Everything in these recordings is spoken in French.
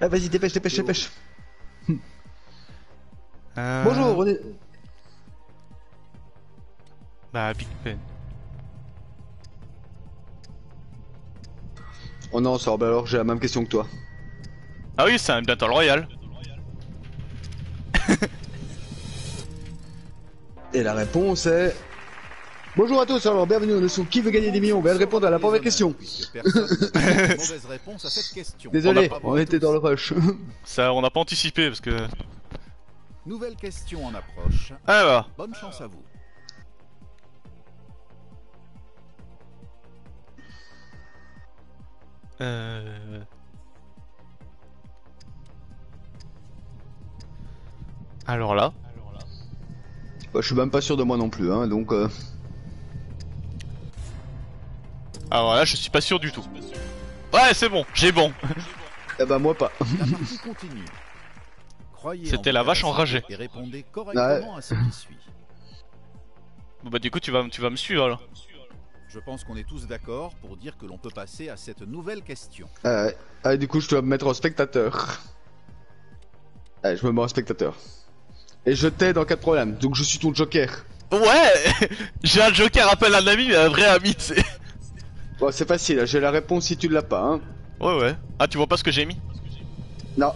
Ah, vas-y, dépêche, dépêche, dépêche. Euh, Bonjour, on est... Bah, Big Ben. Oh non, sort, bah alors j'ai la même question que toi. Ah oui, c'est un Battle Royale. Et la réponse est... Bonjour à tous, alors bienvenue, on est sur Qui veut gagner des millions On vient de répondre à la première question. Mauvaise réponse à cette question. Désolé, on était dans le rush. Ça, on n'a pas anticipé parce que. Nouvelle question en approche. Alors, Bonne chance à vous. euh... Alors là. Bah, je suis même pas sûr de moi non plus, hein, donc... euh, Alors là, je suis pas sûr du tout. Ouais, c'est bon, j'ai bon. Eh bah moi pas. C'était la vache enragée. Et répondez correctement à ce qui suit. Bon, bah, du coup, tu vas, tu vas me suivre alors. Je pense qu'on est tous d'accord pour dire que l'on peut passer à cette nouvelle question. Ah, ouais. Ah, du coup, je dois me mettre en spectateur. Allez, je me mets en spectateur. Et je t'aide en cas de problème, donc je suis ton joker. Ouais J'ai un joker, appelle un ami, mais un vrai ami, tu sais. Bon, c'est facile, j'ai la réponse si tu l'as pas, hein. Ouais, ouais. Ah, tu vois pas ce que j'ai mis? Non.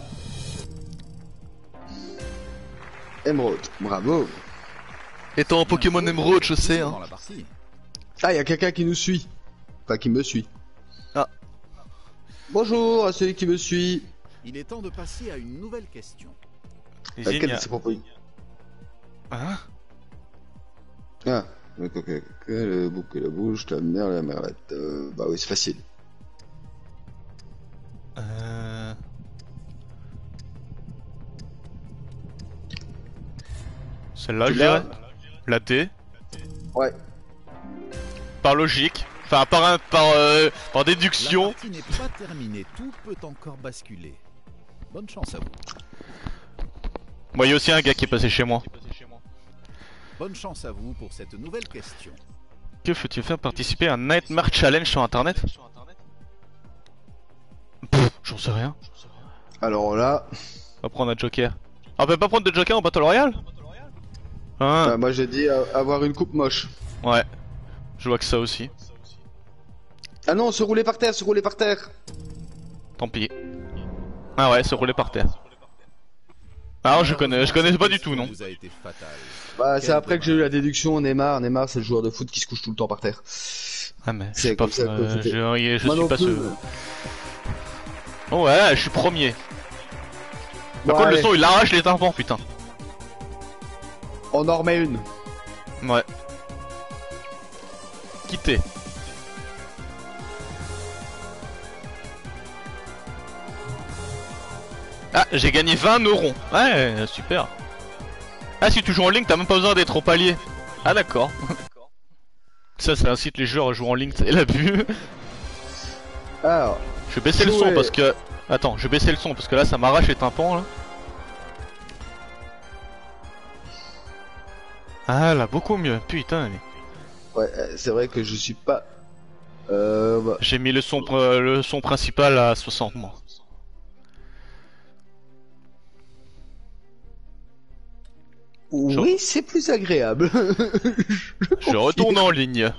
Emerald, bravo. Étant en Pokémon Emerald, je sais, hein. Ah, y a quelqu'un qui nous suit. Enfin, qui me suit. Ah. Bonjour à celui qui me suit. Il est temps de passer à une nouvelle question. Génial. de ses propos Hein? Ah. Le coca, le bouc et la bouche, ta mère, la merette. Euh, bah oui, c'est facile. Euh... Celle-là, je dirais. La D. Ouais. Par logique. Enfin, par, un, par, euh, par La déduction. partie n'est pas terminée, tout peut encore basculer. Bonne chance à vous. Moi, il y a aussi un gars qui est passé chez moi. Bonne chance à vous pour cette nouvelle question. Que faut-il faire participer à un Nightmare Challenge sur internet? J'en sais rien. Alors là, On va prendre un Joker. Ah, on peut pas prendre de Joker en Battle Royale? Hein? Euh, moi j'ai dit euh, avoir une coupe moche. Ouais. Je vois que ça aussi. Ah non, se rouler par terre, se rouler par terre. Tant pis. Ah ouais, se rouler par terre. Ah, je connais, je connais pas du tout, non. Bah, c'est après que j'ai eu la déduction. Neymar, Neymar, c'est le joueur de foot qui se couche tout le temps par terre. Ah, mais C'est pas, ça euh, je, suis pas ce. Oh ouais, je suis premier. Par contre, le son il arrache les tympans, putain. on en remet une. Ouais. Quitter. Ah, j'ai gagné 20 neurones. Ouais, super. Ah, si tu joues en ligne, t'as même pas besoin d'être au palier. Ah, d'accord. Ça, ça incite les joueurs à jouer en ligne, c'est l'abus. Alors, Je vais baisser le son parce que. Attends, je vais baisser le son parce que là, ça m'arrache les tympans là. Ah, là, beaucoup mieux. Putain, mais- ouais, euh, c'est vrai que je suis pas. Euh, bah, j'ai mis le son, le son principal à 60 moi. Oui, c'est plus agréable. Je retourne en ligne.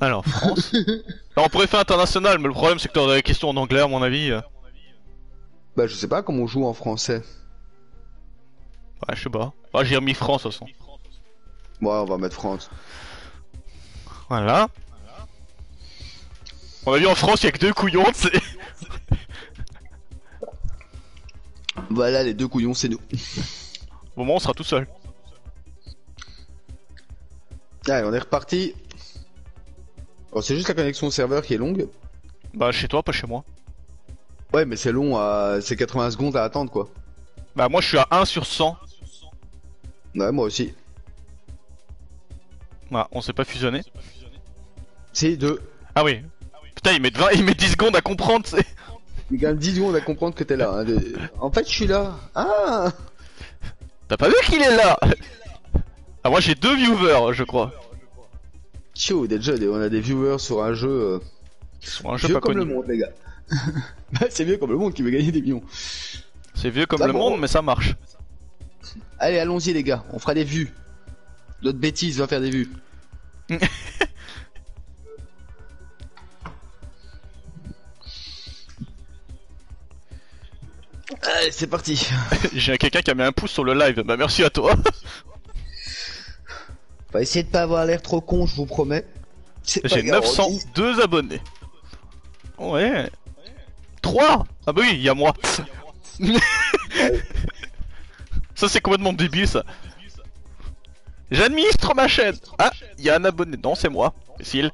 Alors, France. Là, on pourrait faire international, mais le problème c'est que t'aurais des questions en anglais à mon avis. bah, je sais pas comment on joue en français. Ouais, je sais pas. Ah, j'ai remis France de toute façon. Ouais, on va mettre France. Voilà. On a vu en France, il y a que deux couillons. Voilà, les deux couillons, c'est nous. Au moment, on sera tout seul. Allez, on est reparti. Oh, c'est juste la connexion au serveur qui est longue. Bah, chez toi, pas chez moi. Ouais, mais c'est long, à... c'est 80 secondes à attendre, quoi. Bah, moi, je suis à 1 sur 100. Ouais, moi aussi. Voilà, on s'est pas fusionné. C'est deux. Ah oui. Putain, il met, 20, il met 10 secondes à comprendre, c'est. Il même 10 secondes à comprendre que t'es là. hein. En fait, je suis là. Ah T'as pas vu qu'il est là? Ah, moi j'ai deux viewers, je crois. Chaud, déjà, on a des viewers sur un jeu, euh, Sur un jeu vieux pas comme connu. le monde, les gars. Bah, c'est mieux comme le monde qui veut gagner des millions. C'est vieux comme Ça, le bon. monde, mais ça marche. Allez, allons-y les gars, on fera des vues. Notre bêtise va faire des vues. Allez, c'est parti. J'ai quelqu'un qui a mis un pouce sur le live. Bah merci à toi. Va essayer de pas avoir l'air trop con, je vous promets. J'ai garanti. 902 abonnés. Ouais. 3 Ah bah oui, il y a moi. ça c'est complètement débile ça. J'administre ma chaîne. Ah, il y a un abonné. Non, c'est moi. Facile.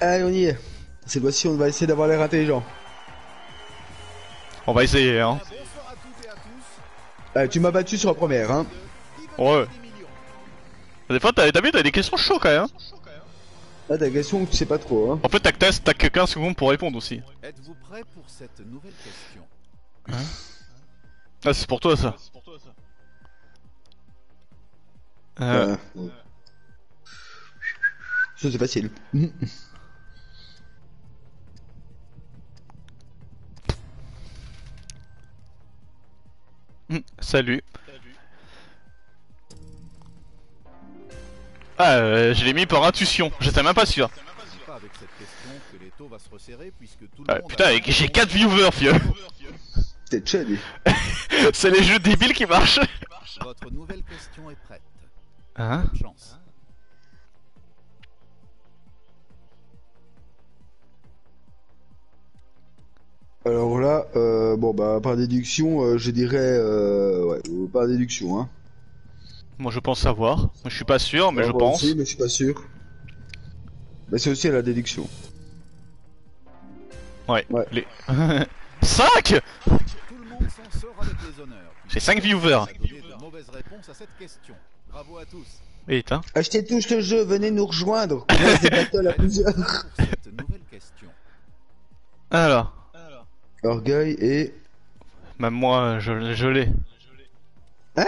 Allez, on y est. Cette fois-ci, on va essayer d'avoir l'air intelligent. On va essayer, hein. Allez, tu m'as battu sur la première, hein. Ouais. Des fois, t'as vu, t'as des questions chaudes quand même. hein. Ah, ta question, tu sais pas trop, hein. En fait, t'as que t'as- t'as que 15 secondes pour répondre aussi. Êtes-vous prêt pour cette nouvelle question? Ah, c'est pour toi ça. Euh, Euh, Ça, c'est facile. salut. Ah, euh, je l'ai mis par intuition. J'étais même pas sûr. Ah, putain, j'ai 4 viewers, lui. c'est les jeux débiles qui marchent. Votre nouvelle question est prête. Hein chance. Alors là, euh, bon, bah, par déduction, euh, je dirais, euh, ouais, par déduction, hein. Moi, je pense savoir. Moi, je suis pas sûr, mais Ouais, je moi pense. aussi, mais je suis pas sûr. Mais c'est aussi à la déduction. Ouais. Ouais. Les... 5 Tout le monde s'en sort avec les honneurs. J'ai cinq viewers. Vite, hein. Achetez tous le jeu, venez nous rejoindre. Des battles à plusieurs. Alors. Orgueil et... Même moi, je, je l'ai. Hein?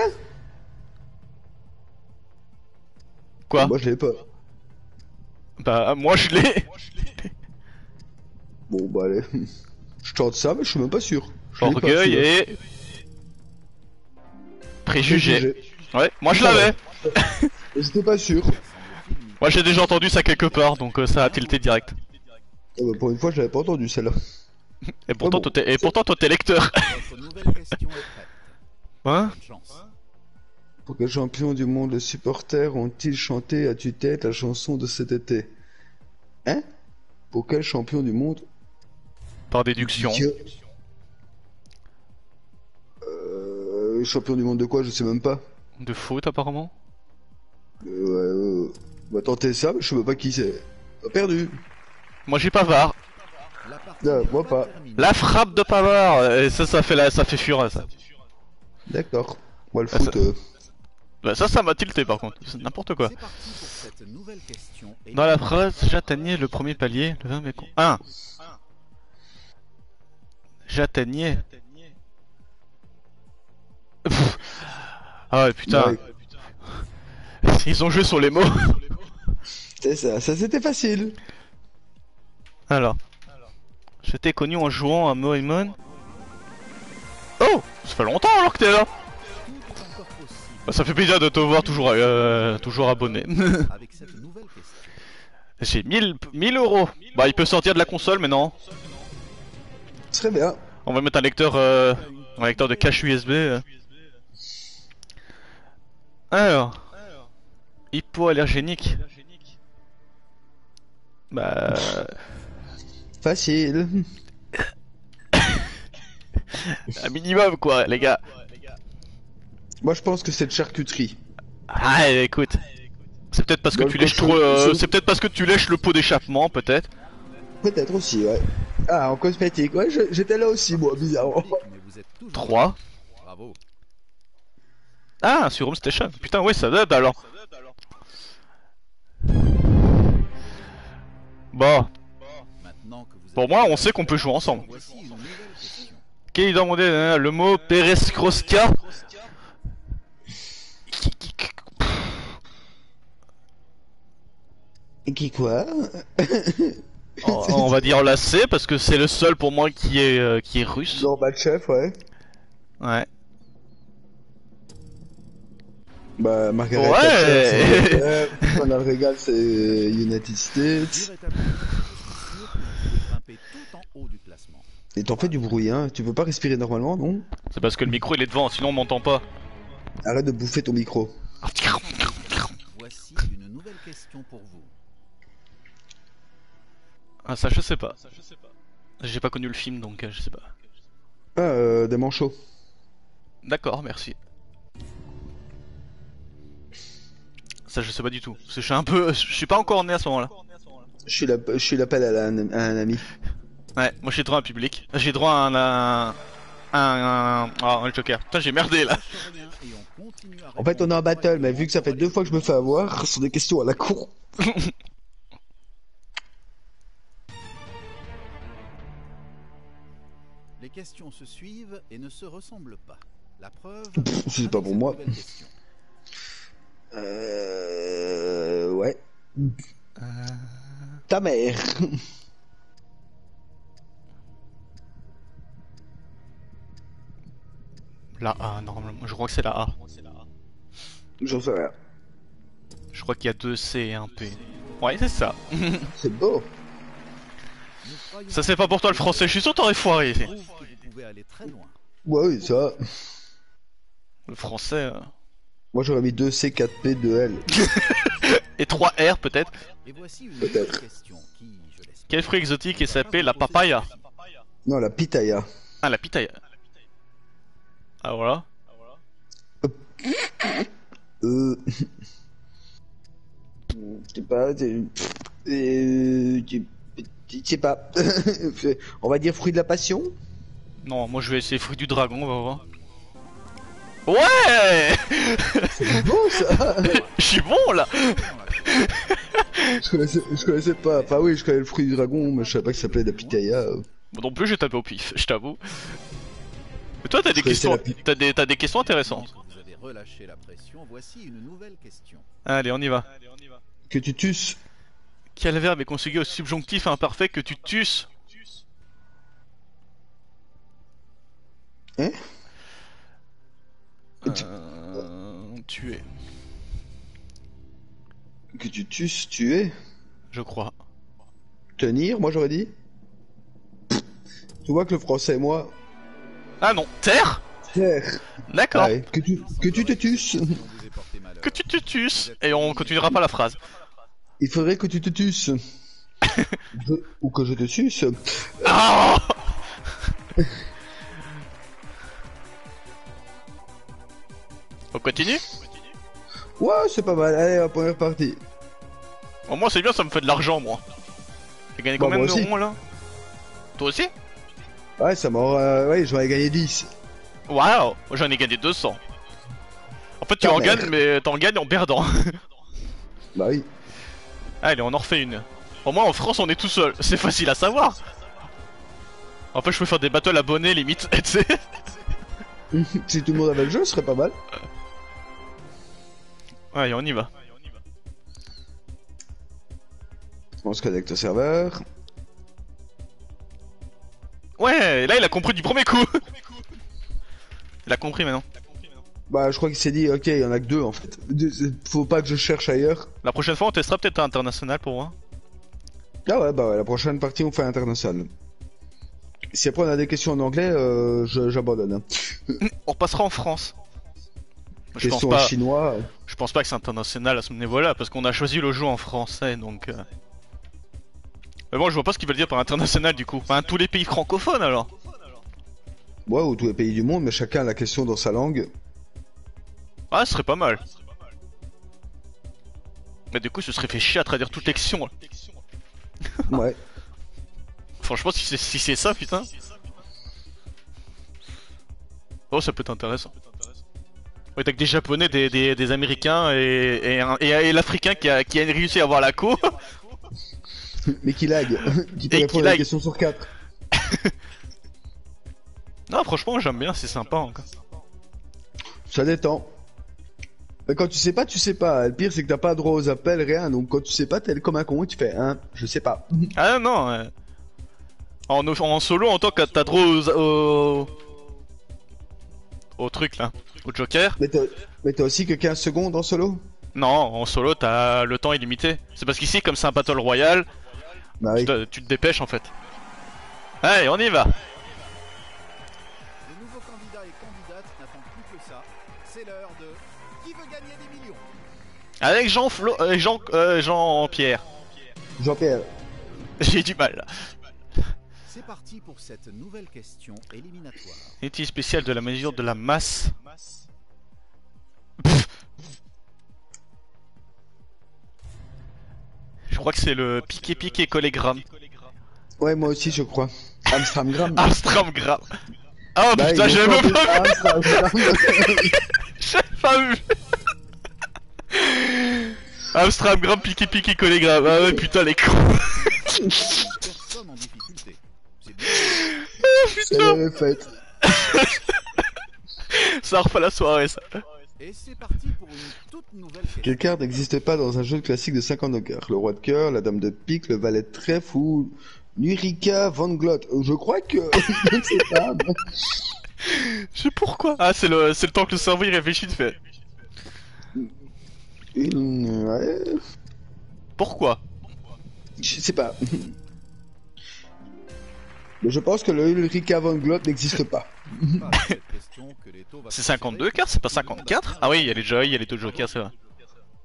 Quoi Moi, je l'ai pas. Bah, moi, je l'ai. Bon, bah, allez. Je tente ça, mais je suis même pas sûr. Je l'ai pas, Orgueil et. Préjugé. Préjugé. Ouais, moi je l'avais. Et J'étais pas sûr. Moi j'ai déjà entendu ça quelque part, donc euh, ça a tilté direct. Ah bah, pour une fois, je l'avais pas entendu, celle-là. Et pourtant, bon. toi, t'es- et pourtant toi t'es lecteur. Votre nouvelle question est prête. Hein Bonne chance. Pour quel champion du monde les supporters ont-ils chanté à tue-tête la chanson de cet été? Hein? Pour quel champion du monde? Par déduction. Dieu. Euh, champion du monde de quoi? Je sais même pas. De foot apparemment. Euh, ouais, euh, on va tenter ça, mais je sais même pas qui c'est. Perdu. Moi j'ai Pavard. Moi pas. La frappe de Pavard. Et ça, ça fait la, ça fait fureur ça. D'accord. Moi, le Ah, foot, ça- euh, Bah ça, ça m'a tilté par contre. C'est n'importe quoi. Dans la phrase, j'atteignais le premier palier, le 20 mai con. 1. J'atteignais. Ah ouais, putain. ouais, Ils ont joué sur les mots. c'est ça. Ça, c'était facile. Alors. Je t'ai connu en jouant à Moemon. Oh Ça fait longtemps alors que t'es là Bah, Ça fait plaisir de te voir toujours, euh, toujours abonné. avec cette nouvelle question. J'ai 1000, 1000 euros. Bah il peut sortir de la console mais non. Très bien. On va mettre un lecteur, euh, un lecteur de cache USB. euh. Alors. Hypoallergénique. Bah... Facile. Un minimum quoi les gars. Moi, je pense que c'est de charcuterie. Ah écoute. C'est peut-être parce que Dans tu lèches trop. euh, c'est peut-être parce que tu lèches le pot d'échappement peut-être. Peut-être aussi, ouais. Ah, en cosmétique. Ouais, j'étais là aussi, moi, bizarrement. Mais vous êtes toujours 3. Bravo. Ah sur Home Station. Putain ouais ça date alors. Bon, pour moi on sait qu'on peut jouer ensemble. Question. Qui demandé euh, le mot Et qui quoi on, on va dire la C parce que c'est le seul pour moi qui est euh, qui est russe. Gorbatchev, ouais. Ouais. Bah, Margaret Ouais. Thatcher. Ronald Reagan, c'est United States. Et t'en fais du bruit, hein. Tu peux pas respirer normalement, non? C'est parce que le micro il est devant, sinon on m'entend pas. Arrête de bouffer ton micro. Voici une nouvelle question pour vous. Ah ça je sais pas. J'ai pas connu le film donc euh, je sais pas. Ah, euh, des manchots. D'accord, merci. Ça je sais pas du tout. Parce que je suis un peu, je suis pas encore né à ce moment-là. Je suis la- je suis l'appel à, la- à un ami. Ouais, moi j'ai droit à un public. J'ai droit à un un un, un... Oh, un joker. Putain j'ai merdé là. En fait, on est en battle, mais vu que ça fait deux fois que je me fais avoir, ce sont des questions à la con. Les questions se suivent et ne se ressemblent pas. La preuve. c'est pas pour moi. Euh. Ouais. Ta mère. La A normalement. Je crois que c'est la A. J'en sais rien. Je crois qu'il y a deux C et un P. Ouais c'est ça. C'est beau. Ça c'est pas pour toi le français. Je suis sûr que t'aurais foiré. Ouais, oui, ça. Le français. euh. Moi, j'aurais mis 2C, 4P, 2L. Et 3 R peut-être. Et voici une Peut-être. nouvelle question qui, je l'espère, Quel fruit exotique est s'appelle la papaya Non, la pitaya. Ah la pitaya. Ah voilà. Euh. Je sais pas. c'est- Euh. Je sais pas. On va dire fruit de la passion? Non, moi je vais essayer fruit du dragon, on va voir. Ouais C'est beau ça Je suis bon là je connaissais, je connaissais pas. Enfin, oui, je connais le fruit du dragon, mais je savais pas que ça s'appelait la pitaya. Bon, non plus j'ai tapé au pif, je t'avoue. Mais toi t'as des questions, des, t'as des questions intéressantes. vous avez relâché la pression. Voici une nouvelle question. Allez, on y va. Que tu tues Quel verbe est conjugué au subjonctif imparfait que tu tues Hein Que tu- Euh, tuer, Que tu tues, tuer je crois. Tenir, moi j'aurais dit Tu vois que le français moi. Ah non, terre Terre D'accord. Ouais, que tu, que tu te tues. Que tu te tues Et on continuera pas la phrase. Il faudrait que tu te tues. Je- Ou que je te suce. Ah on continue? Ouais, c'est pas mal. Allez, hop, on est reparti. Au moins c'est bien, ça me fait de l'argent moi. J'ai gagné combien de neurones là Toi aussi? Ouais, ça m'aura. Ouais, j'aurais gagné 10. Waouh J'en ai gagné 200. En fait tu Ta en mère. gagnes mais t'en gagnes en perdant. Bah oui. Allez on en refait une. Au moins en France on est tout seul, c'est facile à savoir. En fait je peux faire des battles abonnés limite, tu sais. si tout le monde avait le jeu, ce serait pas mal. Allez on y va. On se connecte au serveur. Ouais, là il a compris du premier coup. Il a compris maintenant. Bah, je crois qu'il s'est dit, ok, il y en a que deux en fait. Faut pas que je cherche ailleurs. La prochaine fois on testera peut-être un international pour moi. Ah ouais, bah ouais, la prochaine partie, on fait international. Si après on a des questions en anglais, euh, j'abandonne. hein. On repassera en France. Je pense pas. chinois. Je pense pas que c'est international à ce niveau-là, parce qu'on a choisi le jeu en français, donc... euh. Mais bon, je vois pas ce qu'ils veulent dire par international, du coup. Enfin, tous les pays francophones, alors Ouais, ou tous les pays du monde, mais chacun a la question dans sa langue. Ah, ce serait pas mal. Mais du coup, ce serait fait chier à traduire toute lection. là. Ouais. Franchement, si c'est si ça, putain... Oh, ça peut être intéressant. Ouais, t'as que des japonais, des, des, des américains et, et, un- et, et l'africain qui a, qui a réussi à avoir la co. mais qui lag. qui peut Et qui répondre à une question sur quatre. non, franchement, j'aime bien, c'est sympa encore. Ça détend. Mais quand tu sais pas, tu sais pas. Le pire, c'est que t'as pas droit aux appels, rien. Donc quand tu sais pas, t'es comme un con et tu fais, hein, je sais pas. Ah non, ouais. En, en solo, en tant que t'as droit aux, aux... au truc là, au joker. Mais t'as mais t'as aussi que 15 secondes en solo? Non, en solo, t'as le temps illimité. C'est parce qu'ici, comme c'est un battle royal, Bah oui. tu, te, tu te dépêches en fait. Allez, on y va. Avec Jean Flo, euh, Jean, euh, Jean Pierre. Jean-Pierre. J'ai du mal. C'est parti pour cette nouvelle question éliminatoire. Unité spéciale de la mesure de la masse? Je crois que c'est le piqué piqué collégramme. Ouais, moi aussi, je crois. Amstramgram. Amstramgram. Oh Bah, putain, j'avais pas vu. J'avais pas vu. Amstramgram piqué piqué collégramme. Ah ouais putain les cons. Personne en difficulté. C'est bien. C'est la fête. Ça refait la soirée ça. Et c'est parti pour une toute nouvelle question. Quelle carte n'existe pas dans un jeu classique de 50 de cœur Le roi de cœur, la dame de pique, le valet de trèfle ou Nurika Van Glot Euh, Je crois que... je ne sais pas. Je sais pourquoi. Ah c'est le c'est le temps que le cerveau il réfléchit de fait. Une... Ouais... Pourquoi? Je sais pas. Mais je pense que le Ulrika Van Glot n'existe pas. C'est se 52 resserrer. cartes, c'est pas 54 Ah oui, il y a les joy, il y a les deux jokers, c'est vrai.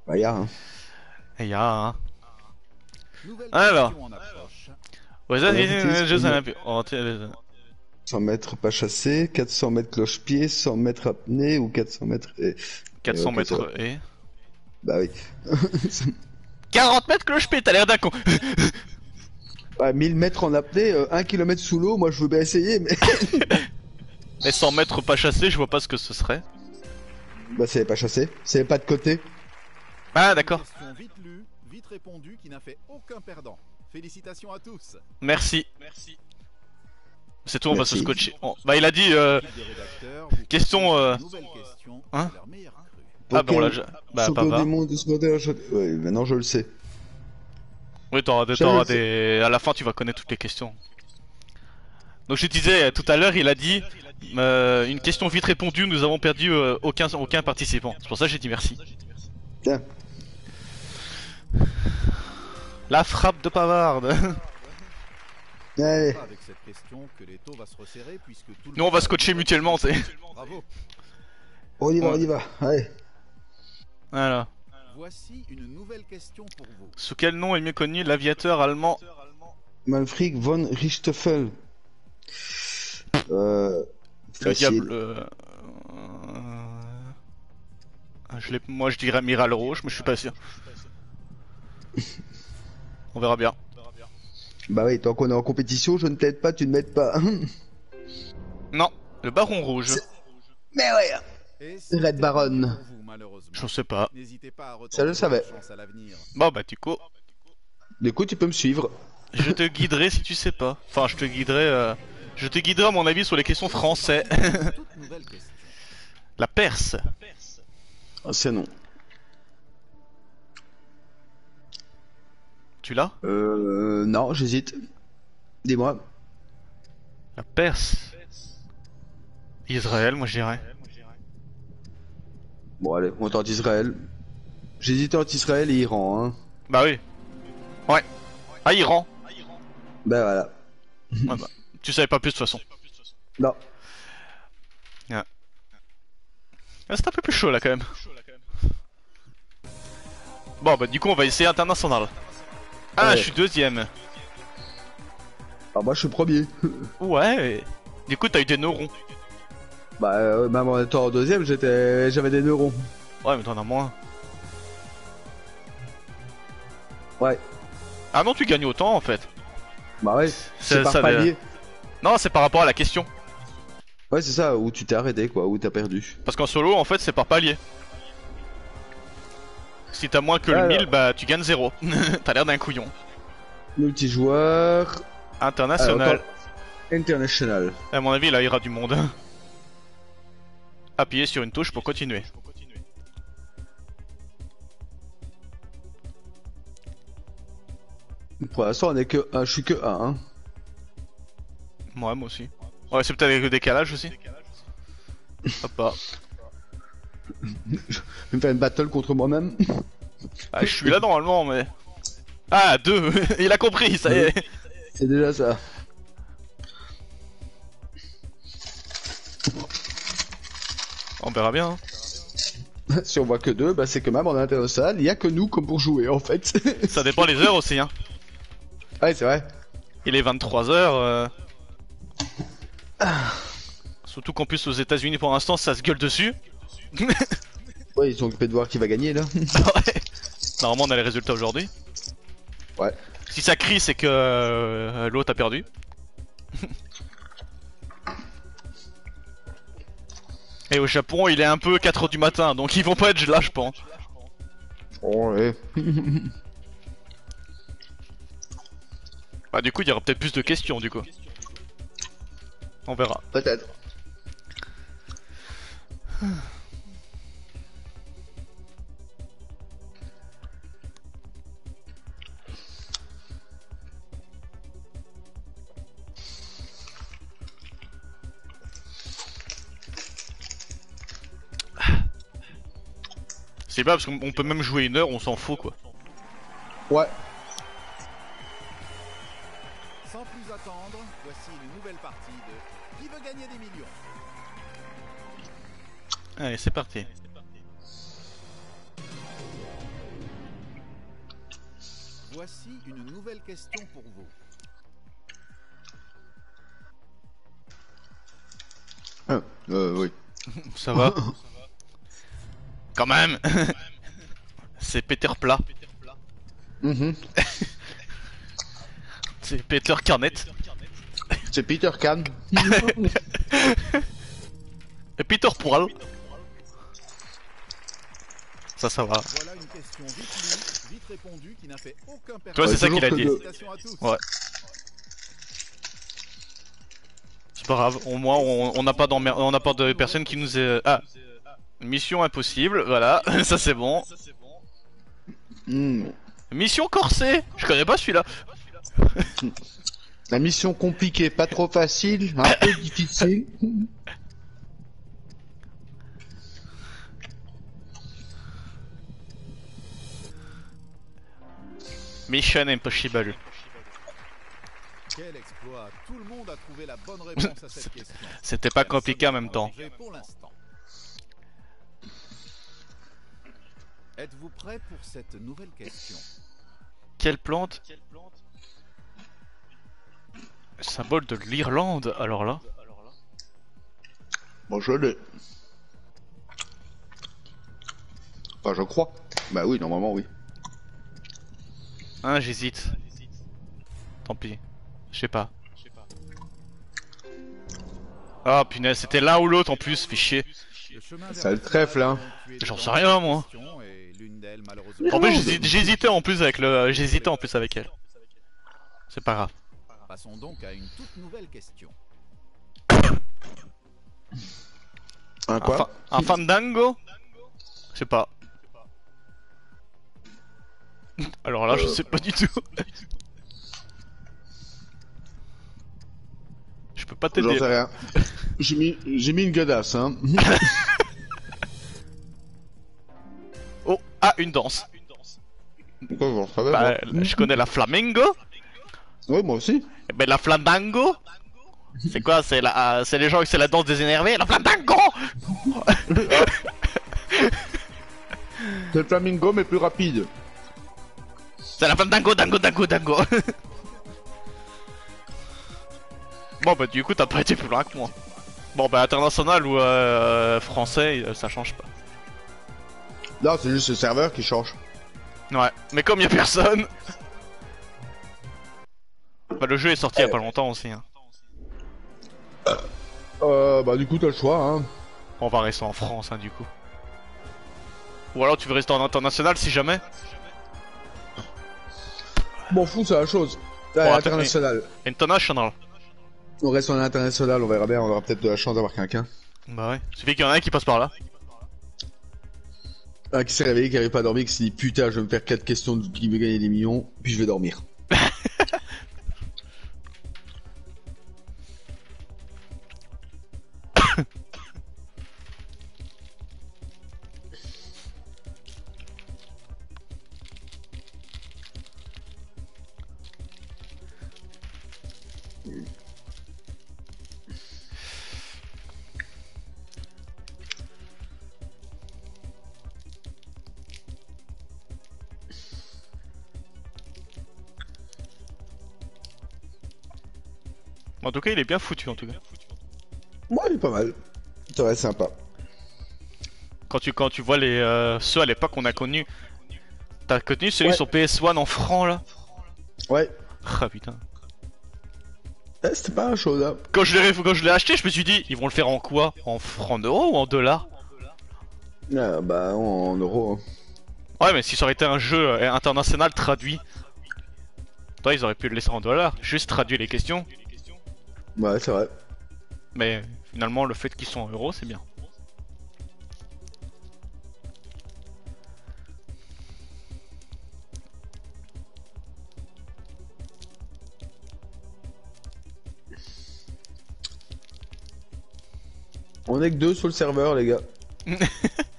Bah, y'a, hein. Et il y a un. Nouvelle Alors. question en approche. Ouais, Ouais, vas-y, c'est- Jeux c'est- Olympiques. Oh, t'es- 100 mètres pas chassé, 400 mètres cloche-pied, 100 mètres apnée ou 400 mètres... Et... 400 ok, mètres et. Bah oui. 40 mètres cloche-pied, t'as l'air d'un con Ouais, 1000 mètres en apnée, 1 km sous l'eau, moi je veux bien essayer, mais... Et 100 mètres pas chassé, je vois pas ce que ce serait. Bah c'est pas chassé, c'est pas de côté. Ah, d'accord. Vite lue, vite répondue, qui n'a fait aucun perdant. Félicitations à tous. Merci. Merci. C'est tout, on va se scotcher. Oh, Bah, il a dit. Euh... Question, euh, hein Ah, bah, on l'a déjà. Bah, pas champion va. du monde de secondaire, je... Ouais, maintenant je le sais. Oui, t'auras des, t'auras des. À la fin, tu vas connaître toutes les questions. Donc, je disais tout à l'heure, il a dit. euh, une question vite répondue, nous avons perdu euh, aucun, aucun participant. C'est pour ça que j'ai dit merci. Tiens. La frappe de Pavarde. Allez, se Nous, on va monde- scotcher mutuellement, tu sais. Bravo. on y va, on y va. Allez. Voilà. Voici une nouvelle question pour vous. Sous quel nom est mieux connu l'aviateur allemand Manfred von Richthofen. Euh... Le diable. euh, euh, Je l'ai- Moi, je dirais Amiral Rouge, mais je suis pas sûr. On verra bien. Bah oui, tant qu'on est en compétition, je ne t'aide pas, tu ne m'aides pas. Non, le Baron Rouge. Mais ouais. Red Baron. Je sais pas. N'hésitez pas à retenter Ça, je le l'avenir. Bon, bah, du coup, Du coup, tu peux me suivre. je te guiderai si tu sais pas. Enfin, je te guiderai. euh, Je te guiderai, à mon avis, sur les questions français. La Perse. Ah, c'est non. Tu l'as? Euh... Non, j'hésite. Dis-moi. La Perse. Israël, moi, je dirais. Bon, allez, on tente Israël. J'hésite entre Israël et Iran, hein. Bah oui. Ouais. Ah, Iran. Ben voilà. Ouais, bah, tu savais pas plus de toute façon. Non. Ah, c'est un peu plus chaud là quand même. Bon bah du coup on va essayer international. Ah Ouais. je suis deuxième. Ah, moi, je suis premier. Ouais. Du coup t'as eu des neurones. Bah, euh, même en étant en deuxième, j'étais, j'avais des neurones. Ouais mais t'en as moins. Ouais. Ah non tu gagnes autant en fait. Bah ouais. C'est- par ça, palier. Non c'est par rapport à la question. Ouais, c'est ça, où tu t'es arrêté, quoi, où t'as perdu. Parce qu'en solo en fait c'est par palier. Si t'as moins que le Alors. 1000 bah tu gagnes 0. t'as l'air d'un couillon. Multijoueur. International. Alors, International. à mon avis là il y aura du monde. Appuyer sur une touche pour continuer. Pour l'instant, on est que 1, je suis que 1. Hein. Ouais, moi aussi. Ouais, c'est peut-être avec le décalage aussi. Hop là. je vais me faire une battle contre moi-même. Ah, je suis là normalement, mais. Ah, 2 Il a compris, ça y est C'est déjà ça. On verra bien. hein. Si on voit que deux, bah c'est que même en international, il y a que nous comme pour jouer en fait. Ça dépend les heures aussi, hein. ouais, c'est vrai. Il est 23h. Euh... Surtout qu'en plus aux États-Unis pour l'instant ça se gueule dessus. Ouais, ils sont occupés de voir qui va gagner là. ouais. Normalement on a les résultats aujourd'hui. Ouais. Si ça crie c'est que euh, l'autre a perdu. Et au Japon il est un peu 4h du matin donc ils vont pas être là je pense. Oh, ouais. Bah du coup il y aura peut-être plus de questions du coup. On verra. Peut-être. C'est pas parce qu'on on peut même jouer une heure on s'en fout quoi. Ouais. Sans plus attendre, voici une nouvelle partie de Qui veut gagner des millions? Allez c'est parti. Voici une nouvelle question pour vous. Euh, euh, oui. Ça va? Quand même C'est Peter Plat. Mhm. C'est Peter Carnet. C'est Peter Can. Et Peter Poil. Ça, ça va. Voilà une question vite lue, vite répondue qui n'a fait aucun perdant. Tu vois, c'est ça qu'il a dit. Ouais. C'est pas grave, au moins on n'a pas, on n'a pas de personne qui nous est... Ah Mission impossible, voilà, ça c'est bon. Hmm. Mission corsée Je connais pas celui-là. La mission compliquée, pas trop facile, un peu difficile. Mission Impossible. Quel exploit Tout le monde a trouvé la bonne réponse à cette question. C'était pas compliqué en même temps. Danger Pour l'instant. Êtes-vous prêt pour cette nouvelle question? Quelle plante? Symbole de l'Irlande, alors là. Bon, je l'ai. Enfin, je crois. Bah oui, normalement, oui. Hein, j'hésite. Tant pis. Je sais pas. Ah punaise, c'était l'un ou l'autre en plus, fait chier. Le chemin vers Ça le trèfle, hein. J'en J'en sais rien, moi. En plus, j'hési- j'hésitais en plus avec le, j'hésitais en plus avec elle. C'est pas grave. Passons donc à une toute nouvelle question. Un Un, quoi fa- un fandango? Je sais pas. Alors là, je sais pas du tout. Je peux pas J'en t'aider. sais rien. J'ai mis, j'ai mis une godasse, hein. Ah, une danse. Pourquoi Bah, moi je connais la flamingo. Ouais, moi aussi. Eh Ben la flamingo. C'est quoi C'est la, euh, c'est les gens, c'est la danse des énervés. La flamingo. C'est le flamingo, mais plus rapide. C'est la flamingo, dango, dango, dango. bon bah du coup t'as pas été plus loin que moi. Bon bah international ou euh, français, ça change pas. Non, c'est juste le serveur qui change. Ouais, mais comme y a personne. Bah le jeu est sorti il y a pas longtemps aussi. Hein. Euh, bah du coup, t'as le choix, hein. On va rester en France hein, du coup. Ou alors tu veux rester en international si jamais M'en fous, c'est la chose. Là, Bon, international. International. On reste en international, on verra bien, on aura peut-être de la chance d'avoir quelqu'un. Bah ouais. Suffit qu'il y en a un qui passe par là. Un qui s'est réveillé, qui avait pas dormi, qui s'est dit putain, je vais me faire 4 questions qui veut gagner des millions, puis je vais dormir. Tout cas, il est bien foutu en tout cas. Moi, il est pas mal. Ça va être sympa. Quand tu, quand tu vois les euh, ceux à l'époque qu'on a connus, t'as connu celui Ouais. sur PS1 en francs là? Ouais. Ah putain. Eh, C'était pas un show là. Quand je l'ai quand je l'ai acheté, je me suis dit, ils vont le faire en quoi? En francs euros ou en dollars? Ah, bah, en euros. hein. Ouais, mais si ça aurait été un jeu euh, international traduit, toi ils auraient pu le laisser en dollars, juste traduire les questions. Ouais, c'est vrai. Mais finalement, le fait qu'ils sont en euros, c'est bien. On est que deux sur le serveur, les gars.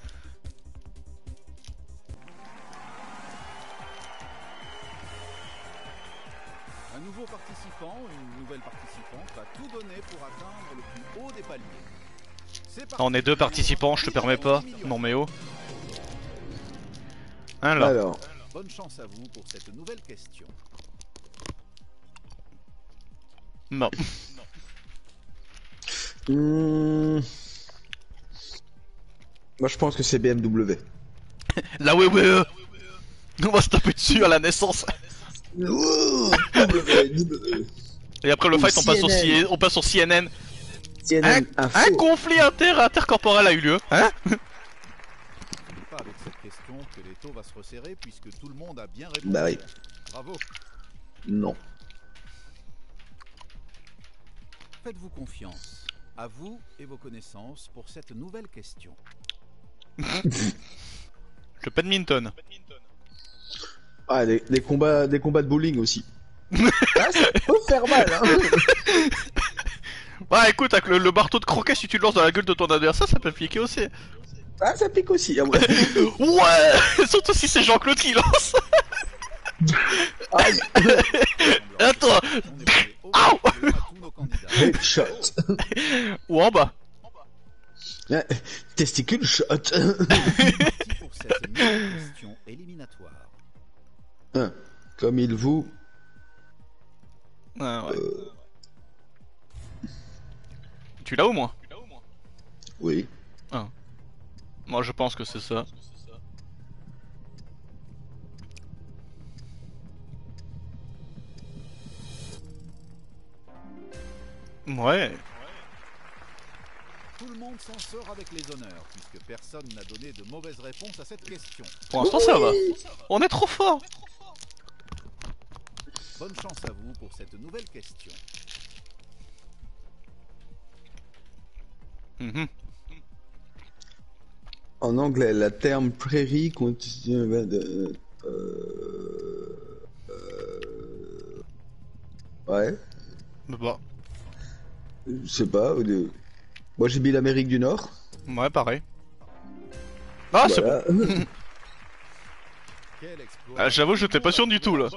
On est deux participants, je te permets pas. Non mais oh. Alors, Alors, Bonne chance à vous pour cette nouvelle question. non. hmm... moi je pense que c'est BMW. La ouais euh. On va se taper dessus à la naissance. Ouh, W, W. Et après le Ou fight, on passe, sur CNN. C- on passe sur CNN. CNN Info. Un conflit inter intercorporel a eu lieu. Hein Pas avec cette question que l'étau va se resserrer puisque tout le monde a bien répondu. Bah oui. Bravo. Non. Faites-vous confiance. À vous et vos connaissances pour cette nouvelle question. Le badminton. Ah, des, des combats, des combats de bowling aussi. ah, ça peut faire mal, hein. Ouais, écoute, avec le, le marteau de croquet, si tu le lances dans la gueule de ton adversaire, ça peut piquer aussi. Ah, ça pique aussi. Ah, ouais. Ouais Surtout si c'est Jean-Claude qui lance. Aïe. Attends. Candidats. Headshot. Ou en bas. Ouais, Testicule shot. Hein, Comme il vous. Ah, ouais. Tu l'as au moins Oui. Moi, je pense que c'est ça. Ouais. Tout le monde s'en sort avec les honneurs puisque personne n'a donné de mauvaise réponse à cette question. Pour l'instant, ça va. On est trop fort. Bonne chance à vous pour cette nouvelle question. Mhm. En anglais, la terme prairie continue de. Euh, euh, ouais. Bah, Je sais pas. ou de- Moi j'ai mis l'Amérique du Nord. ouais, pareil. Ah, c'est bon. Ah, j'avoue, j'étais pas sûr du tout, là.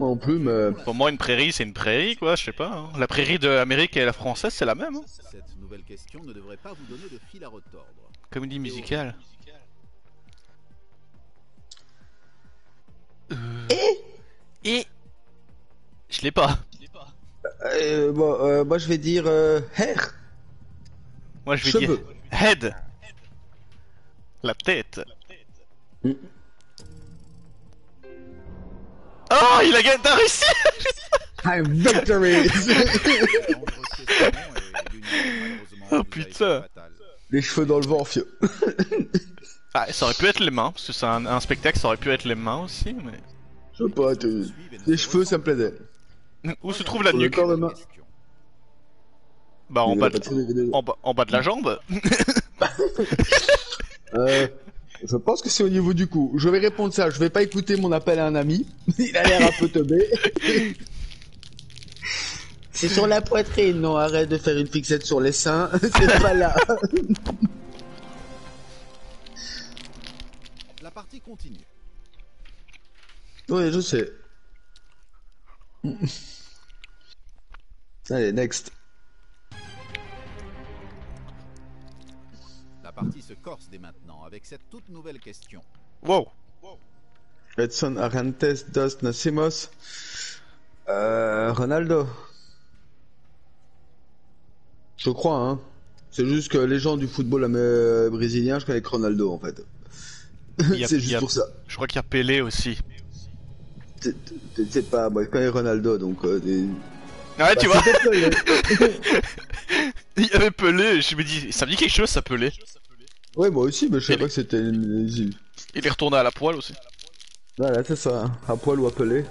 Moi plus, mais- Pour moi, une prairie, c'est une prairie, quoi, je sais pas. hein. La prairie de l'Amérique et la française, c'est la même. hein. Cette nouvelle question ne devrait pas vous donner de fil à retordre. Comédie musicale. Et? Et? Je l'ai pas. Euh, bon, euh, moi je vais dire euh, hair. Moi, je vais Cheveux. dire head. La tête. Mm. Oh, il a gagné, t'as réussi I'm victory. Oh, putain. Les cheveux dans le vent, fieu. Ah, ça aurait pu être les mains, parce que c'est un, un spectacle, ça aurait pu être les mains aussi, mais... Je sais pas, les cheveux ça me plaisait. Où se trouve la Sur nuque. Bah, en bas de... bas, en bas de la jambe Euh, je pense que c'est au niveau du cou. Je vais répondre ça. Je vais pas écouter mon appel à un ami. Il a l'air un peu teubé. C'est sur la poitrine, non, arrête de faire une fixette sur les seins, c'est pas là. La partie continue. Oui, je sais. Allez, next. La partie se corse dès maintenant avec cette toute nouvelle question. Wow. Edson Arantes dos Nascimos. Euh, Ronaldo. Je crois, hein. C'est juste que les gens du football euh, brésilien, je connais que Ronaldo en fait. C'est juste a- pour ça. Je crois qu'il y a Pelé aussi. C'est- pas, moi je connais Ronaldo donc. euh, des- Ouais, tu Bah, vois, Pelé. il y avait Pelé, je me dis, ça me dit quelque chose, ça Pelé. Ouais, moi aussi, mais je savais pas que c'était une. Il est retourné à la poêle aussi. Voilà, c'est ça, à poil ou à pelé.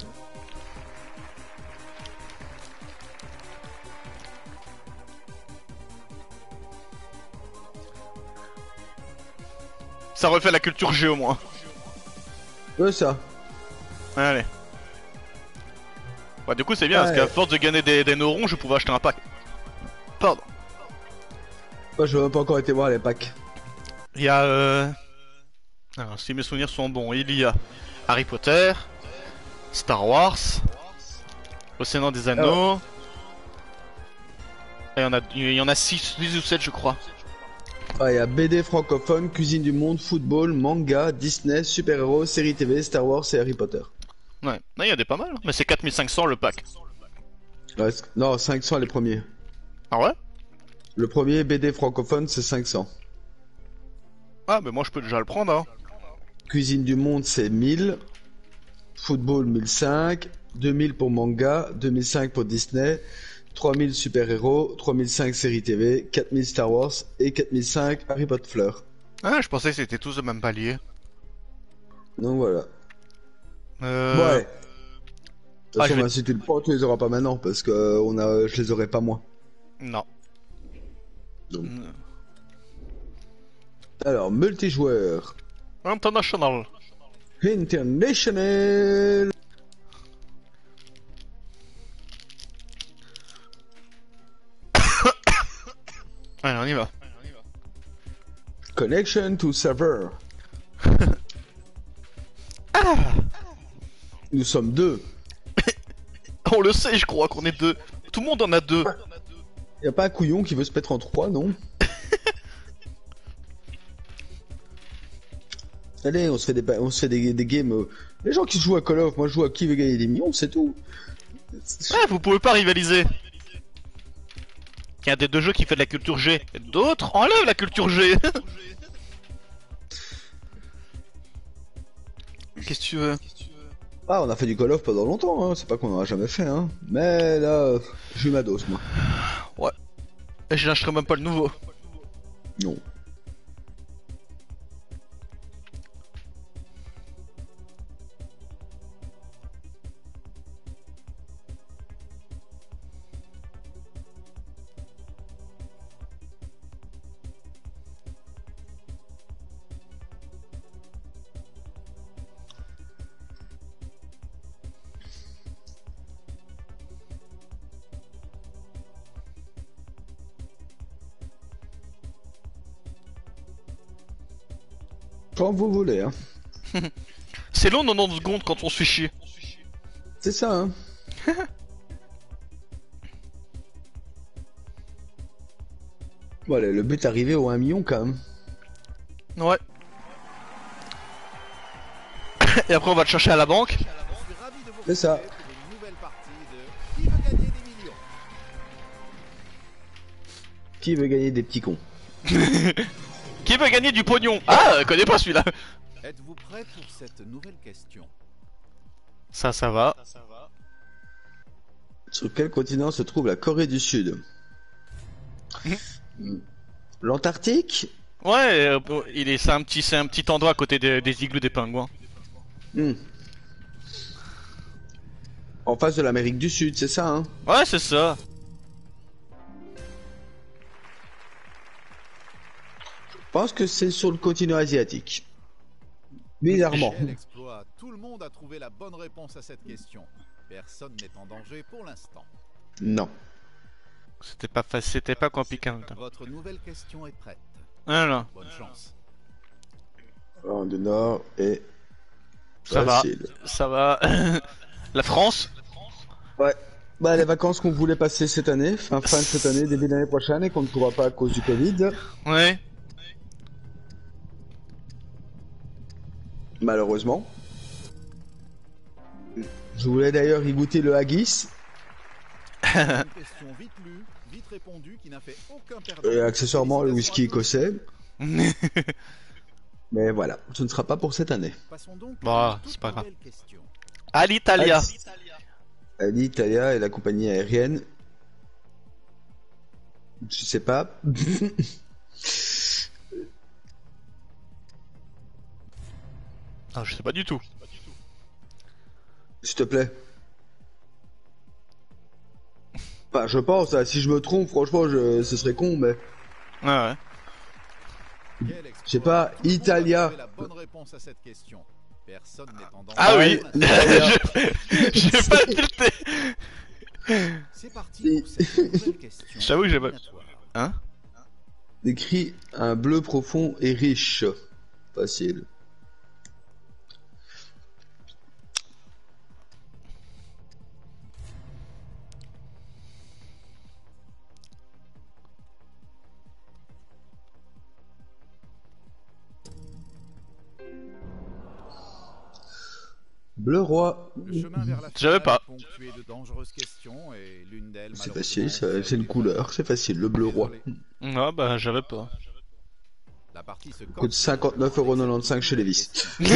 Ça refait la culture G au moins. Ouais, ça. Allez. Ouais, du coup, c'est bien, parce qu'à force de gagner des, des neurones, je pouvais acheter un pack. Pardon. Moi, je n'ai même pas encore été voir les packs. Il y a. Euh... Alors, si mes souvenirs sont bons, il y a Harry Potter, Star Wars, Océan des Anneaux. Et il y en a, il y en a 6, ou 7, je crois. Ah, il y a BD francophone, cuisine du monde, football, manga, Disney, super-héros, série TV, Star Wars et Harry Potter. Ouais, il y a des pas mal, hein. mais c'est 4500 le pack. Ouais, non, 500 les premiers. Ah ouais? Le premier BD francophone, c'est 500. Ah, mais moi je peux déjà le prendre, hein. Cuisine du monde, c'est 1000. Football, 1005. 2000 pour manga, 2005 pour Disney. 3000 super-héros, 3005 série TV, 4000 Star Wars et 4005 Harry Potter Fleur. Ah, je pensais que c'était tous le même palier. Donc voilà. Euh... Ouais. De toute Ah, façon, vais- si tu le prends, tu les auras pas maintenant parce que euh, on a, je les aurai pas moi. Non. Donc. Mm. Alors, multijoueur. International. International. Allez, on y va. Connection to server. Nous sommes deux. On le sait, je crois qu'on est deux. Tout le monde en a deux. Y a pas un couillon qui veut se mettre en trois, non? Allez, on se fait des, on se fait des, des games. euh, Les gens qui jouent à Call of, moi je joue à qui veut gagner des millions, c'est tout. Ah, vous pouvez pas rivaliser. Il y a des deux jeux qui fait de la culture G. Et D'autres enlèvent la culture G. Qu'est-ce que tu veux? Ah, on a fait du Call of pendant longtemps, hein. c'est pas qu'on en a jamais fait, hein. Mais là, j'ai eu ma dose, moi. Et Je lâcherai même pas le nouveau. Non. Quand vous voulez, hein. C'est long 90 secondes quand on se fait chier. C'est ça, hein. Voilà, le but arrivé au 1 million quand même. Ouais. Et après on va le chercher à la banque. C'est ça. Qui veut gagner des petits cons? Qui veut gagner du pognon? Ah, euh, connais pas celui-là. Êtes-vous prêt pour cette nouvelle question? Ça, ça va. Sur quel continent se trouve la Corée du Sud? L'Antarctique? Ouais, euh, il est, c'est un petit, c'est un petit endroit à côté des, des igloos des pingouins. Hmm. En face de l'Amérique du Sud, c'est ça, hein? Ouais, c'est ça. Pense que c'est sur le continent asiatique. Bizarrement. Exploit Tout le monde a trouvé la bonne réponse à cette question. Personne n'est en danger pour l'instant. Non. C'était pas facile, c'était pas compliqué en même temps. Votre nouvelle question est prête. Alors, Bonne chance. En du Nord et ça va, facile. ça va. La France? Ouais. Bah, les vacances qu'on voulait passer cette année, fin, fin de cette année, début d'année prochaine, et qu'on ne pourra pas à cause du Covid, Ouais. Malheureusement. Je voulais d'ailleurs y goûter le haggis, Une question vite lue, vite répondue, qui n'a fait aucun perdant. et accessoirement le whisky écossais, mais voilà, ce ne sera pas pour cette année. à tous. Passons donc Bah, à c'est pas grave. À l'Italia. Alitalia et la compagnie aérienne. Je sais pas. Ah, je sais pas du tout. S'il te plaît. Enfin, je pense, hein, si je me trompe, franchement, je... ce serait con, mais... Ouais, ouais. Exploit. Je sais pas, Italia. trouvé la bonne réponse à cette question. Personne n'est en danger. Ah oui Italia. J'ai pas tilté. C'est parti pour cette nouvelle question. J'avoue que j'ai pas-. Hein? Décrit un bleu profond et riche. Facile. Bleu roi. J'avais pas. est ponctué de dangereuses questions et l'une d'elles C'est facile, c'est une couleur, c'est facile, le bleu roi. Désolé. Ouais, bah j'avais pas. La partie se Coûte corse. 59,95€ chez Levis.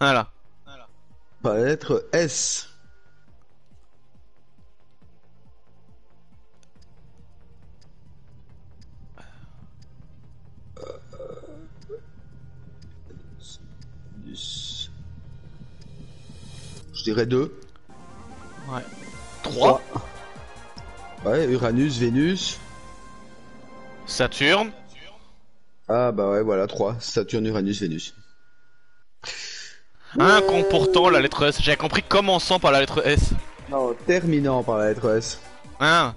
Voilà. Par la lettre S. dirais deux. Ouais. 3. Ouais, Uranus, Vénus. Saturne. Ah bah ouais, voilà, trois. Saturne, Uranus, Vénus. Un comportant la lettre S. J'avais compris commençant par la lettre S. Non, terminant par la lettre S. Hein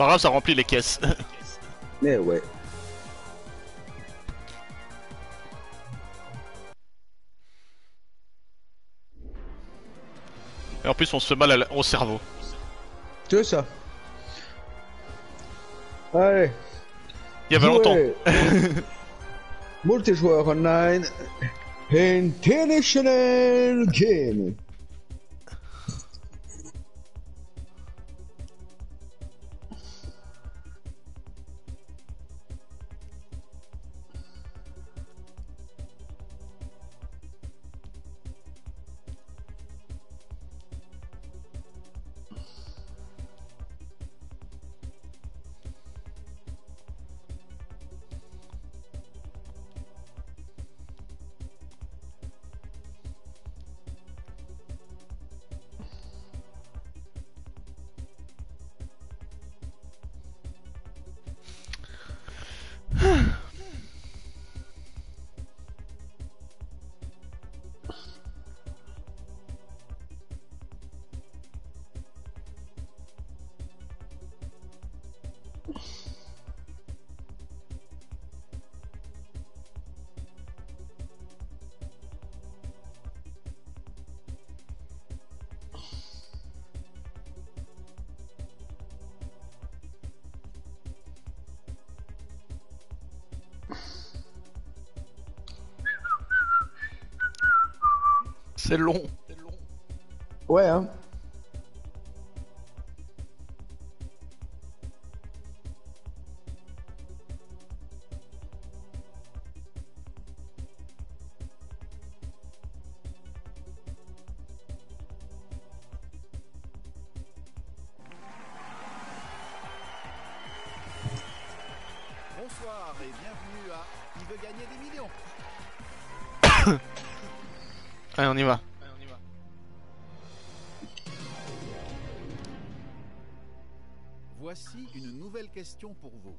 pas grave, ça remplit les caisses. Mais ouais. Et en plus, on se fait mal au cerveau. Tu veux ça? Allez. Il y avait longtemps. Multijoueur online. International Game. C'est long. Ouais, hein. question pour vous.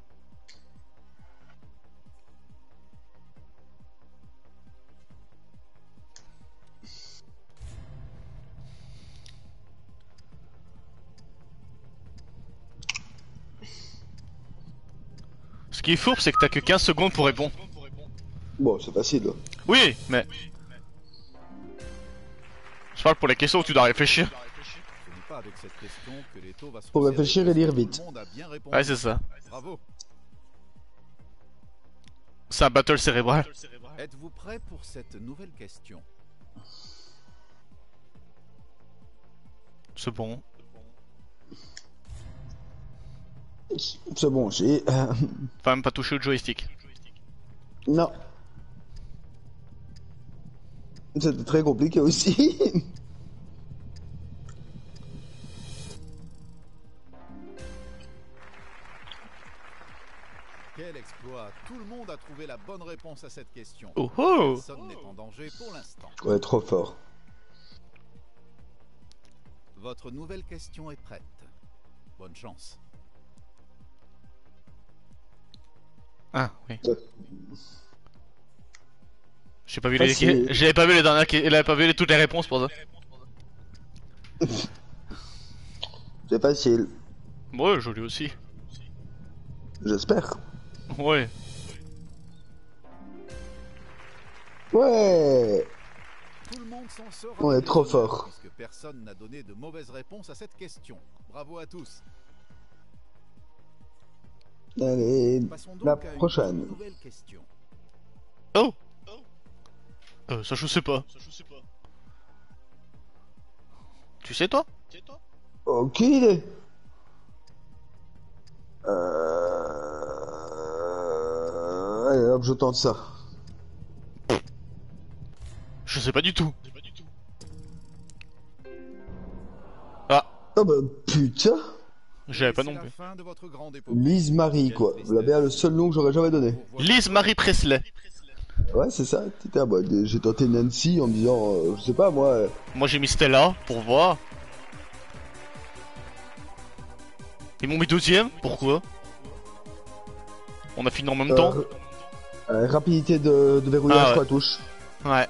Ce qui est fourbe, c'est que t'as que 15 secondes pour répondre. Bon, c'est facile. Oui, mais... Je parle pour les questions où tu dois réfléchir. Avec cette question que Leto va se Faut réfléchir et lire vite. Ouais, c'est ça. Bravo. C'est un battle cérébral. Êtes-vous prêt pour cette nouvelle question? C'est bon. C'est bon, j'ai. euh, Faut même pas toucher au joystick. Non. C'était très compliqué aussi. Quel exploit Tout le monde a trouvé la bonne réponse à cette question. Oh oh Personne n'est en danger pour l'instant. ouais, trop fort. Votre nouvelle question est prête. Bonne chance. Ah, oui. Ouais. J'ai pas vu les. J'avais pas vu les dernières. J'avais pas vu les- toutes les réponses pour ça. C'est facile. Ouais, joli aussi. J'espère. Ouais. Ouais. Tout le monde s'en sort. On est trop fort. Puisque personne n'a donné de mauvaise réponse à cette question. Bravo à tous. Allez. La à une prochaine. nouvelle question. Oh Euh, ça je sais pas. Tu sais toi? Aucune idée. Euh... Allez, hop, je tente ça. Je sais pas du tout. Ah, Oh bah putain. j'avais pas non la plus. Lise Marie, quoi. Vous l'avez le seul nom que j'aurais jamais donné. Lise Marie Presley. Ouais, c'est ça. Moi. J'ai tenté Nancy en me disant, euh, je sais pas moi. euh, Moi j'ai mis Stella pour voir. Ils m'ont mis deuxième Pourquoi? On a fini en même temps euh, rapidité de, de verrouillage Ah ouais. trois touches. Ouais.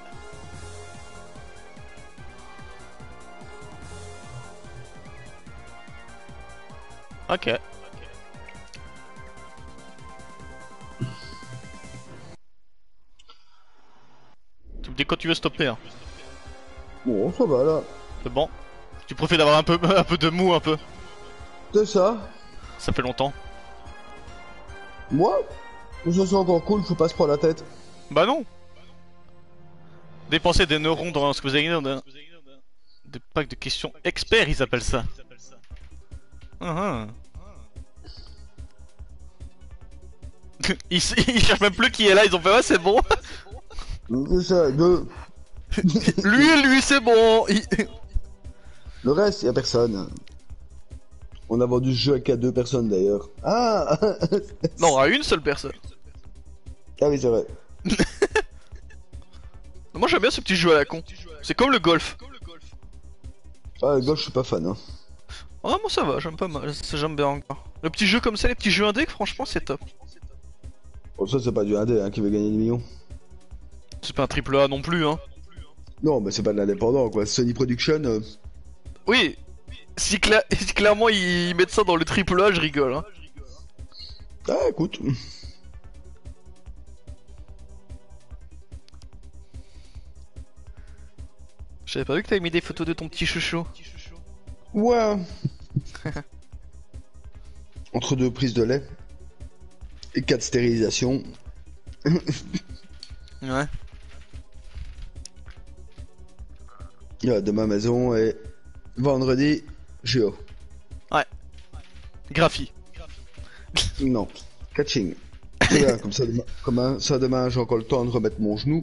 Ok. Tu me dis quand tu veux stopper, hein. Bon, ça va là. C'est bon. Tu préfères d'avoir un peu, un peu de mou, un peu. C'est ça. Ça fait longtemps. Moi, je suis encore cool, faut pas se prendre la tête. Bah non. Dépenser des neurones dans ce que vous avez dans des packs de questions experts, ils appellent ça. Ah, ah. ils, ils cherchent même plus qui est là, ils ont fait ouais c'est bon. Lui, lui c'est bon. Le reste, y a personne. On a vendu ce jeu qu'à deux personnes d'ailleurs. Ah Non, à une seule personne. Ah oui, c'est vrai. Moi j'aime bien ce petit jeu à la con. C'est comme le golf. Ah, gauche, je suis pas fan. Hein. Ah moi ça va, j'aime pas mal, ça j'aime bien encore. Le petit jeu comme ça, les petits jeux indés, franchement c'est top. Bon, ça, c'est pas du 1D hein, qui veut gagner des millions. C'est pas un triple A non plus hein. Non, mais c'est pas de l'indépendant quoi. Sony Production. euh, Oui, si, cla- si clairement ils mettent ça dans le triple A, je rigole. Hein. Ah, écoute. J'avais pas vu que t'avais mis des photos de ton petit chouchou. Ouais. Entre deux prises de lait et quatre stérilisations. Ouais. Il y a demain maison et vendredi, Géo. Graphie. Non, catching. Comme ça, demain, comme ça demain, j'ai encore le temps de remettre mon genou.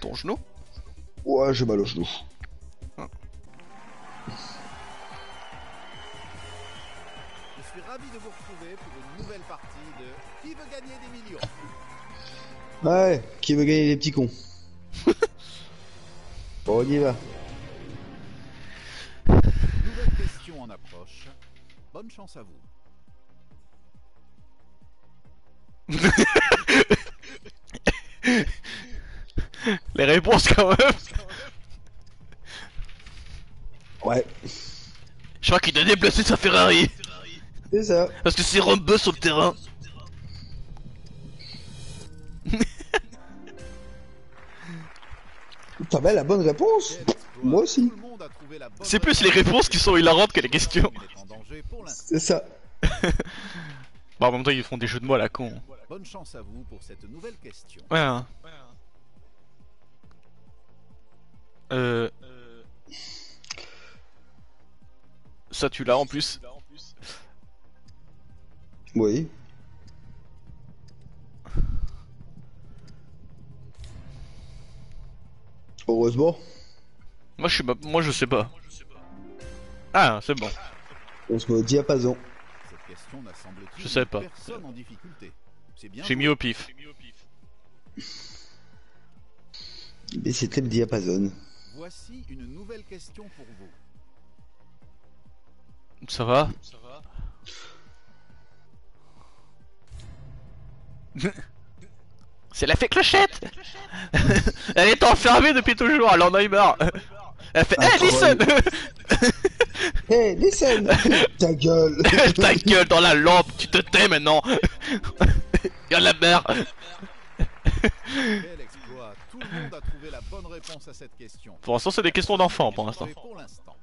Ton genou? Ouais, j'ai mal au genou. Je suis ravi de vous retrouver pour une nouvelle partie de Qui veut gagner des millions? Ouais, qui veut gagner les petits cons Bon, on y va. Nouvelle question en approche. Bonne chance à vous. Les réponses quand même. Ouais. Je crois qu'il a déplacé sa Ferrari. C'est ça. Parce que c'est Rumbus sur le terrain. T'avais la bonne réponse. Moi aussi. C'est plus les réponses qui sont hilarantes que les questions. C'est ça. Bah en même temps ils font des jeux de mots la con. Bonne chance à vous pour cette nouvelle question. Ouais. Hein. Euh. Ça, tu l'as en plus. Oui. Heureusement, Moi, je suis pas... Moi, je sais pas. Ah, c'est bon. on se met au diapason. Cette question n'a semble-t-il Je sais pas. personne en difficulté. C'est bien. J'ai mis au pif. Mais c'était le diapason. Voici une nouvelle question pour vous. Ça va C'est la fée clochette Elle est enfermée depuis toujours, elle en a eu marre. Elle fait Eh, listen Hé, listen. Ta gueule. Ta gueule dans la lampe, tu te tais maintenant. Y'a la mer Tout le monde a trouvé la bonne réponse à cette question. Pour l'instant, c'est des questions d'enfants pour l'instant. Pour l'instant.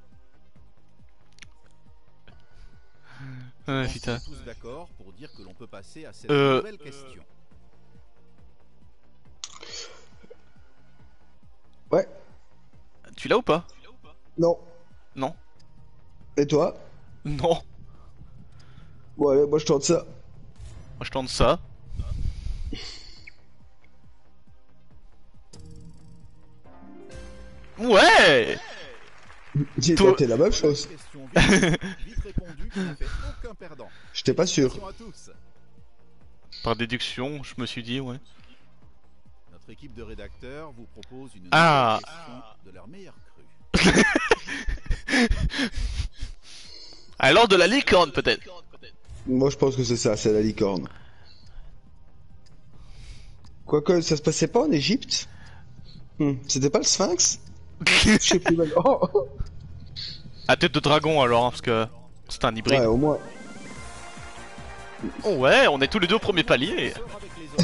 Ouais, On putain. tous d'accord pour dire que l'on peut passer à cette Euh, nouvelle question. Ouais, Tu l'as ou pas? Non. Non. Et toi? Non. Bon allez, moi je tente ça. Moi, je tente ça. Ouais J'ai Toi- tenté la même chose. Question vite, vite répondue qui n'a fait aucun perdant. J'étais pas sûr. Attention à tous. Par déduction, je me suis dit, ouais. Notre équipe de rédacteurs vous propose une Ah. nouvelle question de leur. Alors de la licorne, peut-être Moi je pense que c'est ça, c'est la licorne. Quoique ça se passait pas en Égypte? Hmm, C'était pas le sphinx? Je sais plus maintenant. Oh, À tête de dragon, alors, hein, parce que c'est un hybride. ouais, au moins. Oh ouais, on est tous les deux au premier palier.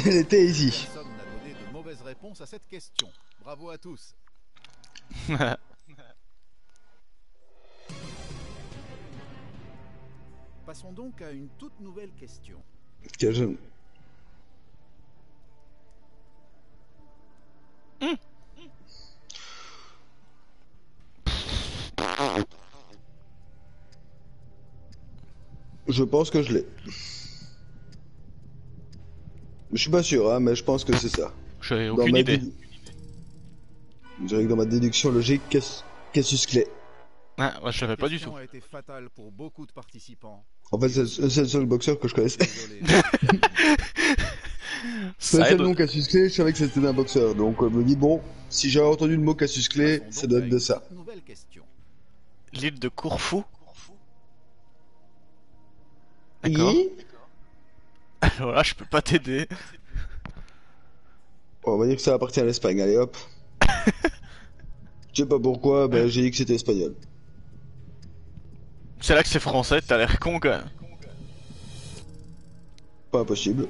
Elle était easy. À cette question. Bravo à tous. Passons donc à une toute nouvelle question. Quel jeune. Je pense que je l'ai. Je suis pas sûr, hein, mais je pense que c'est ça. J'ai Dans aucune ma idée. Je dirais que dans ma déduction logique, Cass- Cassius Clay. Ah, moi, je savais pas du tout. a été fatale pour beaucoup de participants. En fait, c'est le seul boxeur que je connaissais. C'est Ça le nom Cassius Clay, je savais que c'était un boxeur. Donc euh, je me dis, bon, si j'avais entendu le mot Cassius Clay, ça doit être de ça. toute Nouvelle question. L'île de Corfou D'accord. Oui. Alors là, je peux pas t'aider. On va dire que ça appartient à l'Espagne, allez hop. Je sais pas pourquoi, ben j'ai dit que c'était espagnol. C'est là que c'est français, t'as l'air con quand même. Pas impossible.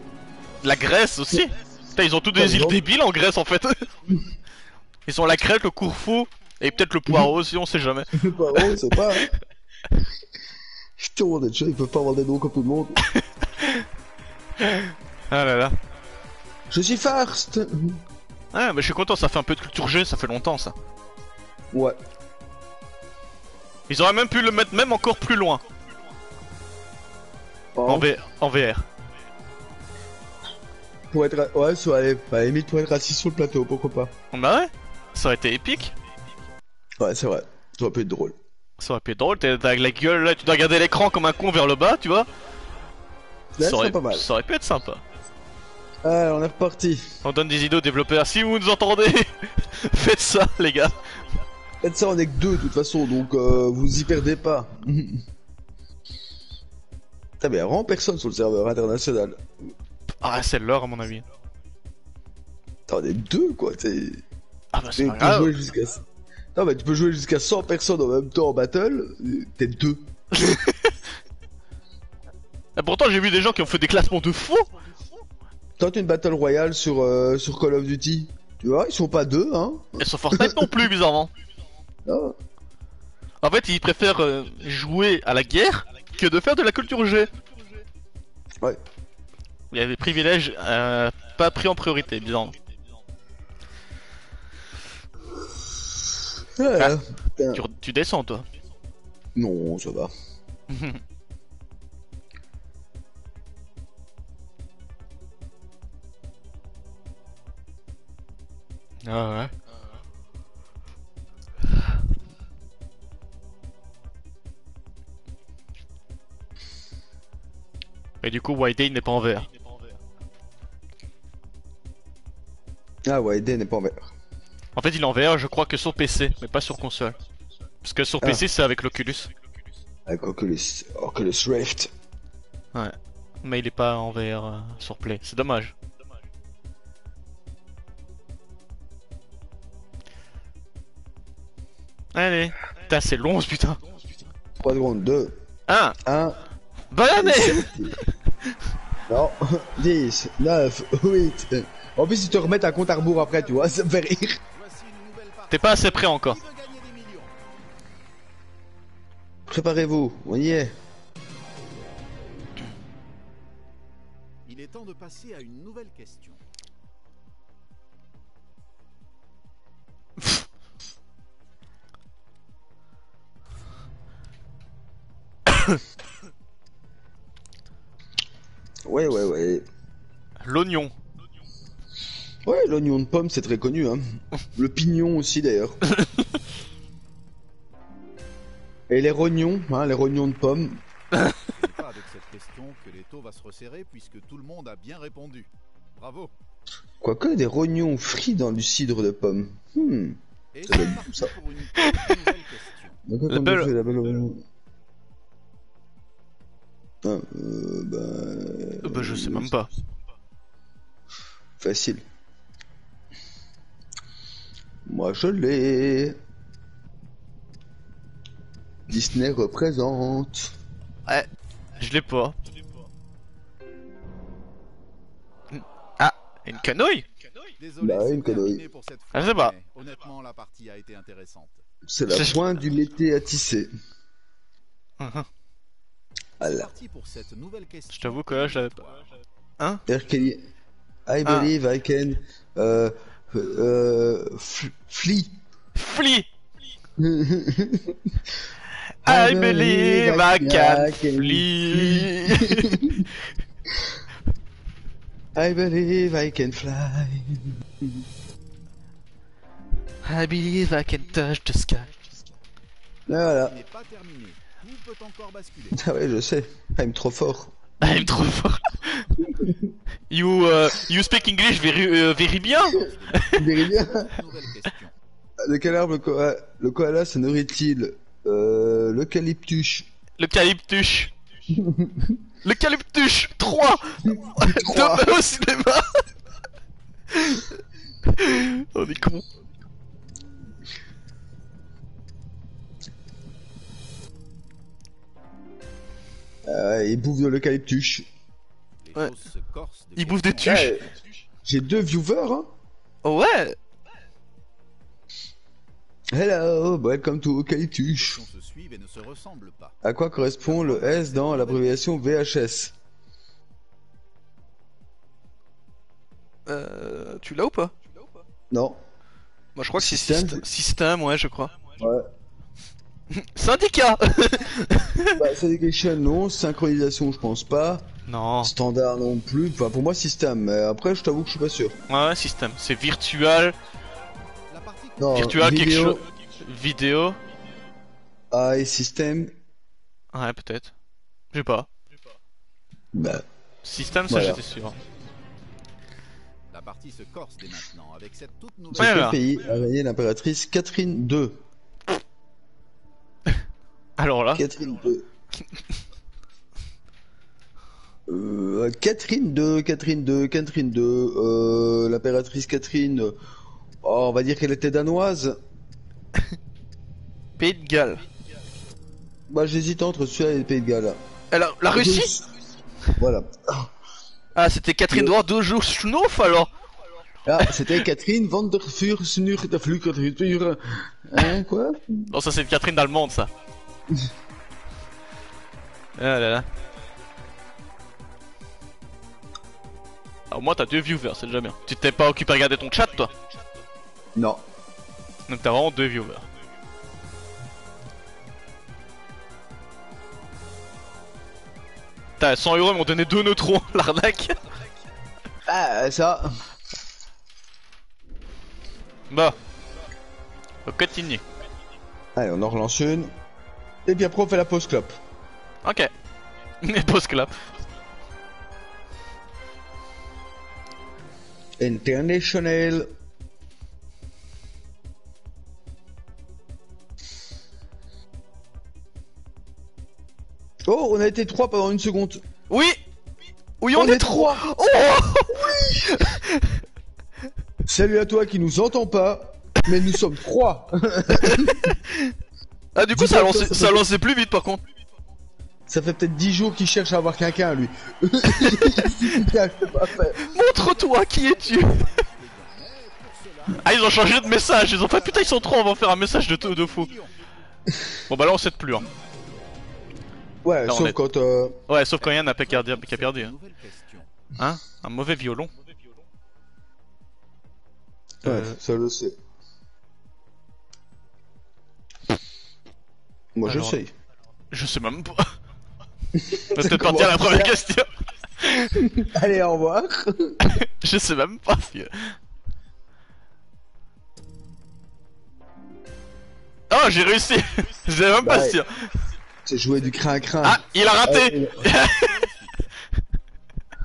La Grèce aussi Putain, ils ont tous Par des îles débiles en Grèce en fait. Ils ont la Crète, le Corfou, et peut-être le poireau aussi, on sait jamais. C'est pas vrai, c'est pas. hein. Putain, on est déjà, ils peuvent pas avoir des noms comme tout le monde. Ah là là. Je suis Farst Ah, mais je suis content, ça fait un peu de culture G, ça fait longtemps ça. Ouais. Ils auraient même pu le mettre même encore plus loin, en, V- en VR. pour être. Ouais, allez, à la limite pour être assis sur le plateau, pourquoi pas. Bah ouais, ça aurait été épique. Ouais, c'est vrai. Ça aurait pu être drôle. Ça aurait pu être drôle, t'as la gueule là, tu dois regarder l'écran comme un con vers le bas, tu vois. Là, ça, aurait, pas mal. ça aurait pu être sympa. Allez, on est reparti. On donne des idées aux développeurs. Si vous nous entendez, faites ça, les gars. Faites ça, on est que deux de toute façon, donc euh, vous y perdez pas. T'as bien vraiment personne sur le serveur international. Ah, c'est l'heure à mon avis. T'en es deux quoi, t'es. Ah bah c'est pas grave. Non, mais tu peux jouer jusqu'à 100 personnes en même temps en battle, t'es deux. Et pourtant j'ai vu des gens qui ont fait des classements de fou. Tente une battle royale sur, euh, sur Call of Duty. Tu vois, ils sont pas deux, hein. Et sur Fortnite non plus, bizarrement. Ah. En fait, ils préfèrent euh, jouer à la guerre que de faire de la culture G. Ouais. Il y a des privilèges euh, pas pris en priorité, bizarrement. Ouais, Tu, tu descends, toi. Non, ça va. Ah ouais. Et du coup, White Day n'est pas en vert. Ah D n'est pas en vert. En fait, il est en vert, je crois que sur PC, mais pas sur console. Parce que sur Ah. PC, c'est avec l'Oculus. Avec Oculus, Oculus Rift. Ouais. Mais il est pas en vert euh, sur Play. C'est dommage. Allez. Putain, c'est long, ce putain. 3 secondes, 2, 1. 1, Bonne année non, 10, 9, 8. En plus, ils te remettent un compte à rebours après, tu vois, ça me fait rire. T'es pas assez près encore. Préparez-vous, on y est. Il est temps de passer à une nouvelle question. Ouais, ouais, ouais. L'oignon. Ouais, l'oignon de pomme, c'est très connu, hein. Le pignon aussi, d'ailleurs. Et les rognons, hein, les rognons de pomme. Pas avec cette question que l'étau va se resserrer puisque tout le monde a bien répondu. Bravo. Quoique, des rognons frits dans du cidre de pomme. Hmm. Et Ça doit c'est être ça. pour une question. La belle- on fait la belle- Ah, euh, bah... Euh, bah, je sais même pas. Facile. Moi, je l'ai. Disney représente. Ouais. Je l'ai pas. Ah, une canouille Désolé, Bah, une cette Ah, fois. c'est pas. mais Honnêtement, la partie a été intéressante. C'est la pointe du l'été à tisser. C'est Voilà. parti pour cette nouvelle question. Je t'avoue que là, je l'avais pas. R. Kelly. I Ah. believe I can. Euh. Euh. f- Flee. Flee I believe I can flee I believe I can fly. I believe I can touch the sky Voilà. Ce n'est pas terminé. Tout peut encore basculer? Ah ouais, je sais. I'm trop fort. I'm trop fort. You, uh, you speak English very, uh, very bien. Verrez bien. De quel arbre le koala, le koala se nourrit-il euh, L'eucalyptus? L'eucalyptus. L'eucalyptus. 3 Trois. Demain au cinéma. On est con Euh, il bouffe de l'eucalyptus. Ouais. Il bouffe des tuches Ouais, J'ai deux viewers. Hein. Ouais Hello, welcome to eucalyptus. Les questions se suivent et ne se ressemblent pas. À quoi correspond le S dans l'abréviation VHS Euh, tu l'as ou pas? Non. Moi je crois que c'est. Système, ouais, je crois. Ouais. Syndicat Bah, Syndication, non. Synchronisation, je pense pas. Non. Standard non plus. Enfin, pour moi, système. Mais après, je t'avoue que je suis pas sûr. Ouais, ouais, système. C'est virtual, La partie Non, virtual quelque vidéo, chose. Vidéo. AI système. Ouais, peut-être. Je sais pas. Bah, Système, ça Voilà. j'étais sûr. La partie se corse dès maintenant avec cette toute nouvelle. là. pays a régné l'impératrice Catherine II Alors là. Catherine II. Euh, Catherine II, Catherine II, Catherine II, euh, l'impératrice Catherine, oh, on va dire qu'elle était danoise. Pays de Galles. Bah j'hésite entre celui-là et le Pays de Galles. Alors, la Russie Voilà. Ah, c'était Catherine Noir de Schnouf alors Ah, c'était Catherine van der Vuur, Snur, de Hein, quoi? Non, ça c'est Catherine d'allemande, ça. Ah là là. Ah, au moins t'as deux viewers, c'est déjà bien. Tu t'es pas occupé à regarder ton chat, toi Non. Donc t'as vraiment deux viewers. T'as 100 euros, ils m'ont donné deux neutrons, l'arnaque. Ah, ça. Bah. On continue. Allez, on en relance une. Et puis après, on fait la pause clope. Ok. Et pause clap. International. Oh, on a été trois pendant une seconde. Oui Oui, on, est, trois Oh Salut à toi qui nous entend pas, mais nous sommes trois. Ah, du coup, ça a lancé, ça a lancé plus vite par contre. Ça fait peut-être 10 jours qu'il cherche à avoir quelqu'un, lui. Montre-toi, qui es-tu Ah, ils ont changé de message, ils ont fait putain, ils sont trois, on va faire un message de, de fou. Bon, bah là, on sait plus. Hein. Ouais, Là, sauf est- quand... Euh... Ouais, sauf quand Yann a pas perdu. a perdu hein. Hein? Un mauvais violon. Ouais, Euh. ça le sait. Moi, je sais. Je sais même pas. Peut-être partir à la première question. Allez, au revoir. Je sais même pas. vieux. Oh, j'ai réussi. J'étais même pas Ouais. sûr. J'ai joué du crin-crin. Ah, il a raté.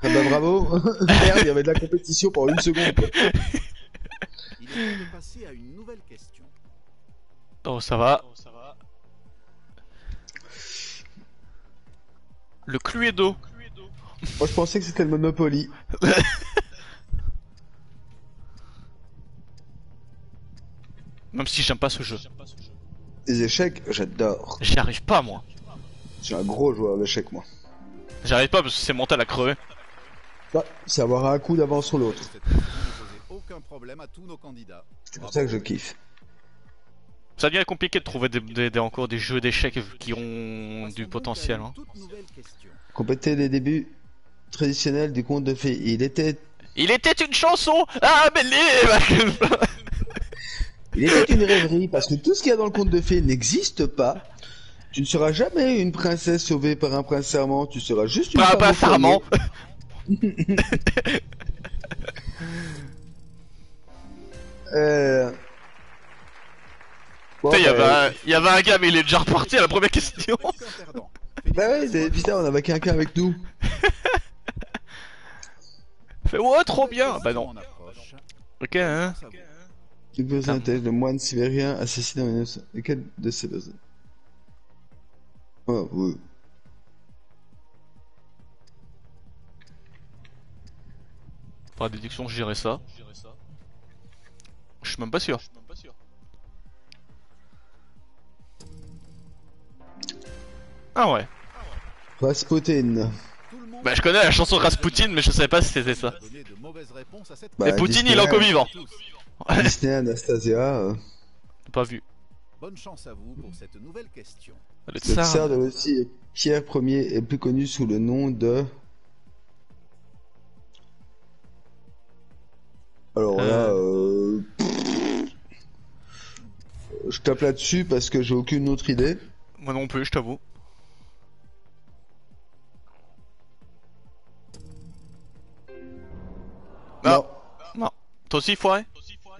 Ah bah bravo. Merde, il y avait de la compétition pendant une seconde. Il est temps de passer à une nouvelle question. Oh, ça va. Le Cluedo. Moi, je pensais que c'était le Monopoly. Même si j'aime pas ce jeu. Les échecs, j'adore. J'y arrive pas, moi. Suis un gros joueur d'échecs, moi. J'y arrive pas parce que c'est mental à crever. Ouais, c'est avoir un coup d'avance sur l'autre. C'est pour ça que je kiffe. Ça devient compliqué de trouver des, des- des- encore des jeux d'échecs qui ont du potentiel. Hein. Compléter les débuts traditionnels du conte de fées. Il était... Il était une chanson Ah, Amélie Il était une rêverie parce que tout ce qu'il y a dans le conte de fées n'existe pas. Tu ne seras jamais une princesse sauvée par un prince charmant, tu seras juste une pas au foyer. Sarment Euh... Bon, il y bah, avait un- il y avait un gars, mais il est déjà reparti à la première question. Bah ouais, c'est- putain, on avait quelqu'un avec nous. Fait ouais, trop bien Bah non. Ok, hein peut s'intéresser le moine sibérien assassiné en 1900 Lequel de ces personnes Oh, oui. Par déduction, je gérais ça. Je suis même pas sûr. Ah ouais. Rasputin. Bah je connais la chanson Rasputin, mais je savais pas si c'était ça. Bah, Mais Poutine, il est encore vivant. Disney, Anastasia. euh, Pas vu. Bonne chance à vous pour cette nouvelle question. Le Le tsar. tsar de Russie, Pierre Ier, est plus connu sous le nom de. Alors là, euh... je tape là-dessus parce que j'ai aucune autre idée. Moi non plus, je t'avoue. Ah. Non. Toi aussi, foiré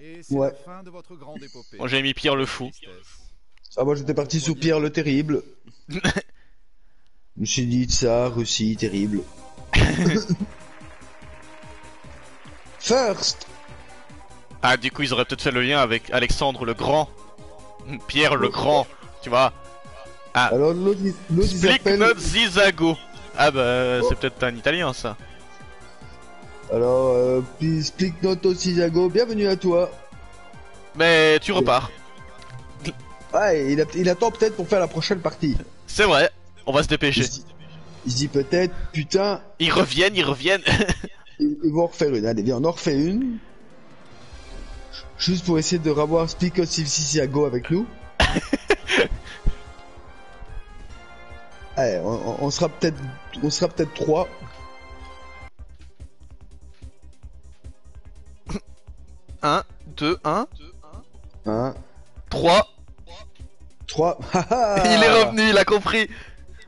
Et c'est Ouais. la fin de votre grande épopée. Moi j'ai mis Pierre le fou. Ah, moi j'étais parti sur Pierre le Terrible. je me suis dit ça, Russie, terrible. First Ah, du coup, ils auraient peut-être fait le lien avec Alexandre le Grand. Pierre le Grand, tu vois. Alors l'autre il- s'appelle. Zizago. Ah bah, c'est peut-être un italien ça. Alors, euh, Noto Sisago, bienvenue à toi. Mais tu repars. Ouais, il, a- il attend peut-être pour faire la prochaine partie. C'est vrai, on va se dépêcher. il se dit peut-être, putain, Ils reviennent, ils reviennent. ils, ils vont en refaire une. Allez, viens, on en refait une. juste pour essayer de revoir Speak of Go avec nous. Allez, on, on- on sera peut-être, on sera peut-être trois. 1, 2, 1, Un, 3. trois. Haha Il est revenu, il a compris.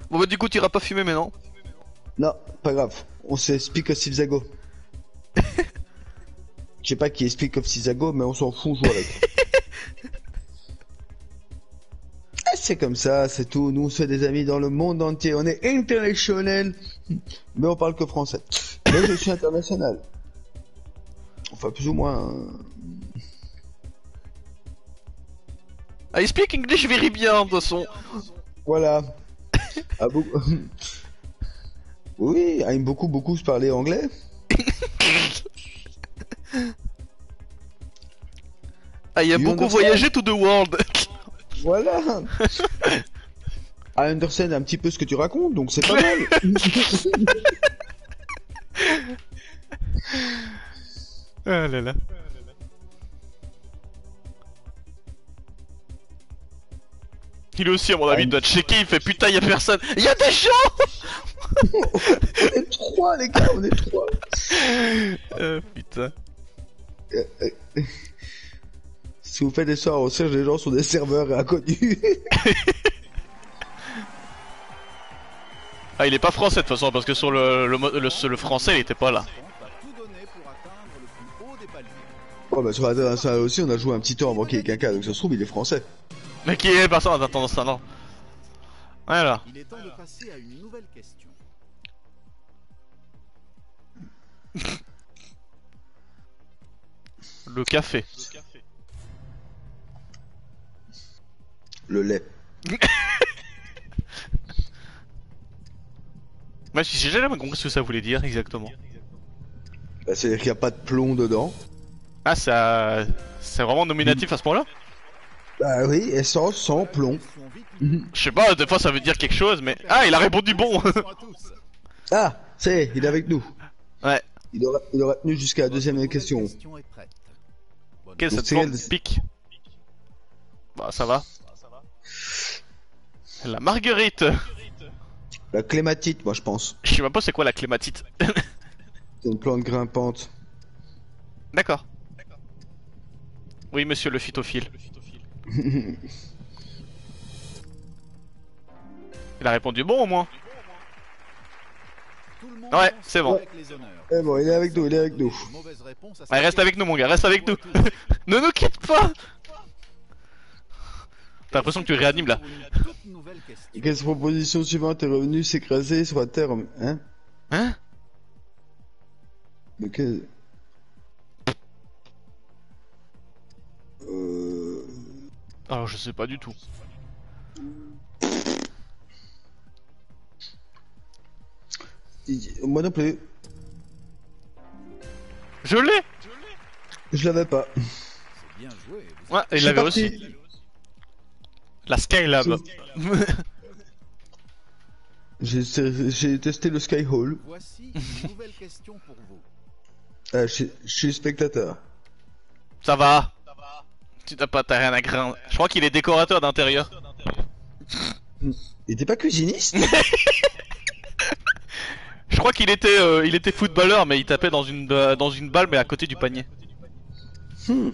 Bon bah du coup tu iras pas fumer maintenant. Non, pas grave. On sait Speak of Zago. Je sais pas qui est Speak of Zago, mais on s'en fout, on joue avec. Ah, c'est comme ça, c'est tout. Nous, on se fait des amis dans le monde entier. On est international, mais on parle que français. Mais je suis international. Enfin, plus ou moins. hein. I speak English very bien de toute façon. Voilà. Ah, beaucoup... Oui, aime beaucoup, beaucoup se parler anglais. Ah, il a You beaucoup understand? voyagé to the world. Voilà. I understand un petit peu ce que tu racontes, donc c'est pas mal. Ah là là. Il est aussi, à mon avis, il doit checker, il fait putain, y a personne. Y a des gens on est trois, les gars, on est trois. Euh, putain. Si vous faites des soirs, on cherche des gens sur des serveurs inconnus. Ah, il est pas français de toute façon, parce que sur le, le, mo- le, le français, il était pas là. Oh, bah sur l'international aussi, on a joué un petit temps avant qu'il y ait quelqu'un, donc ça se trouve, il est français. Mais qui est personne en attendant ça, non Voilà. Il est temps de passer à une nouvelle question. Le café. Le lait. Moi, j'ai jamais compris ce que ça voulait dire exactement. Bah, C'est-à-dire qu'il n'y a pas de plomb dedans. Ah, ça. C'est vraiment nominatif à ce point-là? Bah oui, essence sans plomb. Je sais pas, des fois ça veut dire quelque chose, mais. Ah, il a répondu bon Bonjour à tous. Ah, c'est, il est avec nous. Ouais. Il aura, il aura tenu jusqu'à la deuxième question. Quelle cette plante pique? Bah, ça va. La marguerite La clématite, moi je pense. Je sais même pas c'est quoi la clématite. C'est une plante grimpante. D'accord. Oui, monsieur le phytophile. Il a répondu bon au moins. Tout le monde Ouais, c'est bon. avec les honneurs. Eh bon, il est avec nous, il est avec nous. Mauvaise réponse à Ouais, reste avec nous, mon gars, reste avec nous. ne nous quitte pas T'as l'impression que tu réanimes là. Une toute nouvelle question. Quelle proposition suivante est revenue s'écraser sur la terre Hein? Hein? Mais quel... Euh... Alors, je sais pas du tout. Moi non plus. Je l'ai Je l'avais pas. C'est bien joué. Vous Ouais, il l'avait aussi. La Skylab. J'ai j'ai testé le Sky Hall. Voici une nouvelle question pour vous. Ah, je, je suis spectateur. Ça va. Tu n'as pas, t'as rien à craindre. Je crois qu'il est décorateur d'intérieur. Il était pas cuisiniste? Je crois qu'il était, euh, il était footballeur, mais il tapait dans une, euh, dans une balle, mais à côté du panier. Hmm.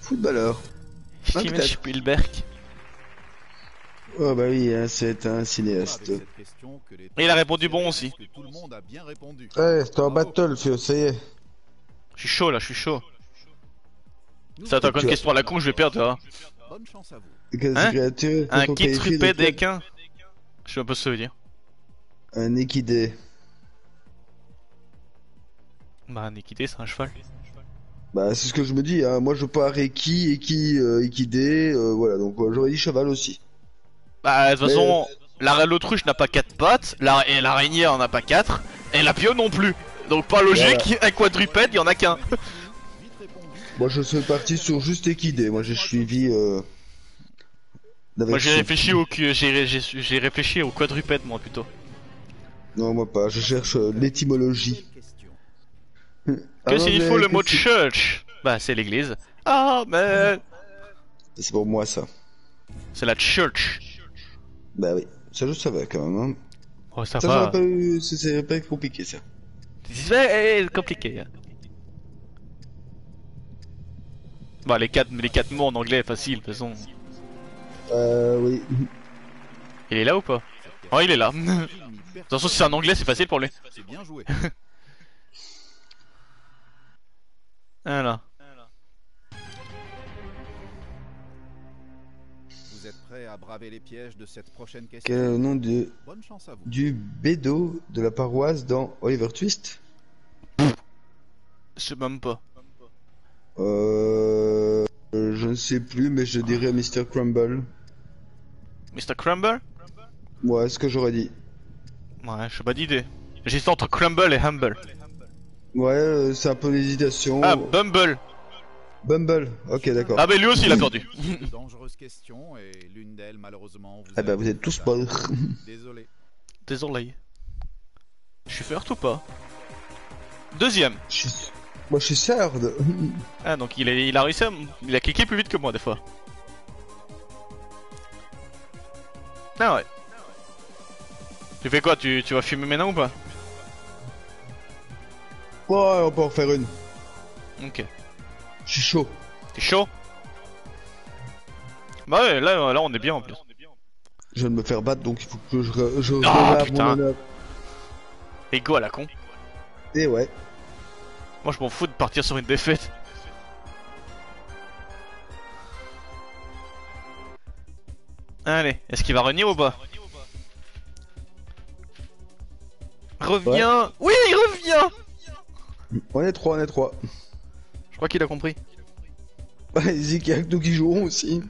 Footballeur. Ah, Steven. Spielberg. Oh bah oui, hein, c'est un cinéaste. Et il a répondu bon aussi. que tout le monde a bien répondu? Ouais, c'était en battle, ça y est. Je suis chaud là, je suis chaud. Ça t'as encore une question à la con, je vais perdre. Hein. Bonne chance à vous. Hein Un kit rupé de- d'équin. Je sais pas ce que ça veut dire. Un équidé. Bah, un équidé, c'est un cheval. Bah c'est ce que je me dis, hein. moi je pars Eki, Eki, euh, équidé, euh, voilà, donc euh, j'aurais dit cheval aussi. Bah, de toute Mais- façon, la- l'autruche n'a pas 4 pattes, la, et l'araignée en a pas 4, et la pieuvre non plus. Donc, pas logique, un quadrupède, il y en a qu'un. Moi je suis parti sur juste équidé, moi j'ai suivi... Euh... Moi, j'ai réfléchi au, j'ai, réfléchi au quadrupède, moi, plutôt. Non moi pas, je cherche euh, l'étymologie. Que signifie mais le mot church Bah, c'est l'église. Ah, mais C'est pour moi ça. c'est la church. Bah oui, ça je savais quand même. Hein. Oh, ça, Ça, va. pas eu... c'est- pas compliqué ça. C'est compliqué. hein. Bah, les quatre, les quatre mots en anglais, facile, de toute façon. Euh, oui. Il est là ou pas? Oh, il est là. De toute façon, si c'est en anglais, c'est facile pour lui. C'est bien joué. Voilà. Vous êtes prêts à braver les pièges de cette prochaine question? Quel est le nom de... Bonne chance à vous. du bédo de la paroisse dans Oliver Twist? Je sais même pas. Euh... Je ne sais plus, mais je dirais Mr. Crumble. Mr. Crumble? Ouais, ce que j'aurais dit. Ouais, je sais pas d'idée. J'hésite entre Crumble et Humble. Ouais, euh, c'est un peu d'hésitation. Ah, Bumble Bumble, ok, d'accord. Ah, mais lui aussi, il a perdu. De dangereuses questions et l'une d'elles, malheureusement, vous Ah bah vous êtes tous morts. Désolé. Désolé. Je suis first ou pas? Deuxième. Je suis- Moi je suis third. Ah, donc il a, il a réussi à... Il a cliqué plus vite que moi, des fois. Ah ouais. Tu fais quoi? Tu, tu vas fumer maintenant ou pas? Ouais, on peut en faire une. Ok. Je suis chaud. T'es chaud? Bah ouais, là, là on est bien en plus. Je viens de me faire battre donc il faut que je, re- je Ah, relave putain. mon honneur. Ego à la con. Et ouais. Moi je m'en fous de partir sur une défaite. Allez, est-ce qu'il va renier ou pas Reviens Oui, il revient On est trois, on est trois. Je crois qu'il a compris. Vas-y, qu'il y a que nous qui jouons aussi.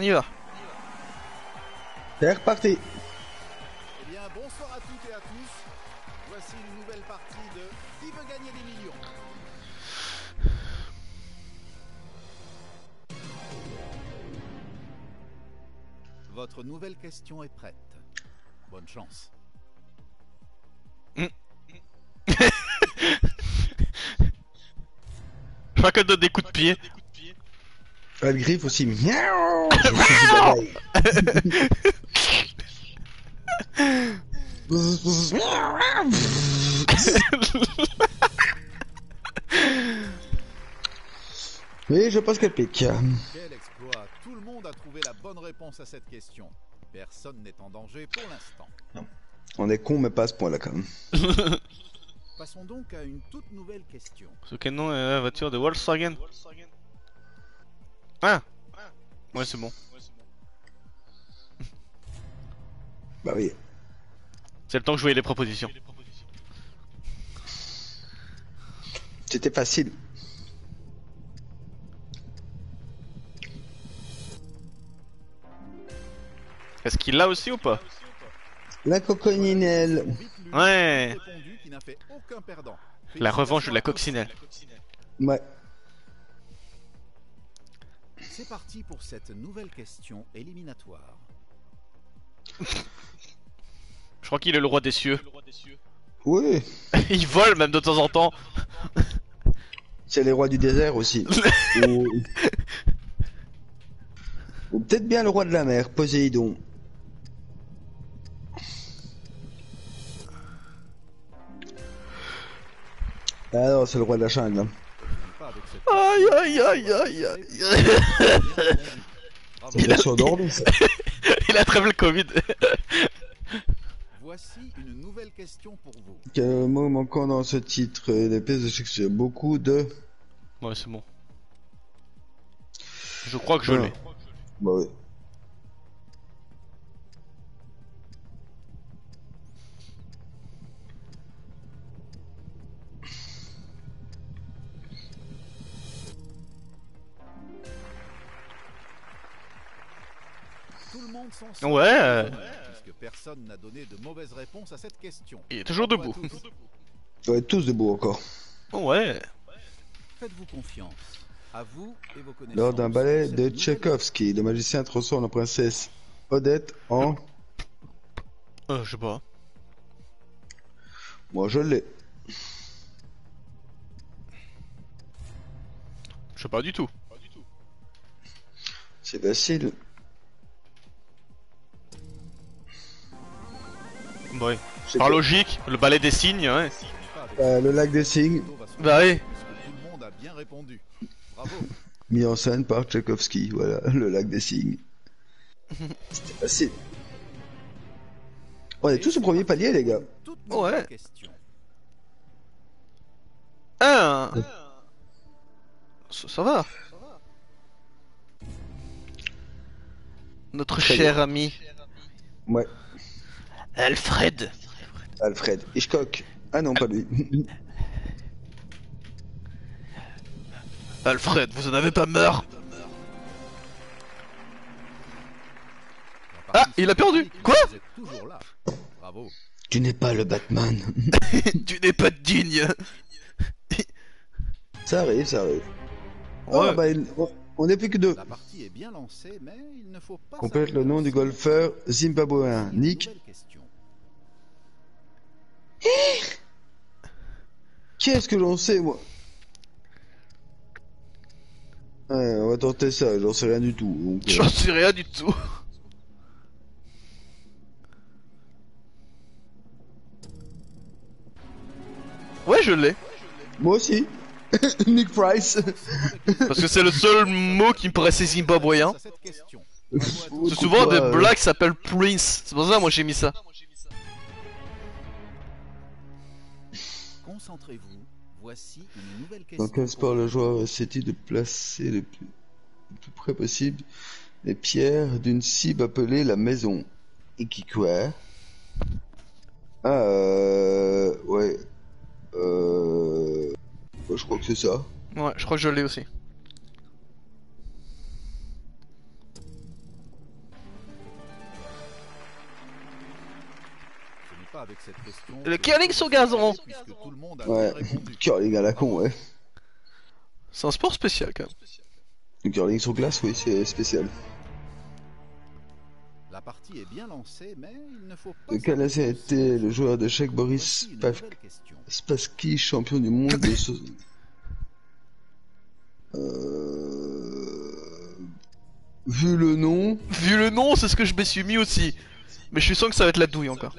On y va. C'est reparti. Eh bien, bonsoir à toutes et à tous. Voici une nouvelle partie de Qui veut gagner des millions? Votre nouvelle question est prête. Bonne chance. Je crois qu'elle donne des coups de pied. Ah, le griffe aussi. Miaou. Oui, je pense qu'elle pique. Quel exploit Tout le monde a trouvé la bonne réponse à cette question. Personne n'est en danger pour l'instant. On est con, mais pas à ce point-là quand même. Passons donc à une toute nouvelle question. Ce canon est la voiture de Volkswagen. Ah Ouais, c'est bon. Bah oui. C'est le temps que je voyais les propositions. C'était facile. Est-ce qu'il l'a aussi ou pas? La coconinelle. Ouais. répondu qui n'a fait aucun perdant. La revanche de la coccinelle. Ouais. C'est parti pour cette nouvelle question éliminatoire. Je crois qu'il est le roi des cieux. Oui, Il vole même de temps en temps. c'est les rois du désert aussi. ou ou peut-être bien le roi de la mer, Poséidon. Ah non, c'est le roi de la jungle. hein. Pas avec cette Aïe aïe aïe aïe aïe. Bravo. Ça doit être endormi, ça. Il attrape le Covid. Voici une nouvelle question pour vous. Quel mot manquant dans ce titre Les pièces de Shakespeare. Beaucoup de. Ouais, c'est bon. Je crois que je Ouais. l'ai. Bah oui. Monde s'en sort. Ouais. euh, Puisque personne n'a donné de mauvaise réponse à cette question. Il est toujours debout. On doit être tous debout encore. Ouais. Faites-vous confiance. À vous et vos connaissances. Lors d'un ballet de Tchaïkovski, le magicien transforme la princesse Odette en. Euh, je sais pas. Moi je l'ai. Je sais pas du tout. C'est facile. Ouais. C'est Par logique, le ballet des signes, ouais. Euh, le lac des signes, Bah oui. tout le monde a bien répondu. Bravo. mis en scène par Tchaïkovski. Voilà, le lac des signes. C'était facile. On est tous au premier palier, les gars. Ouais. Ah. Ça, ça va. Notre Très cher ami Ouais, Alfred. Alfred Hitchcock. Ah non, pas lui. Alfred, vous en avez pas marre Ah, il a perdu. Quoi? Vous êtes toujours là. Bravo. tu n'es pas le Batman. Tu n'es pas digne. ça arrive, ça arrive. Ouais. Oh, bah, il- on- n'est plus que deux. La partie est bien lancée, mais il ne faut pas. Complète le nom du golfeur zimbabwéen. Nick. Qu'est-ce que j'en sais, moi? Ouais, on va tenter ça, j'en sais rien du tout. donc, euh, J'en sais rien du tout. Ouais, je l'ai. Moi aussi. Nick Price. Parce que c'est le seul mot qui me paraissait zimbabwéen. À tous. C'est souvent des euh, blagues qui s'appellent Prince. C'est pour ça moi j'ai mis ça. Concentrez-vous. Voici une nouvelle question. Dans quel sport le joueur essaie-t-il de placer le plus, le plus près possible les pierres d'une cible appelée la maison Ikikwa Ah, euh... Ouais. Euh... ouais, je crois que c'est ça. Ouais, je crois que je l'ai aussi. Pas avec cette question. Le curling sur gazon. Puisque tout le monde a Ouais. Curling à la con, ouais. C'est un sport spécial quand même. Le curling sur glace, oui, c'est spécial. La partie est bien lancée, mais il ne faut pas. De quelle année a été le joueur Boris Spav- nouvelle question. Spassky, champion du monde de ce... Euh... Vu le nom, Vu le nom, c'est ce que je me suis mis aussi. Mais je suis sûr que ça va être la douille encore.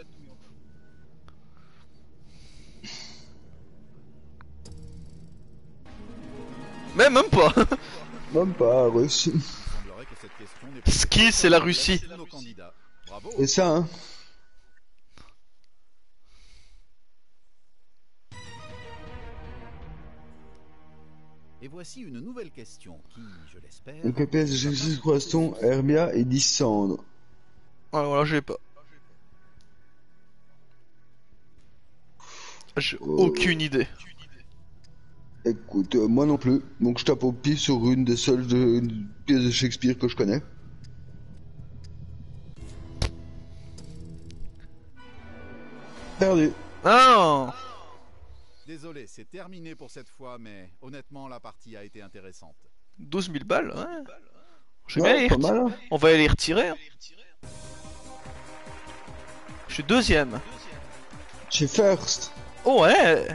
Mais même pas. même pas pas- Ski, c'est la Russie. Et ça, hein Et voici une nouvelle question qui, je l'espère, Donc PS de Jésus Croiston, Hermia et Dissandre. Ah voilà, je l'ai pas. J'ai Euh. aucune idée. Écoute, euh, moi non plus. Donc je tape au pif sur une des seules de- une pièces de Shakespeare que je connais. Perdu. Ah désolé, c'est terminé pour cette fois, mais honnêtement, la partie a été intéressante. 12 000 balles, ouais. Je vais Ouais, mal. hein. On va aller les retirer. hein. Je suis deuxième. Chez First. Oh ouais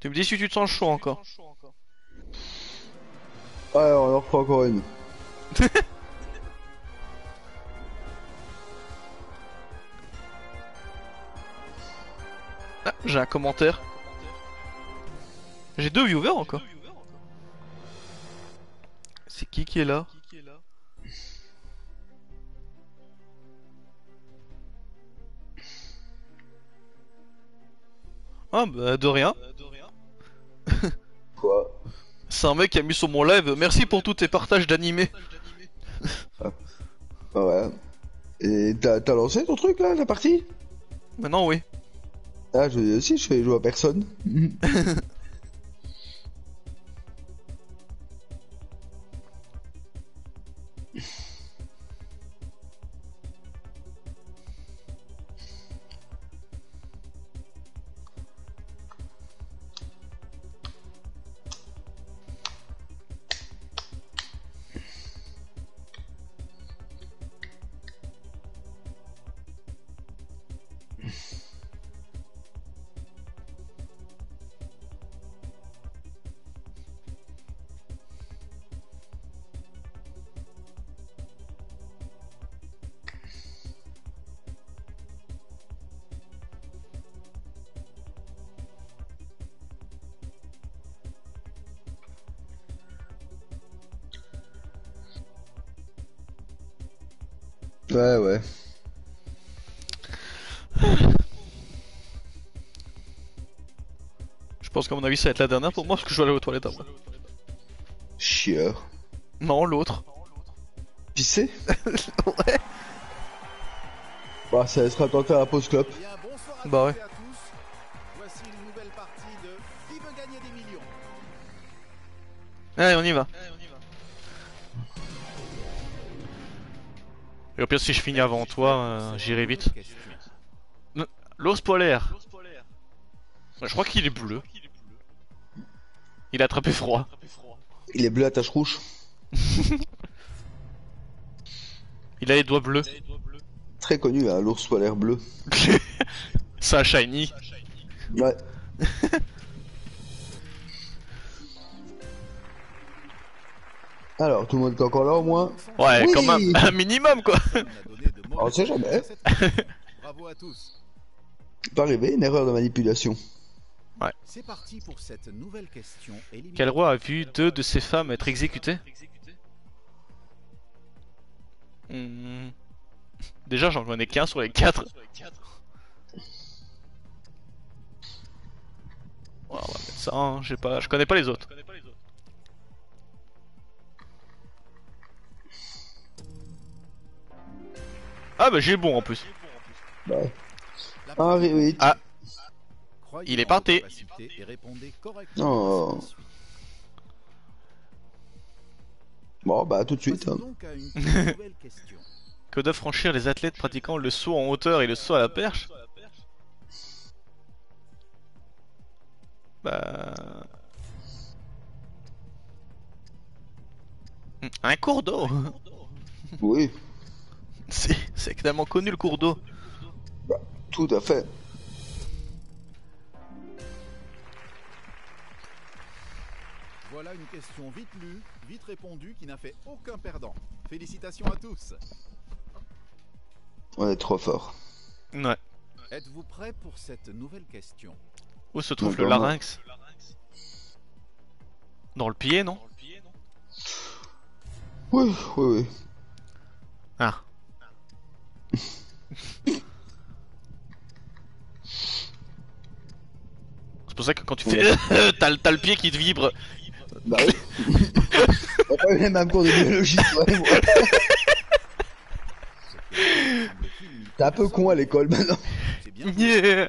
Tu me dis si tu te sens chaud encore. Ouais, on en reprend encore une. Ah, j'ai un commentaire. J'ai deux viewers encore. C'est qui qui est là? Ah bah de rien. Quoi? C'est un mec qui a mis sur mon live. Merci pour tous tes partages d'animés. Ah ouais. Et t'as lancé ton truc là, la partie? Maintenant oui. Ah, je aussi, je fais jouer à personne. qu'à mon avis ça va être la dernière pour moi parce que je dois aller aux toilettes après. Chieur. Non, l'autre. Pisser? Ouais. Bah, ça sera temps de faire la pause clope. Bien, bonsoir à Bah millions Allez, on y va. Et au pire, si je finis avant toi, euh, j'irai vite. L'ours polaire. Je crois qu'il est bleu. Il a attrapé froid. Il est bleu à tache rouge. Il a les doigts bleus. Très connu, hein, l'ours polaire bleu. C'est un shiny. Ouais. Alors, tout le monde est encore là au moins Ouais, Oui. quand même. Un minimum, quoi. On sait jamais. Bravo à tous. Pas arrivé, une erreur de manipulation. C'est parti pour cette nouvelle question. Quel roi a vu deux de ses femmes être exécutées Hmm. Déjà, j'en connais qu'un sur les quatre. Ouais, on va mettre ça, hein, je pas, je connais pas les autres. Ah bah j'ai le bon en plus. Bah, Ah, oui, oui. Ah. Il est parti. Oh. Bon, bah, tout de suite. Hein. Que doivent franchir les athlètes pratiquant le saut en hauteur et le saut à la perche? Bah... Un cours d'eau Oui, C'est tellement connu le cours d'eau tout à fait. Voilà une question vite lue, vite répondue, qui n'a fait aucun perdant. Félicitations à tous. On est trop fort. Ouais. Êtes-vous prêts pour cette nouvelle question? Où se trouve le larynx? Dans le pied, non? Oui, oui, oui. Ah. C'est pour ça que quand tu fais... t'as le pied qui te vibre. Bah oui. On a pas eu les mêmes cours de biologie, toi et moi. T'es un peu con à l'école maintenant. C'est bien. Yeah.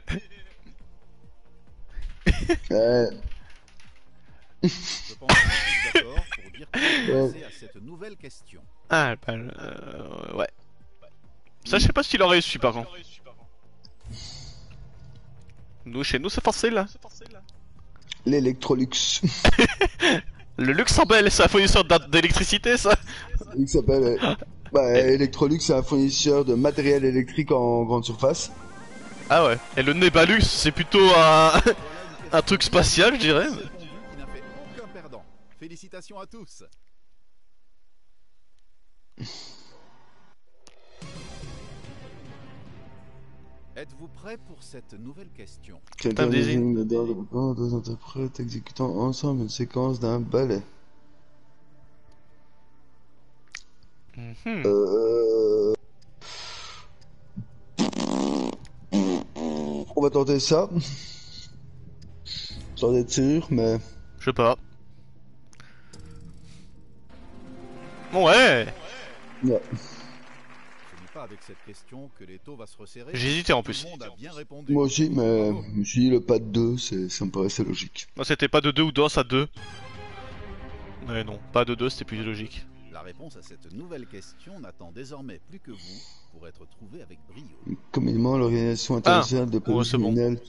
Ouais. Je pense qu'on est tous d'accord pour dire qu'on passer à cette nouvelle question. Ah, bah, euh, ouais. Ça, je sais pas s'il aurait réussi par contre. Nous, chez nous, c'est facile. Hein. L'Electrolux. Le Luxembourg, c'est un fournisseur d'électricité, ça euh, Bah, Electrolux, c'est un fournisseur de matériel électrique en grande surface. Ah ouais. Et le Nebalux, c'est plutôt un... un truc spatial, je dirais. Répondu qui n'a fait aucun perdant. Félicitations à tous. Êtes-vous prêt pour cette nouvelle question? Des- désigne le deux interprètes exécutant ensemble une séquence d'un ballet. Mhm. Euh... On va tenter ça. Sans être sûr, mais. Je sais pas. Ouais Ouais. N'est pas avec cette question que les taux va se resserrer. J'hésitais en plus. le monde a bien répondu. Moi aussi, mais Bravo. je me suis dit le pas de 2, c'est... ça me paraissait logique. Non, c'était pas de 2 ou d'os à 2. Ouais, non, pas de 2, c'était plus logique. La réponse à cette nouvelle question n'attend désormais plus que vous pour être trouvée avec brio. Communément, l'Organisation internationale de police Ah, c'est bon. criminelle.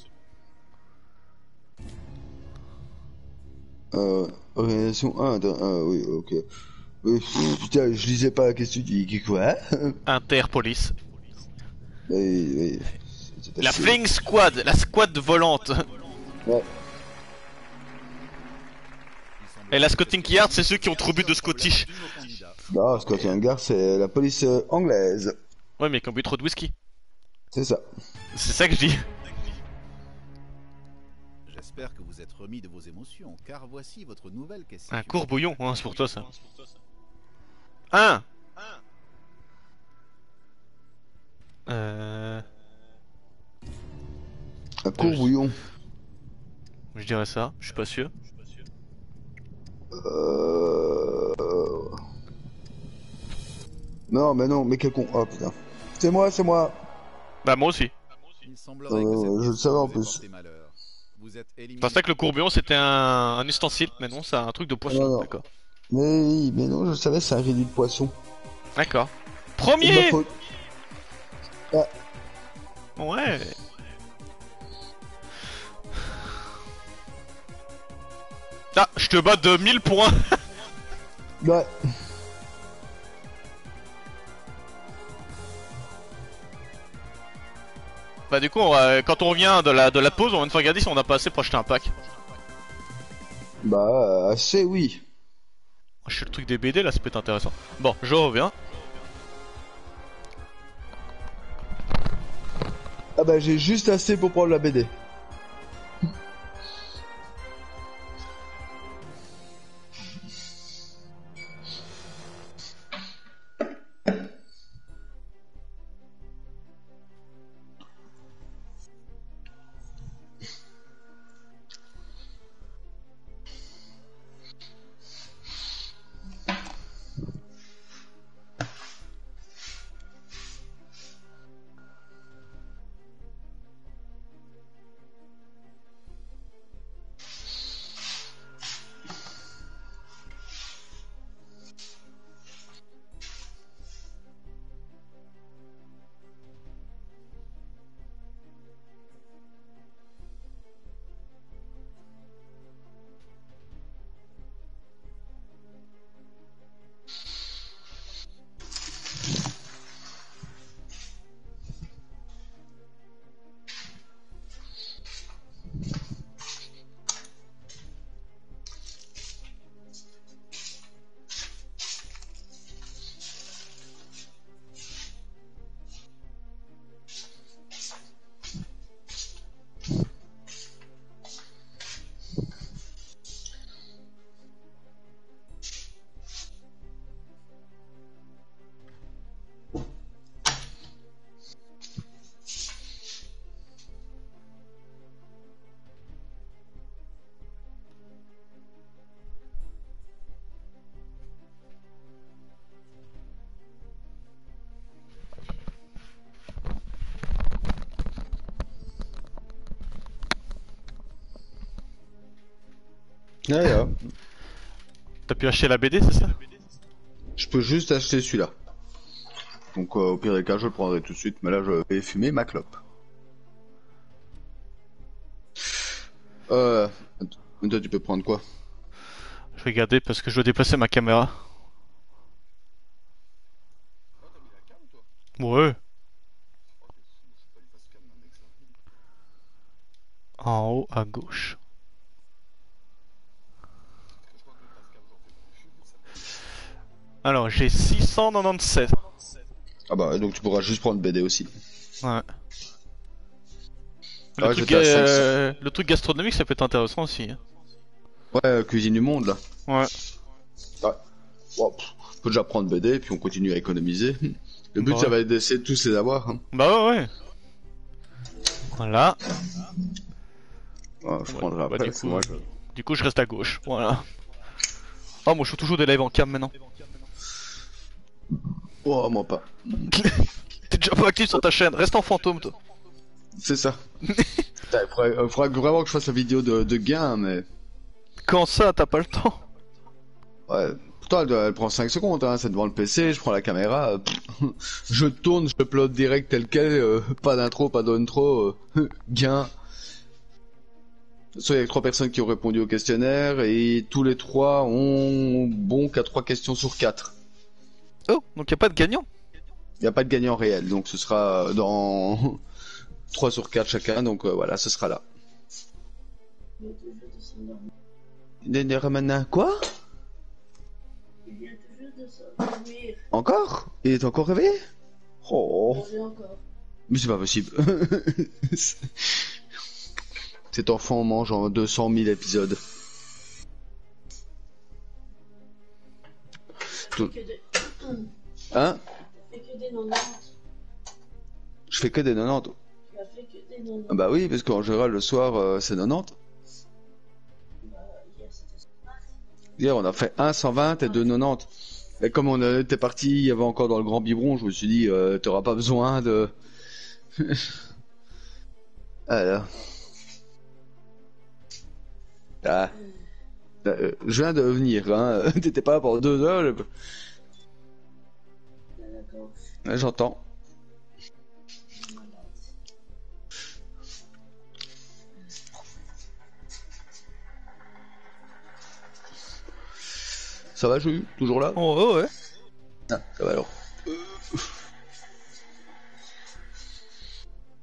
Euh, organisation 1, attends, ah, oui, ok. Pff, putain, je lisais pas la question du qui quoi Interpolice. Oui, oui. c'est La. Fling Squad, la squad volante. Ouais. Et la Scotting Yard, c'est ceux qui ont trop bu de Scottish. Non, Scotland Yard, c'est la police euh, anglaise. Ouais, mais qui ont bu trop de whisky. C'est ça. C'est ça que je dis. J'espère que vous êtes remis de vos émotions, car voici votre nouvelle question. Un court bouillon, hein, c'est pour toi ça. Un. Euh... Un court je- bouillon. Je dirais ça, je suis pas sûr. Euh... Non, mais non, mais quel con. Oh putain. C'est moi, c'est moi. Bah moi aussi. Il semblerait que Euh, cette je le savais en plus. porté malheur. Vous êtes éliminé. Je pensais que le courbillon c'était un... un ustensile, mais non, c'est un truc de poisson. Non. D'accord. Mais, non, je savais, c'est un réduit de poisson. D'accord. Premier faute. Ouais Ah, je te bats de 1000 points Ouais. Bah du coup, on va- quand on revient de la, de la pause, on va fois regarder si on a pas assez pour acheter un pack. Bah, assez, oui. Je suis le truc des BD là, ça peut être intéressant. Bon, je reviens. Ah bah, j'ai juste assez pour prendre la BD. T'as pu acheter la BD, c'est ça? Je peux juste acheter celui-là. Donc euh, au pire des cas, je le prendrai tout de suite, mais là je vais fumer ma clope. Euh... Toi, tu peux prendre quoi? Je vais garder parce que je dois déplacer ma caméra. Ouais. En haut à gauche. Alors j'ai 697. Ah bah, donc tu pourras juste prendre BD aussi. Ouais. Le, Ah, truc, euh, le truc gastronomique ça peut être intéressant aussi. hein. Ouais, euh, Cuisine du Monde, là. Ouais. Bon, pff, je peux déjà prendre BD, puis on continue à économiser. Le but, Bah ça va être d'essayer de tous les avoir. Hein. Bah ouais ouais. Voilà. Ouais, je Ouais, prendrai bah, après. du c'est coup, moi, je- Du coup je reste à gauche. Voilà. Oh moi je fais toujours des lives en cam maintenant. Oh, moi pas. T'es déjà pas actif sur ta chaîne. Reste en fantôme toi. C'est ça. Putain, il faudrait, euh, faudrait vraiment que je fasse la vidéo de, de gain, mais... Quand ça t'as pas le temps? Ouais, pourtant elle, elle prend 5 secondes, hein, c'est devant le PC, je prends la caméra, euh, pff, je tourne, je upload direct tel quel, euh, pas d'intro, pas d'intro, euh, gain. Soit il y a trois personnes qui ont répondu au questionnaire et tous les trois ont bon qu'à trois questions sur quatre. Oh donc y a pas de gagnant. Il n'y a pas de gagnant réel, donc ce sera dans 3 sur 4 chacun, donc euh, voilà, ce sera là. Dernier Ramanin, quoi? Il vient juste de s'endormir. Encore? Il est encore réveillé? Oh. Mais c'est pas possible. Cet enfant mange en 200 000 épisodes. Tout- Que. Hein Tu as fait que des 90. Je fais que des 90. Tu as fait que des 90. Ah Bah oui, parce qu'en général, le soir, euh, c'est 90. Bah, hier c'était 120. Hier, on a fait 1 120 et 2 90. Et comme on était parti, il y avait encore dans le grand biberon, je me suis dit, euh, t'auras pas besoin de... Alors. Ah. Euh, je viens de venir, hein. T'étais pas là pendant deux heures. je- J'entends. Ça va, Jules? Toujours là? Oh ouais ouais. Ah, ça va alors.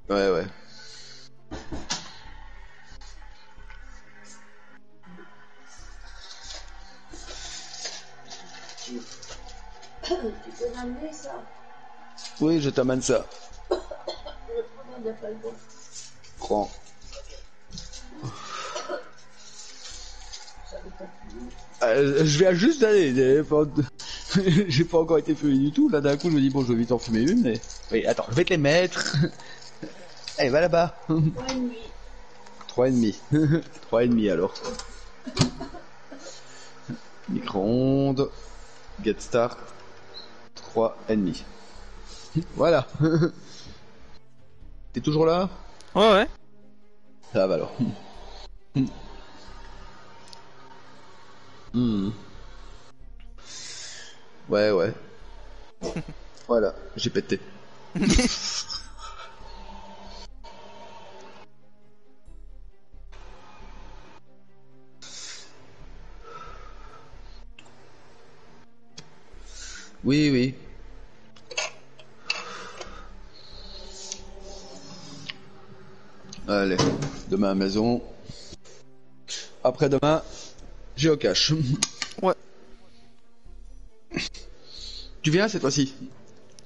Ouais, ouais. Tu peux ramener ça? Oui, je t'amène ça. Prends. Euh, je viens juste d'aller. j'ai pas- encore été fumé du tout. Là, d'un coup, je me dis, bon, je vais vite en fumer une, mais. Oui, attends, je vais te les mettre. Allez, va là-bas. Trois et demi. Trois et demi alors. Micro-ondes. Get start. Trois et demi. Voilà. T'es toujours là? Ouais ouais. Ça va alors. Hmm. Ouais, ouais. voilà, j'ai pété. oui, oui. Allez, demain à la maison. Après demain, j'ai au cash. Ouais. Tu viens cette fois-ci?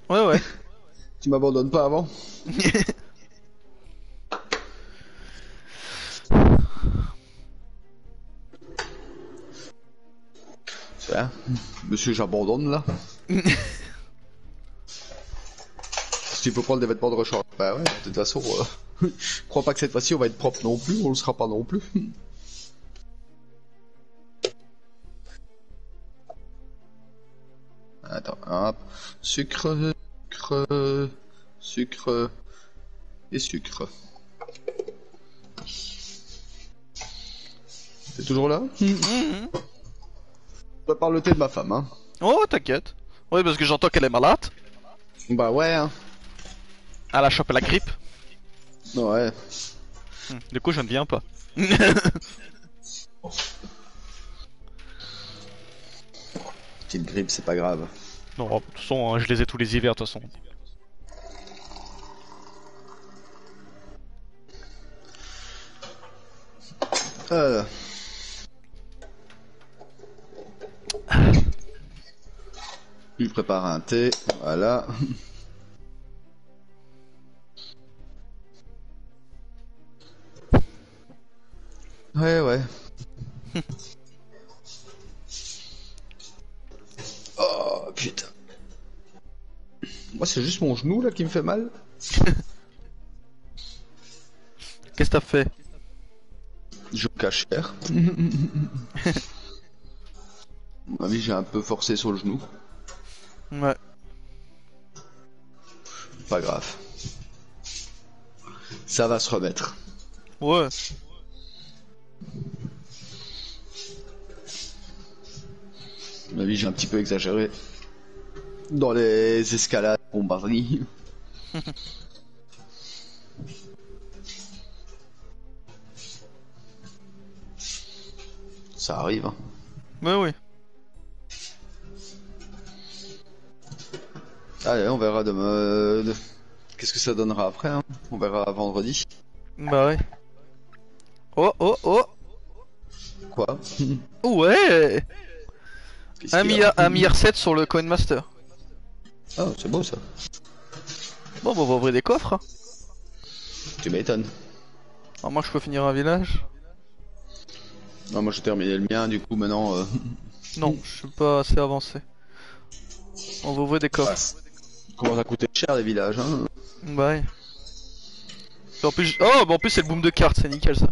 Ouais ouais. Tu m'abandonnes pas avant? Tiens, monsieur, j'abandonne là. Si tu peux prendre des vêtements de rechange. Bah ouais, de toute façon, euh, je crois pas que cette fois-ci on va être propre non plus, on le sera pas non plus. Attends, hop. Sucre, sucre, sucre et sucre. T'es toujours là? Je dois parler de ma femme, hein. Oh t'inquiète. Ouais parce que j'entends qu'elle est malade. Bah ouais, hein. À la chope à la grippe. Ouais. Hmm, Du coup, je ne viens pas. Petite grippe, c'est pas grave. Non, de toute façon, hein, je les ai tous les hivers, de toute façon. Euh. Il prépare un thé, voilà. Ouais, ouais. oh putain. Moi, c'est juste mon genou là qui me fait mal. Qu'est-ce que t'as fait? Je cache cher. À mon avis, j'ai un peu forcé sur le genou. Ouais. Pas grave. Ça va se remettre. Ouais. J'ai un petit peu exagéré. Dans les escalades, bombarderie. Ça arrive. Hein. Ouais, oui. Allez, on verra demain. de- Qu'est-ce que ça donnera après hein On verra vendredi. Bah ouais. Oh, oh, oh Quoi? Ouais 1 qu'il y a milliard, 1 milliard 7 sur le Coin Master. Ah, c'est beau ça. Bon, bah, on va ouvrir des coffres. hein. Tu m'étonnes. Alors, moi, je peux finir un village. Non, moi j'ai terminé le mien, du coup maintenant. euh, Non, je suis pas assez avancé. On va ouvrir des coffres. ça commence à coûter cher les villages. Hein Bah ouais. En plus, oh, bah en plus c'est le boom de cartes, c'est nickel ça.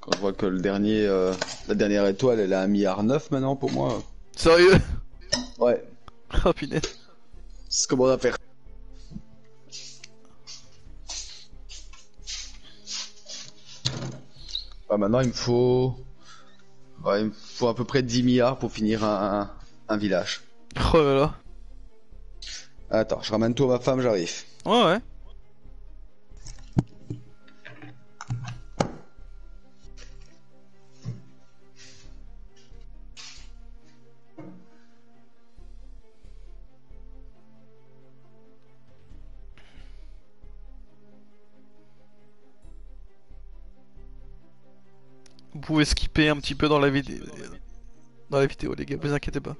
Quand je vois que le dernier, euh, la dernière étoile, elle a un milliard neuf maintenant pour moi. Sérieux? Ouais. Oh punaise. C'est comment on va faire. Bah, maintenant il me faut. Ouais, il me faut à peu près 10 milliards pour finir un, un, un village. Oh là là. Attends, je ramène tout à ma femme, j'arrive. Ouais, ouais. Pouvez skipper un petit peu dans la vidéo. Dans la vidéo, les gars, vous inquiétez pas.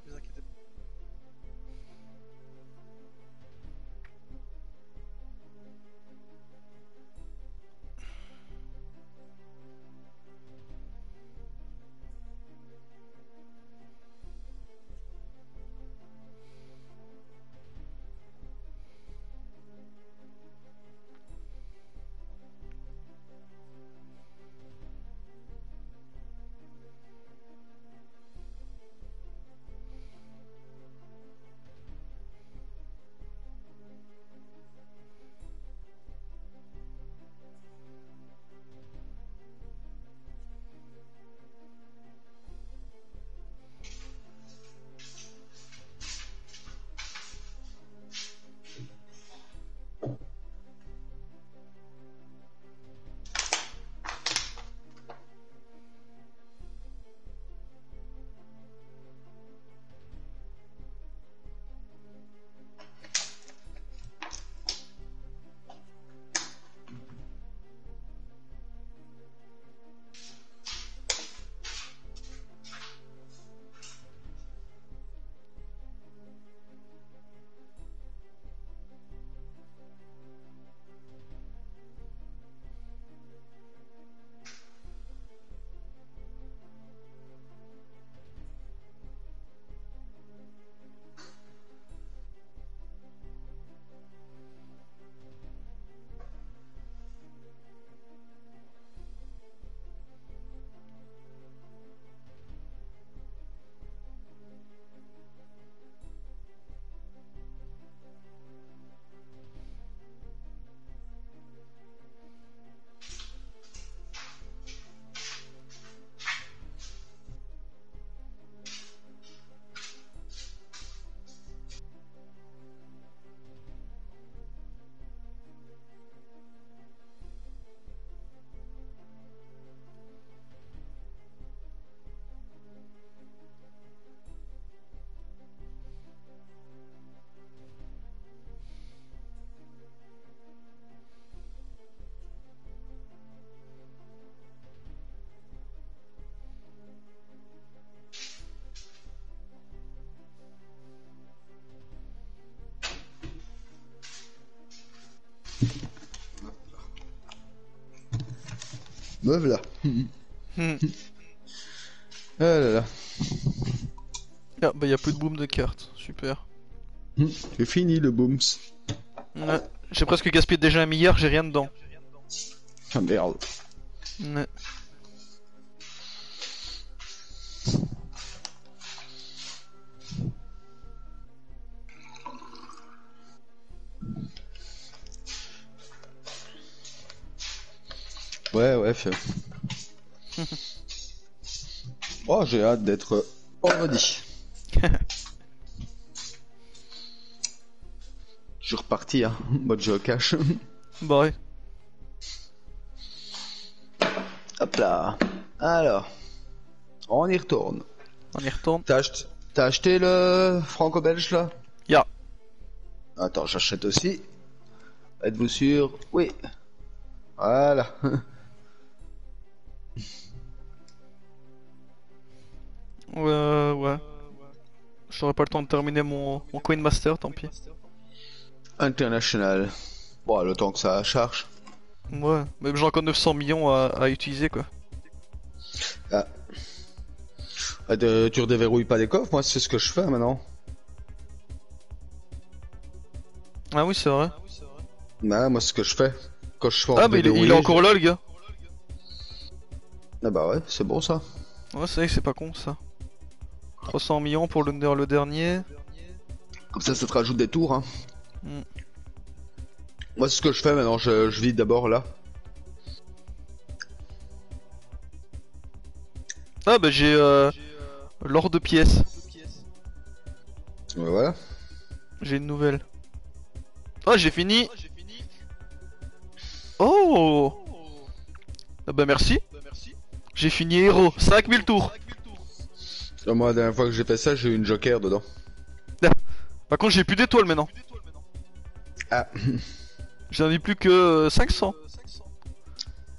Me voilà. Hmm. Ah là là. Ah bah y a plus de boom de cartes, super. C'est fini le booms. Ouais. J'ai presque gaspillé déjà un milliard, j'ai rien dedans. Ah merde. Ouais. Fait. oh, j'ai hâte d'être vendredi. Je suis reparti, hein. Mode jeu au cash. Bah ouais. Hop là. Alors. On y retourne. On y retourne. T'as acheté, t'as acheté le franco-belge là? Ya. Attends, j'achète aussi. Êtes-vous sûr? Oui. Voilà. Ouais, ouais. J'aurais pas le temps de terminer mon, mon Coin Master, tant pis. International. Bon, le temps que ça charge. Ouais, même j'ai encore 900 millions à, à utiliser quoi. Ah, de- tu redéverrouilles pas les coffres Moi, c'est ce que je fais maintenant. Ah oui, c'est vrai. Bah, moi, c'est ce que je fais. Quand je fais Ah, mais il, est- il est encore là, le gars. Ah bah ouais, c'est bon ça. Ouais, c'est vrai que c'est pas con ça. 300 millions pour le, le dernier. Comme ça, ça te rajoute des tours. Hein. Mm. Moi, c'est ce que je fais maintenant. Je, je vis d'abord là. Ah, bah j'ai euh, l'or de pièces. Ouais, voilà. J'ai une nouvelle. Ah, j'ai fini. Oh Ah bah merci. J'ai fini héros. 5000 tours. Et Moi, la dernière fois que j'ai fait ça, j'ai eu une joker dedans. Par contre, j'ai plus d'étoiles maintenant. Ah. J'en ai plus que euh, 500.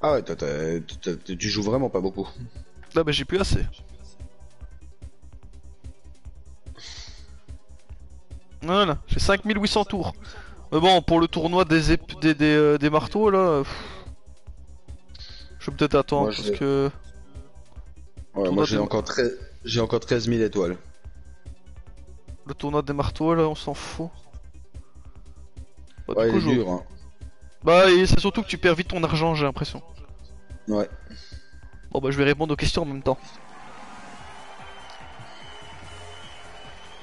Ah ouais, tu joues vraiment pas beaucoup. Là, bah j'ai plus assez. Voilà, j'ai 5800 tours. Mais bon, pour le tournoi des, ép- des, des, euh, des marteaux, là... pff, Je vais peut-être attendre, Moi, parce vais- que... Ouais, moi, j'ai de- encore, 13... j'ai encore 13 000 étoiles. Le tournoi des marteaux, là, on s'en fout. Bah, Ouais, coup, il est dur. Hein. Bah, et c'est surtout que tu perds vite ton argent, j'ai l'impression. Ouais. Bon, bah, je vais répondre aux questions en même temps.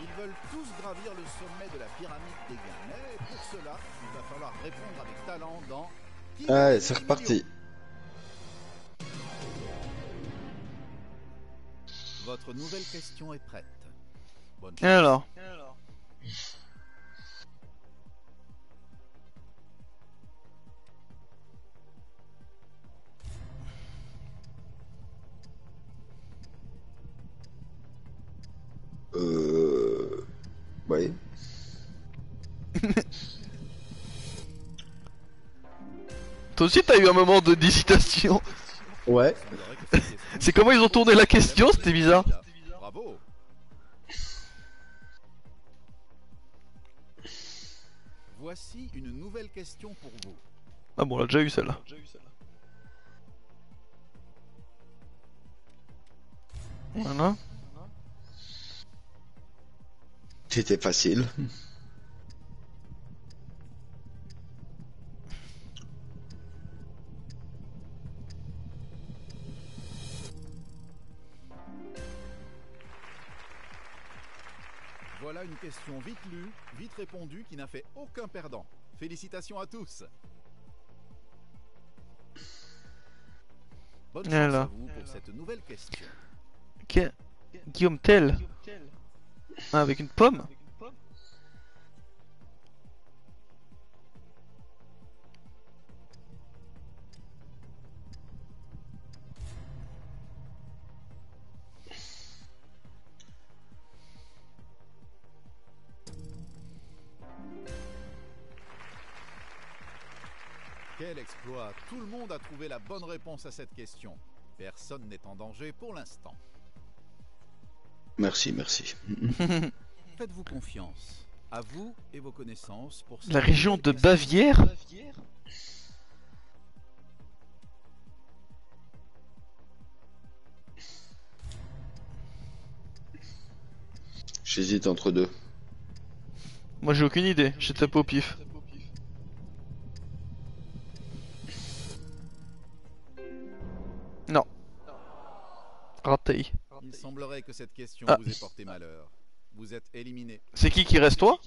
Ils veulent tous gravir le sommet de la pyramide des gains. Mais pour cela, il va falloir répondre avec talent dans... Allez, c'est reparti. Votre nouvelle question est prête. Bonne chance. Alors... Euh... Ouais. Toi aussi, t'as eu un moment de d'hésitation. Ouais. C'est comment ils ont tourné la question, c'était bizarre. Bravo. Voici une nouvelle question pour vous. Ah bon, on l'a déjà eu celle-là. Voilà. C'était facile. Voilà une question vite lue, vite répondue, qui n'a fait aucun perdant. Félicitations à tous. Bonne chance Voilà. à vous pour cette nouvelle question. Guillaume Tell. Ah, avec une pomme Quel exploit Tout le monde a trouvé la bonne réponse à cette question. Personne n'est en danger pour l'instant. Merci, merci. Faites-vous confiance, à vous et vos connaissances pour... La région de Bavière J'hésite entre deux. Moi j'ai aucune idée, j'ai tapé au pif. Raté. Il semblerait que cette question Ah. vous ait porté malheur. Vous êtes éliminé. C'est qui qui reste toi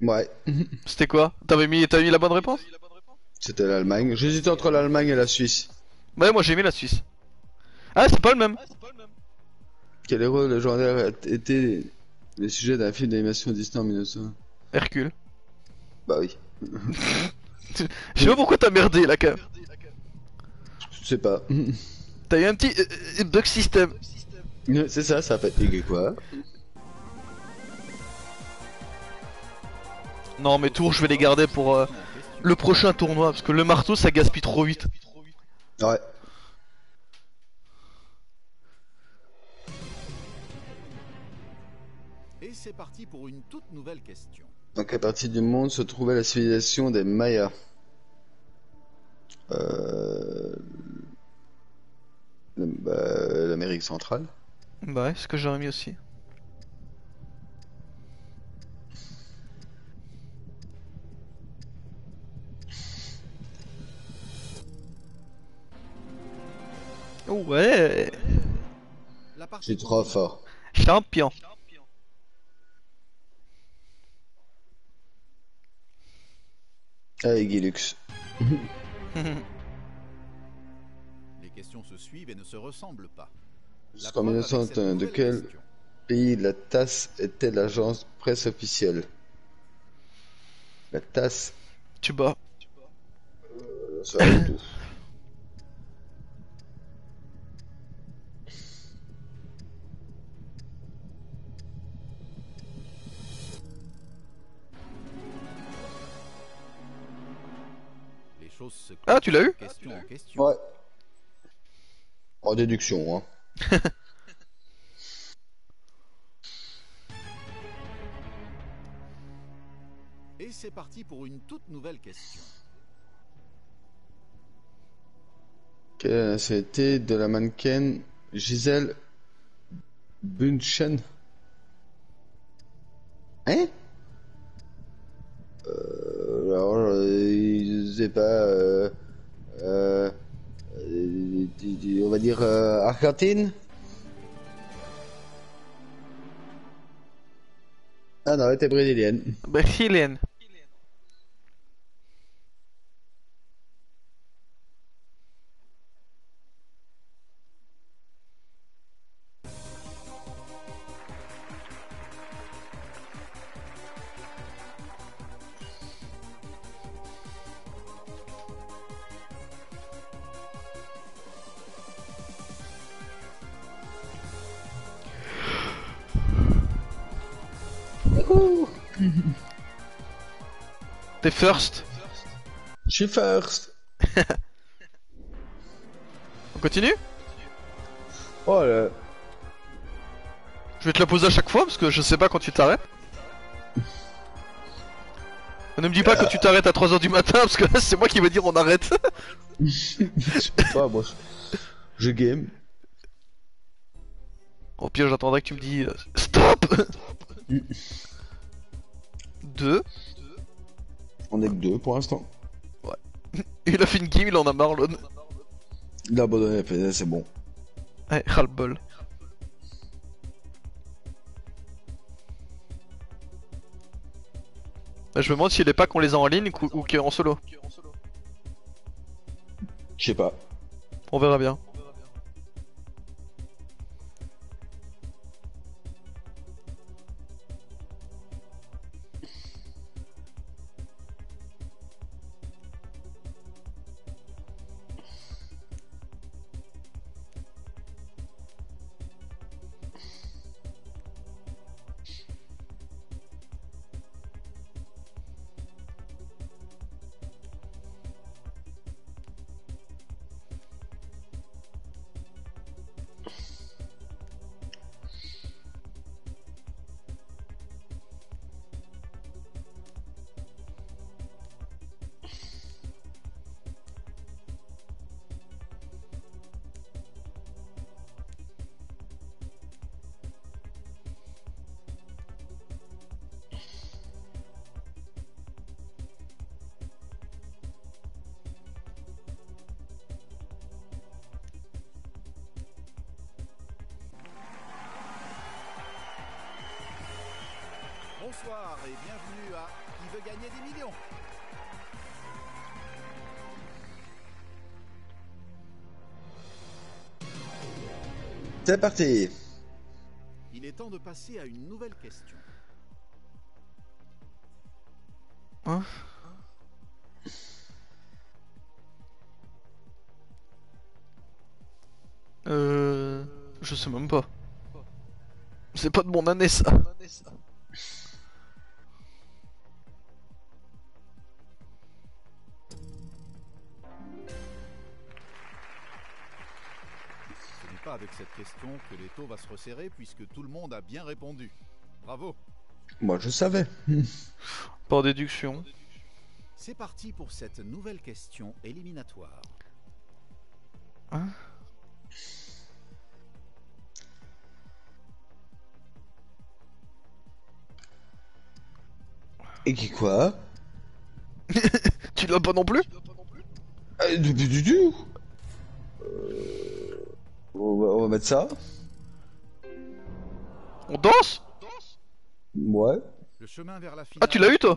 Ouais, C'était quoi T'avais mis, t'avais mis la bonne réponse c'était l'Allemagne. J'hésite entre l'Allemagne et la Suisse. Ouais, moi j'ai mis la Suisse. Ah, c'est pas le même. Quel héros légendaire a été le sujet d'un film d'animation Disney en 1900 Hercule. Bah oui. Je sais pas pourquoi t'as merdé là quand même. Je sais pas. T'as eu un petit euh, euh, bug system. C'est ça, ça a fatigué quoi. Non, mais tours, je vais les garder pour euh, le prochain tournoi parce que le marteau ça gaspille trop vite. Ouais. Et c'est parti pour une toute nouvelle question. Dans quelle partie du monde se trouvait la civilisation des Mayas euh... bah, L'Amérique centrale. Bah ouais, c'est ce que j'aurais mis aussi. Ouais, La Je partie suis trop fort. champion. Allez, Guilux. Les questions se suivent et ne se ressemblent pas. La Jusqu'en preuve avec cette 1901, de quel question. pays la TASS était l'agence presse officielle? La TASS, tu bats. euh, ça va tout. Les choses se Ah, tu l'as eu? question question. Ouais. En déduction, hein. Et c'est parti pour une toute nouvelle question. Quelle est la nationalité de la mannequin Gisèle Bunchen Hein? Euh, Alors, euh, je sais pas. Euh, euh, on va dire euh, Argentine Ah non, elle était brésilienne. Brésilienne. T'es first. Je suis first. On continue? Oh là. Je vais te la poser à chaque fois parce que je sais pas quand tu t'arrêtes. Ne me dis pas que tu t'arrêtes à 3h du matin parce que là c'est moi qui vais dire on arrête. je sais pas, moi. Je, je game. Au pire j'attendrai que tu me dis euh, stop 2. On est que deux pour l'instant. Il a fait une game, il en a marre l'autre. Il a abandonné la c'est bon. Ouais, ras le bol. Bah, je me demande s'il est pas qu'on les a en ligne ou, ou qu'en solo. Je sais pas. On verra bien. Parti. Il est temps de passer à une nouvelle question. Hein Euh... Je sais même pas. C'est pas de mon année ça. Cette question que l'étau va se resserrer puisque tout le monde a bien répondu. Bravo Moi, je savais. Par déduction. C'est parti pour cette nouvelle question éliminatoire. Hein? Et qui quoi? Tu l'as pas non plus? Euh, Du du- du tout. On va, mettre ça. On danse? Le Ouais. chemin vers la finale. Ah, tu l'as eu, toi?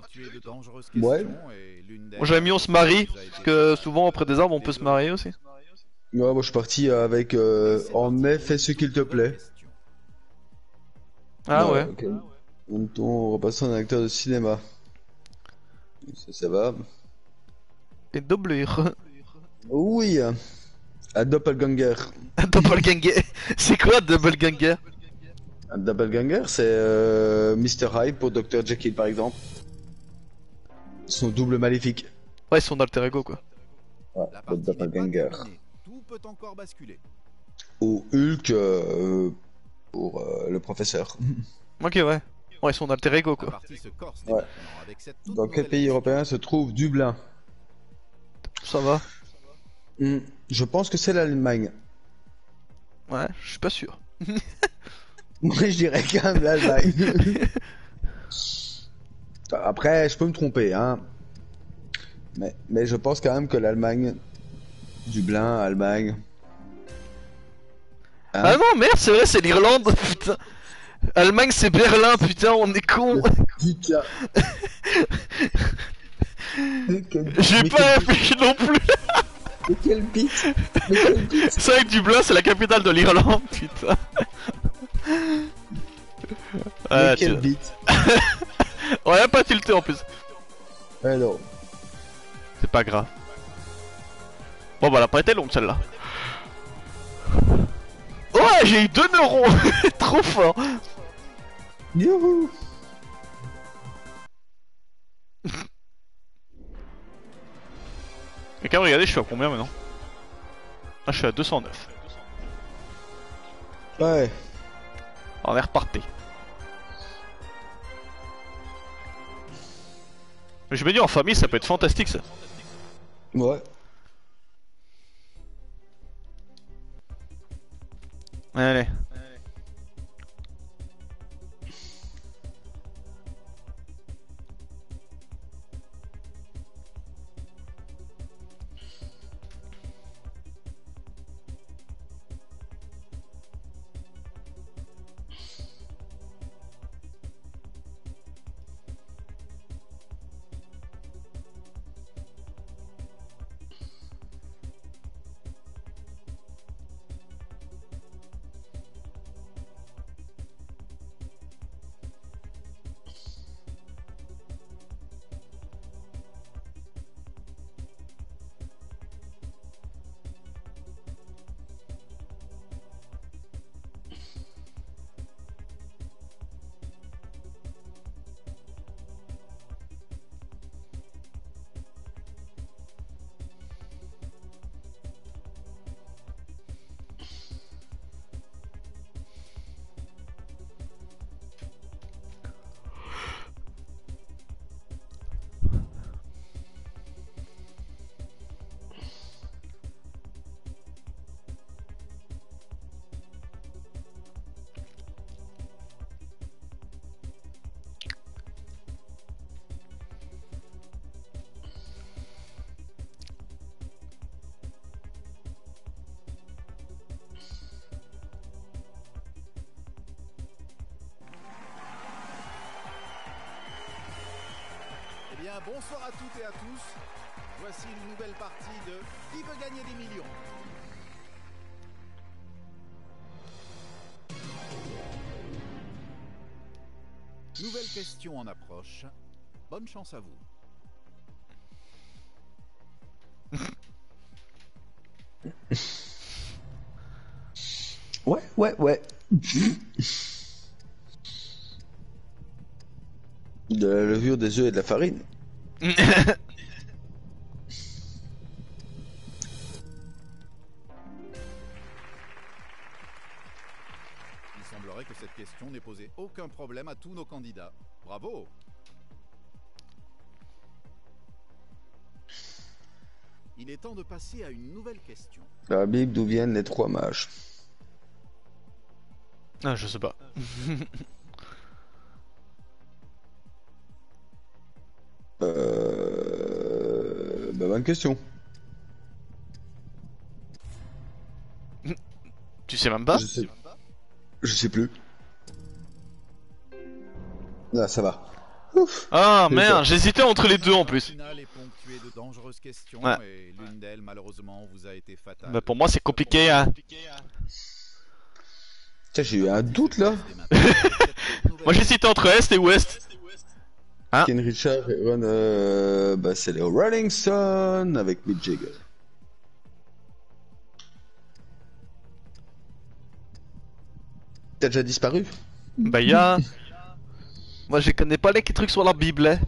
Ouais. Moi j'avais mis on se marie, parce que souvent auprès des arbres on peut se marier aussi. Ouais, moi je suis parti avec euh, en mai, fais ce qu'il te plaît. Ah ouais. on repasse en acteur de cinéma. Ça, ça va. Et doublure. Oui. Un doppelganger. Doppelganger. C'est quoi Doppelganger? Un doppelganger, c'est euh, Mr. Hyde pour Dr. Jekyll par exemple. Son double maléfique. Ouais, son alter ego quoi. Ouais, le doppelganger. Tout peut encore basculer. Ou Hulk euh, pour euh, le professeur. Ok, ouais. Ouais, son alter ego quoi. Ouais. Dans quel pays européen se trouve Dublin? Ça va. Hmm, Je pense que c'est l'Allemagne. Ouais, je suis pas sûr. Moi je dirais quand même l'Allemagne. Après, je peux me tromper, hein. Mais, mais je pense quand même que l'Allemagne. Dublin, Allemagne. Hein? Ah non, merde, c'est vrai, c'est l'Irlande, putain. Allemagne, c'est Berlin, putain, on est con. Putain. J'ai pas réfléchi non plus. Mais quel bite Mais quel bite C'est vrai que Dublin, c'est la capitale de l'Irlande, putain. Mais Ouais, quel tu- bite On a pas tilté en plus. Alors, C'est pas grave. Bon, bah, elle a pas été longue celle-là. Ouais, j'ai eu deux neurones. Trop fort. youhou Et quand même, regardez, je suis à combien maintenant Ah, je suis à 209. Ouais. On est reparti. Mais je me dis, en famille, ça peut être fantastique ça. Ouais. Allez. Bonsoir à toutes et à tous. Voici une nouvelle partie de Qui veut gagner des millions? Nouvelle question en approche. Bonne chance à vous. Ouais, ouais, ouais. De la levure, des œufs et de la farine. Il semblerait que cette question n'ait posé aucun problème à tous nos candidats. Bravo Il est temps de passer à une nouvelle question. La Bible, d'où viennent les trois mages? Ah, je sais pas. Euh... Bah, bonne question. Tu sais même pas Je sais... Je sais plus. Là, ça va. Ouf. Ah merde, j'hésitais entre les deux en plus. Ouais. et l'une d'elles, malheureusement, vous a été fatale. Bah pour moi c'est compliqué hein. Tiens, j'ai eu un doute là. Moi j'hésitais entre Est et Ouest. Hein Ken Richard et Ron, euh, bah, c'est les Rolling Stones avec Mick Jagger. T'as déjà disparu? Bah y'a... Moi je connais pas les trucs sur la Bible. hein.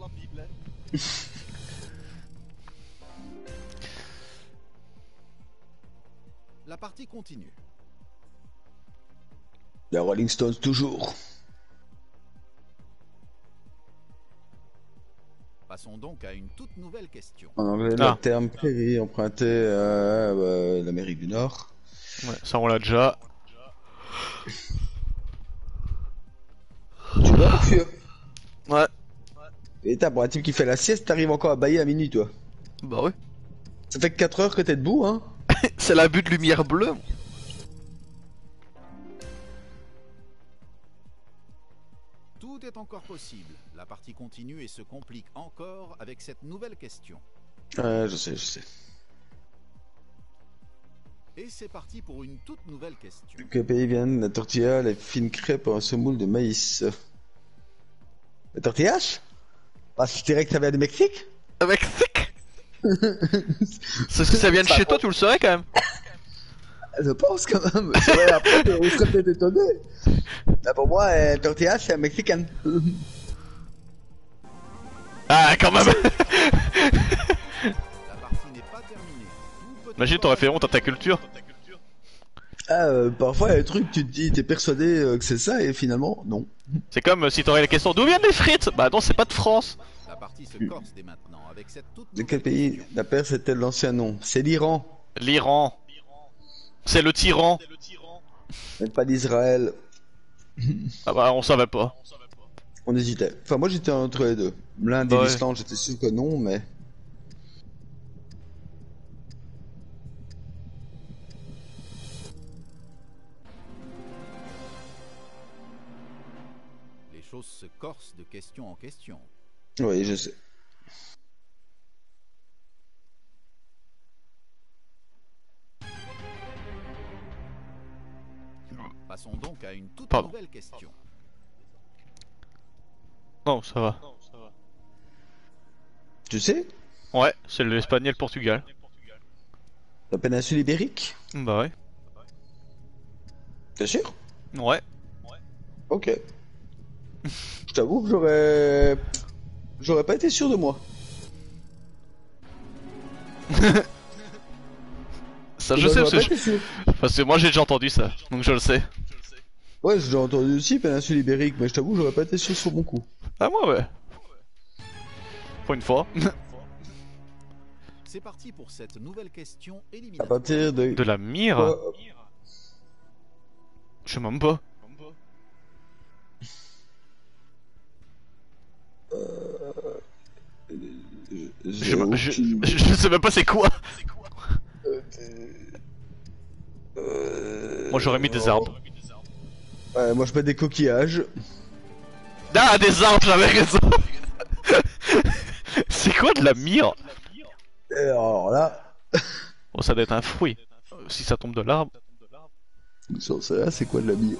La partie continue. Les Rolling Stones toujours. Passons donc à une toute nouvelle question. En anglais, Ah. le terme prairie emprunté à bah, l'Amérique du Nord. Ouais, ça on l'a déjà. Tu vois, Orphée Ouais. Et t'as pour un type qui fait la sieste, t'arrives encore à bailler à minuit, toi. Bah ouais. Ça fait que 4 heures que t'es debout, hein C'est l'abus de lumière bleue. Tout est encore possible. La partie continue et se complique encore avec cette nouvelle question. Ouais, je sais, je sais. Et c'est parti pour une toute nouvelle question. De quel pays viennent la tortilla, les fines crêpes en semoule de maïs? Les tortillas Bah, je dirais que ça vient du Mexique Mexique? C'est que ça vient de chez toi, tu le saurais quand même. Je pense quand même. Ouais, après, on serait peut-être étonné. Là, pour moi, euh, tortilla, c'est un mexicain. Ah quand même La partie n'est pas terminée. Imagine t'aurais fait honte à ta culture. Ah, euh, parfois, il y a des trucs, tu te dis, t'es persuadé euh, que c'est ça, et finalement, non. C'est comme euh, si t'aurais la question d'où viennent les frites? Bah non c'est pas de France. La partie se corse dès maintenant avec cette toute De quel pays la Perse était l'ancien nom? C'est l'Iran, L'Iran. C'est le tyran. mais pas d'Israël. Ah bah on savait pas. On hésitait. Enfin, moi, j'étais entre les deux. L'Inde Bah et ouais. j'étais sûr que non, mais... Les choses se corsent de question en question. Oui, je sais. Passons donc à une toute Pardon. nouvelle question. Non ça va. Tu sais Ouais, c'est l'Espagne et le Portugal. La péninsule ibérique Bah ouais. T'es sûr Ouais. Ok. Je t'avoue que j'aurais... J'aurais pas été sûr de moi. Ça je sais parce que, je- parce que moi j'ai déjà entendu ça, donc je le sais. Ouais, j'ai entendu aussi péninsule ibérique, mais je t'avoue, j'aurais pas été sûr sur mon coup. Ah moi ouais. Pour une fois. C'est parti pour cette nouvelle question À éliminatoire. partir de... De la mire Oh, Je sais même pas. j'ai Je, je, aucune- je- je sais même pas c'est quoi. Euh, Moi j'aurais mis des arbres. Ouais, moi je mets des coquillages. Ah des arbres j'avais raison. C'est quoi de la mire? Alors là, Bon, ça doit être un fruit. Si ça tombe de l'arbre. sur celle-là, c'est quoi de la mire?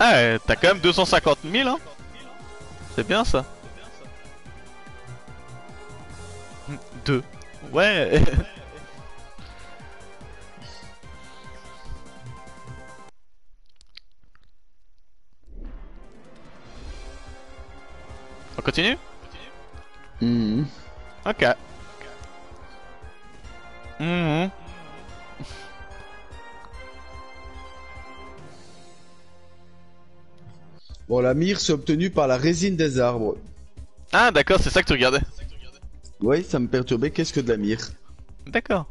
Ah, t'as quand même 250 000, hein? C'est bien ça. Deux. Ouais. On continue? Mhm. Ok. Mhm. Bon, la mire, c'est obtenu par la résine des arbres. Ah d'accord, c'est ça que tu regardais. Oui, ça me perturbait. Qu'est-ce que de la mire D'accord.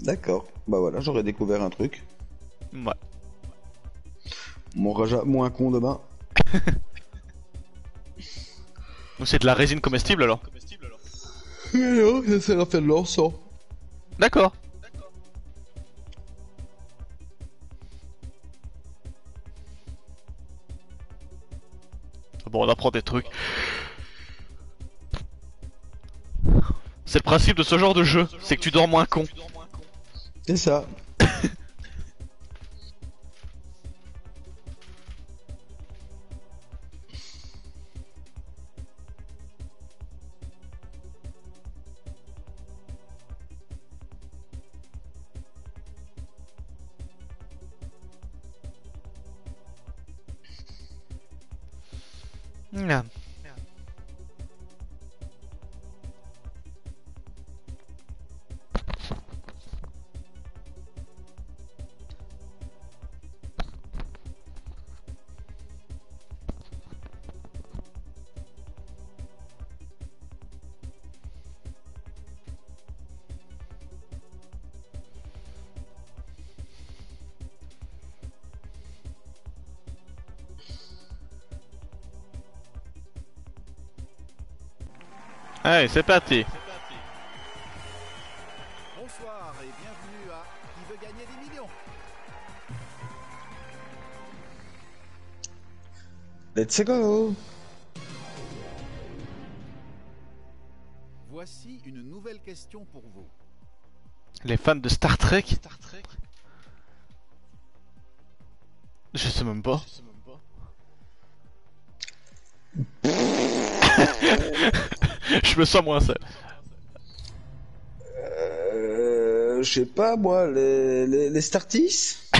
D'accord. Bah voilà, j'aurais découvert un truc. Ouais. Mon raja moins con demain. C'est de la résine comestible alors Non, ça sert à faire de l'encens. D'accord. Bon, on apprend des trucs. C'est le principe de ce genre de jeu, c'est que tu dors moins con. C'est ça. Allez, c'est parti. Bonsoir et bienvenue à Qui veut gagner des millions Let's go. Voici une nouvelle question pour vous. Les fans de Star Trek? Je sais même pas. Je me sens moins seul. Euh, je sais pas moi, les, les, les Startis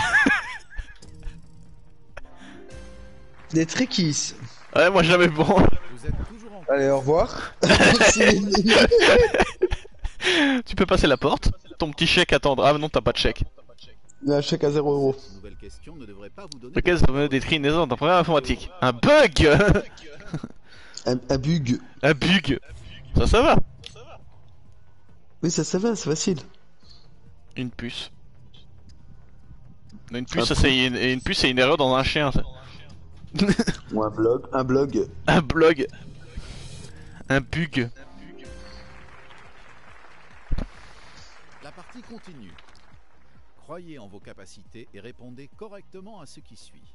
Les Trekkies. Ouais, moi jamais bon. Vous êtes toujours en Allez, au revoir. tu peux passer la porte. Ton petit chèque attendra. Ah non, t'as pas de chèque. Un chèque à 0 euros. Cette nouvelle question ne devrait pas vous donner Ok, ça me décrit une maison d'un problème informatique. Un bug Un, un bug. Un bug Ça, ça va Oui, ça, ça va, c'est facile. Une puce. Une puce, ça, c'est une, une puce, c'est une erreur dans un chien. ça. Ou un blog. Un blog. Un blog. Un bug. La partie continue. Croyez en vos capacités et répondez correctement à ce qui suit.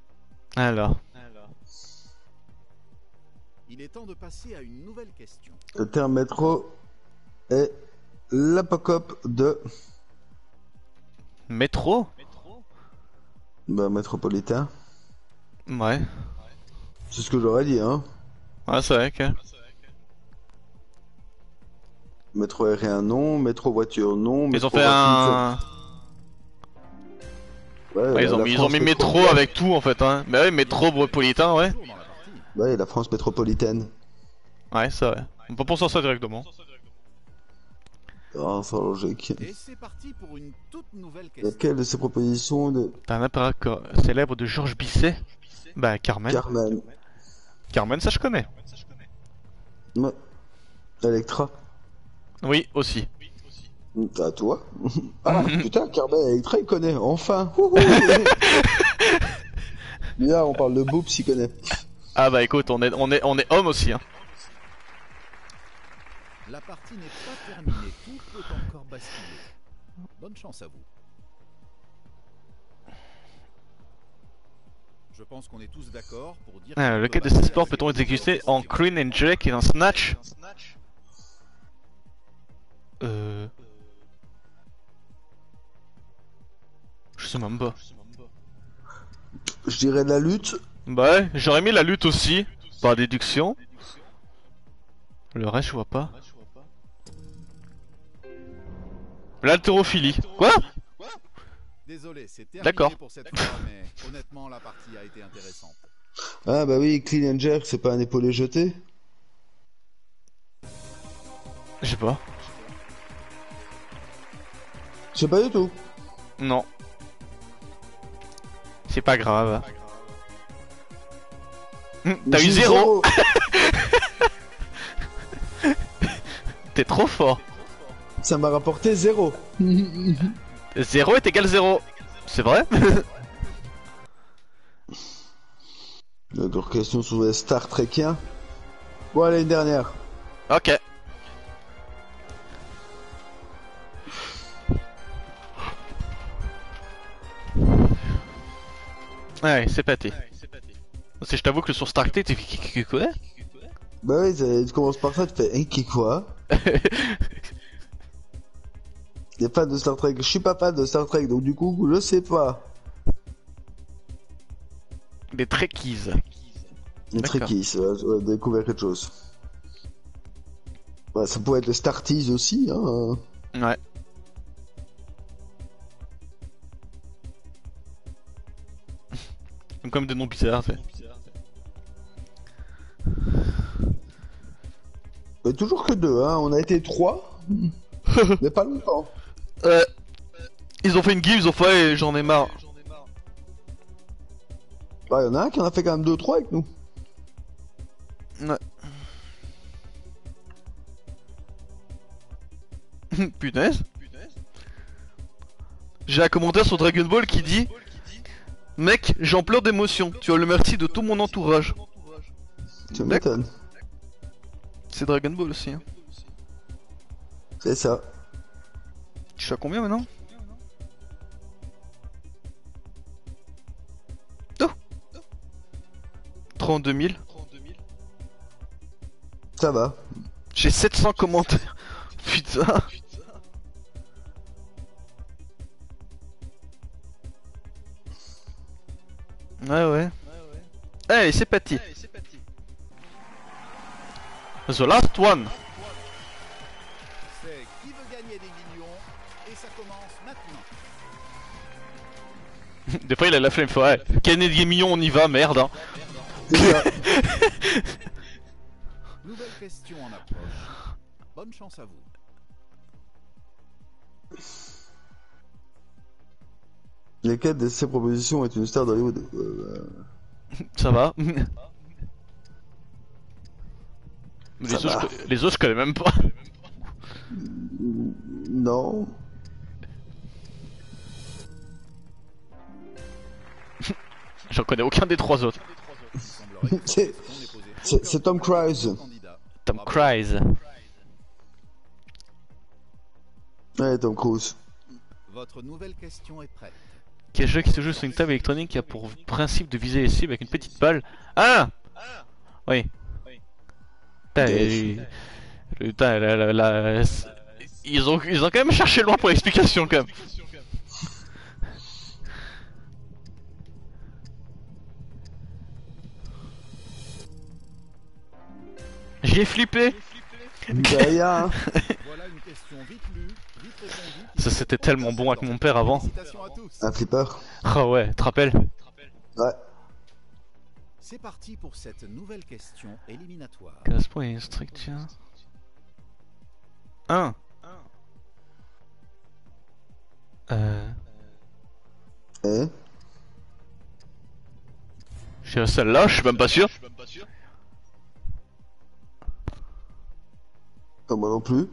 Alors. Il est temps de passer à une nouvelle question. Le terme métro est l'apocope de Métro bah, métropolitain. Ouais. C'est ce que j'aurais dit, hein. Ouais, c'est vrai que. Métro aérien, non. Métro voiture, non. Ils métro ont fait voiture, un. Ouais, Ouais, ils ont mis, ils ont France mis métro métro- avec tout en fait, hein. Mais ouais, métro métropolitain, ouais. Toujours dans la partie. Ouais, la France métropolitaine. Ouais, c'est vrai. On peut penser à ça directement. Ah, sans logique. Et c'est parti pour une toute nouvelle question. Laquelle de ces propositions de T'as un appareil célèbre de Georges Bisset Bah, Carmen. Carmen Carmen, ça je connais. Ouais. Electra Oui, aussi. À toi Ah, putain, Carmen Electra, il connaît, enfin Wouhou Là, on parle de boobs, il connaît. Ah bah écoute, on est, on est, on est homme aussi, hein. La partie n'est pas terminée. Tout peut encore basculer. Bonne chance à vous. Je pense qu'on est tous d'accord pour dire. Ah, lequel peut de ces sports peut-on exécuter en clean and jerk et en snatch? Euh... Je sais même pas. Je dirais la lutte. Bah ouais, j'aurais mis la lutte aussi, par déduction. Le reste, je vois pas. L'haltérophilie. Quoi? Désolé, c'est terminé D'accord. pour cette fois, mais honnêtement, la partie a été intéressante. Ah bah oui, clean and jerk, c'est pas un épaulé jeté? Je sais pas. Je sais pas du tout. Non. C'est pas grave. T'as eu zéro T'es trop fort Ça m'a rapporté zéro. Zéro est égal zéro C'est vrai? D'accord, question sur les Star Trekiens. Bon, allez, une dernière. Ok. Ouais, c'est pâté. Parce que je t'avoue que sur Star Trek, t'es quoi Bah oui, tu commences par ça, tu fais hein, qui quoi Des fans de Star Trek. Je suis pas fan de Star Trek, donc du coup, je sais pas. Des Trekkies. Les D'accord. Trekkies, va découvrir quelque chose. Bah, ça pourrait être les Starties aussi, hein. Ouais. Comme des noms bizarres, fait. Mais toujours que deux, hein. On a été trois. mais pas longtemps. Euh, ils ont fait une give, ils ont fait et j'en ai marre. Bah, y en a un qui en a fait quand même deux, trois avec nous. Ouais. Punaise. J'ai un commentaire sur Dragon Ball qui dit Mec, j'en pleure d'émotion. Tu as le merci de tout mon entourage. Tu m'étonnes. C'est Dragon Ball aussi. Hein. C'est ça. Tu sais à combien maintenant? Oh 32 000. Ça va. J'ai 700 commentaires. Putain. Ouais ouais. Allez, c'est parti. The last one. C'est qui veut gagner des millions et ça commence maintenant. Des fois il a la flemme, ouais. Gagner des millions, on y va, merde. Hein. Nouvelle question en approche. Bonne chance à vous. Lesquelles de ces propositions est une star d'Hollywood euh, Ça va. les, va. je les connais même pas. Non. J'en connais aucun des trois autres. C'est- Tom Cruise. Tom. Cruise. Ouais, Tom Cruise. Votre nouvelle question est prête. Quel jeu qui se joue sur une table électronique qui a pour principe de viser les cibles avec une petite balle? Ah Oui. Putain, et- Putain, la- la- la- Ils ont, ils ont quand même cherché loin pour l'explication quand même. J'ai flippé Gaïa. Voilà une question vite lue, vite répondue. Ça c'était tellement bon avec mon père avant. Félicitations à tous. Un flipper. Ah ouais, tu te rappelles? Ouais. C'est parti pour cette nouvelle question éliminatoire. 15 points structure. 1 Euh... Je suis à celle-là, je suis même pas sûr. Pas moi non plus.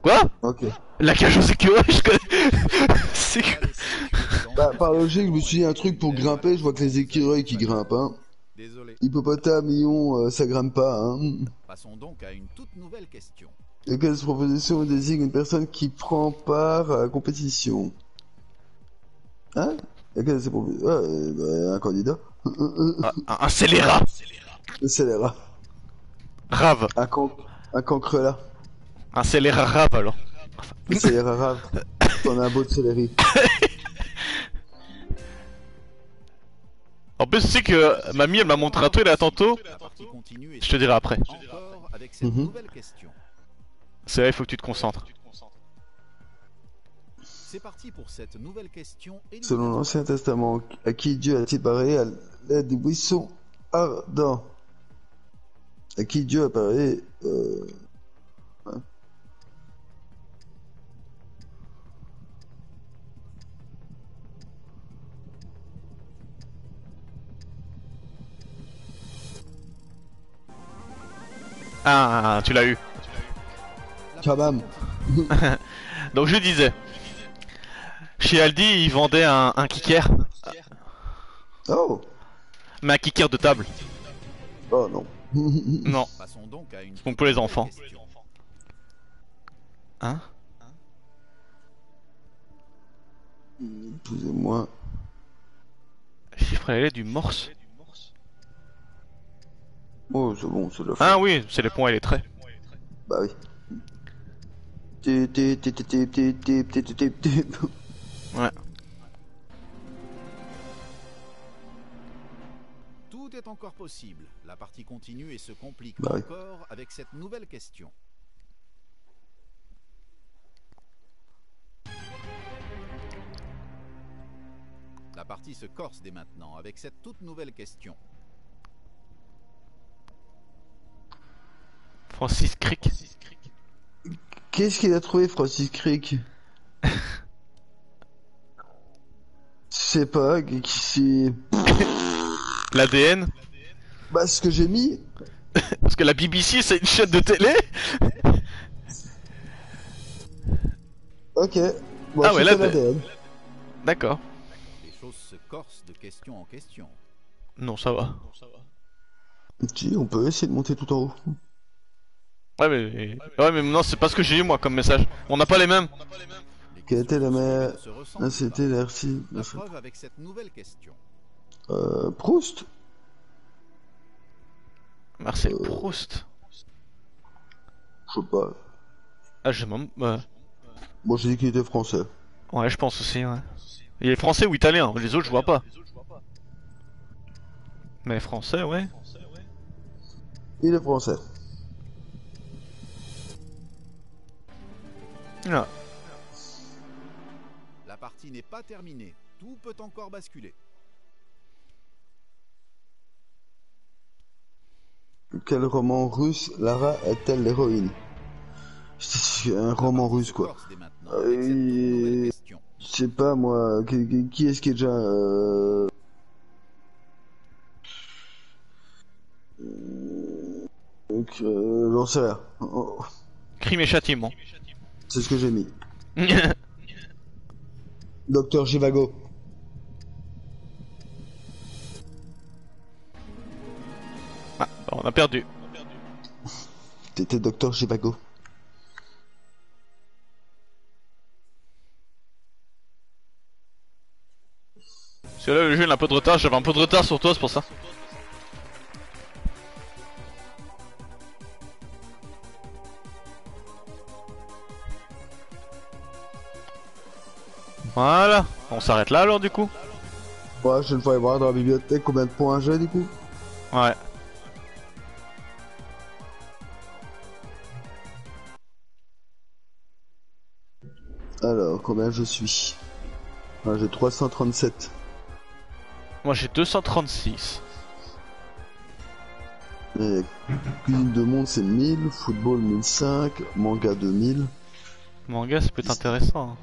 Quoi? Ok. La cage aux écureuils, je connais. C'est que- c'est. Bah, par logique, je me suis dit un truc pour grimper. Je vois que les écureuils qui grimpent, hein. Désolé. Hippopotame, lion, euh, ça grimpe pas, hein. Passons donc à une toute nouvelle question. Lequel de ces propositions désigne une personne qui prend part à la compétition? Hein? Lequel de ces propositions ah, euh, bah, Un candidat Ah, un, un scélérat Le scélérat. Rave Un, can... un cancre là. Un scélérat rave alors. Le scélérat rave. T'en as un beau de céleri. En plus, tu sais que mamie elle m'a montré un truc là tantôt. Je te dirai après. Mhm. C'est là, il faut que tu te concentres. C'est parti pour cette nouvelle question. Selon l'Ancien Testament, à qui Dieu a-t-il parlé à l'aide du buisson ardent À qui Dieu a parlé euh... Ah, tu l'as eu. Quand même. Donc je disais. Chez Aldi, ils vendaient un, un kicker. Oh Mais un kicker de table. Oh non. Non. Passons donc à une Donc pour les enfants. Hein Excusez-moi. Chiffre à du morse. Oh, c'est bon, c'est la fin. Ah oui, c'est les points et les traits. Tout est encore possible. La partie continue et se complique encore avec cette nouvelle question. La partie se corse dès maintenant avec cette toute nouvelle question. Francis Crick. Qu'est-ce qu'il a trouvé, Francis Crick? Sais pas, qui c'est... L'ADN. Bah, ce que j'ai mis, Parce que la BBC, c'est une chaîne de télé. ok. Bon, Ah ouais, l'ADN. D'accord. Les choses se corsent de question en question. Non, ça va. Si, on peut essayer de monter tout en haut. Ouais, mais, ouais, mais non, c'est pas ce que j'ai eu moi comme message. On n'a pas les mêmes. Les Quelle était la meilleure- Ah, c'était pas. merci. La preuve avec cette nouvelle question. Euh, Proust Marcel Euh. Proust. Je sais pas. Ah, je m'en. ouais. Bon, j'ai dit qu'il était français. Ouais, je pense aussi, ouais. Il est français ou italien, les autres je vois pas. Mais français, ouais. Il est français. Ah. La partie n'est pas terminée. Tout peut encore basculer. Quel roman russe Lara est-elle l'héroïne? C'est un roman russe, se quoi. Euh. Je sais pas, moi. Qui, est-ce qui est déjà... Euh... Donc, euh, j'en sais rien. Oh, Crime et châtiment. C'est ce que j'ai mis. Docteur Givago. Ah, on a perdu. T'étais Docteur Givago. Parce que là, le jeu il a un peu de retard, j'avais un peu de retard sur toi, c'est pour ça. Voilà, on s'arrête là alors du coup Ouais, je vais aller voir dans la bibliothèque combien de points j'ai du coup. Ouais. Alors, combien je suis? Ah, J'ai 337. Moi j'ai 236. Et cuisine de monde c'est 1000, football 1005, manga 2000, Manga ça peut être intéressant. hein.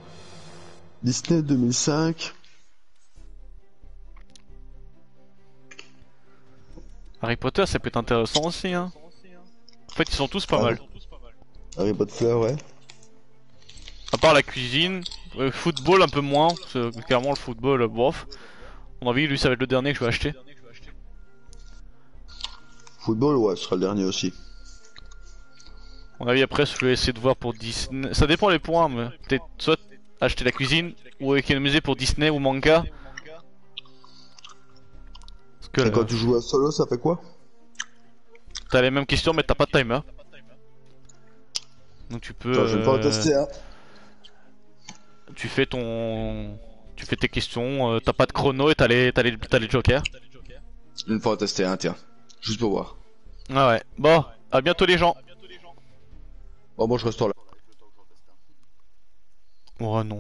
Disney 2005, Harry Potter ça peut être intéressant aussi hein. En fait ils sont tous pas Ah mal. Harry Potter, ouais. À part la cuisine, euh, football un peu moins, clairement le football, euh, bof. On a vu lui ça va être le dernier que je vais acheter. Football, ouais, ce sera le dernier aussi. On mon avis, après, je vais essayer de voir pour Disney. Ça dépend les points, mais peut-être soit acheter la cuisine ou économiser pour Disney ou manga. Parce que quand là, tu joues à solo, ça fait quoi t'as les mêmes questions, mais t'as pas de timer. Donc tu peux. Attends, je vais pas euh, tester, hein. Tu fais ton. Tu fais tes questions, euh, t'as pas de chrono et t'as les, t'as les, t'as les jokers. Une fois tester, hein, tiens. Juste pour voir. Ah ouais. Bon, à bientôt les gens. Bon, moi je reste là. Oh non.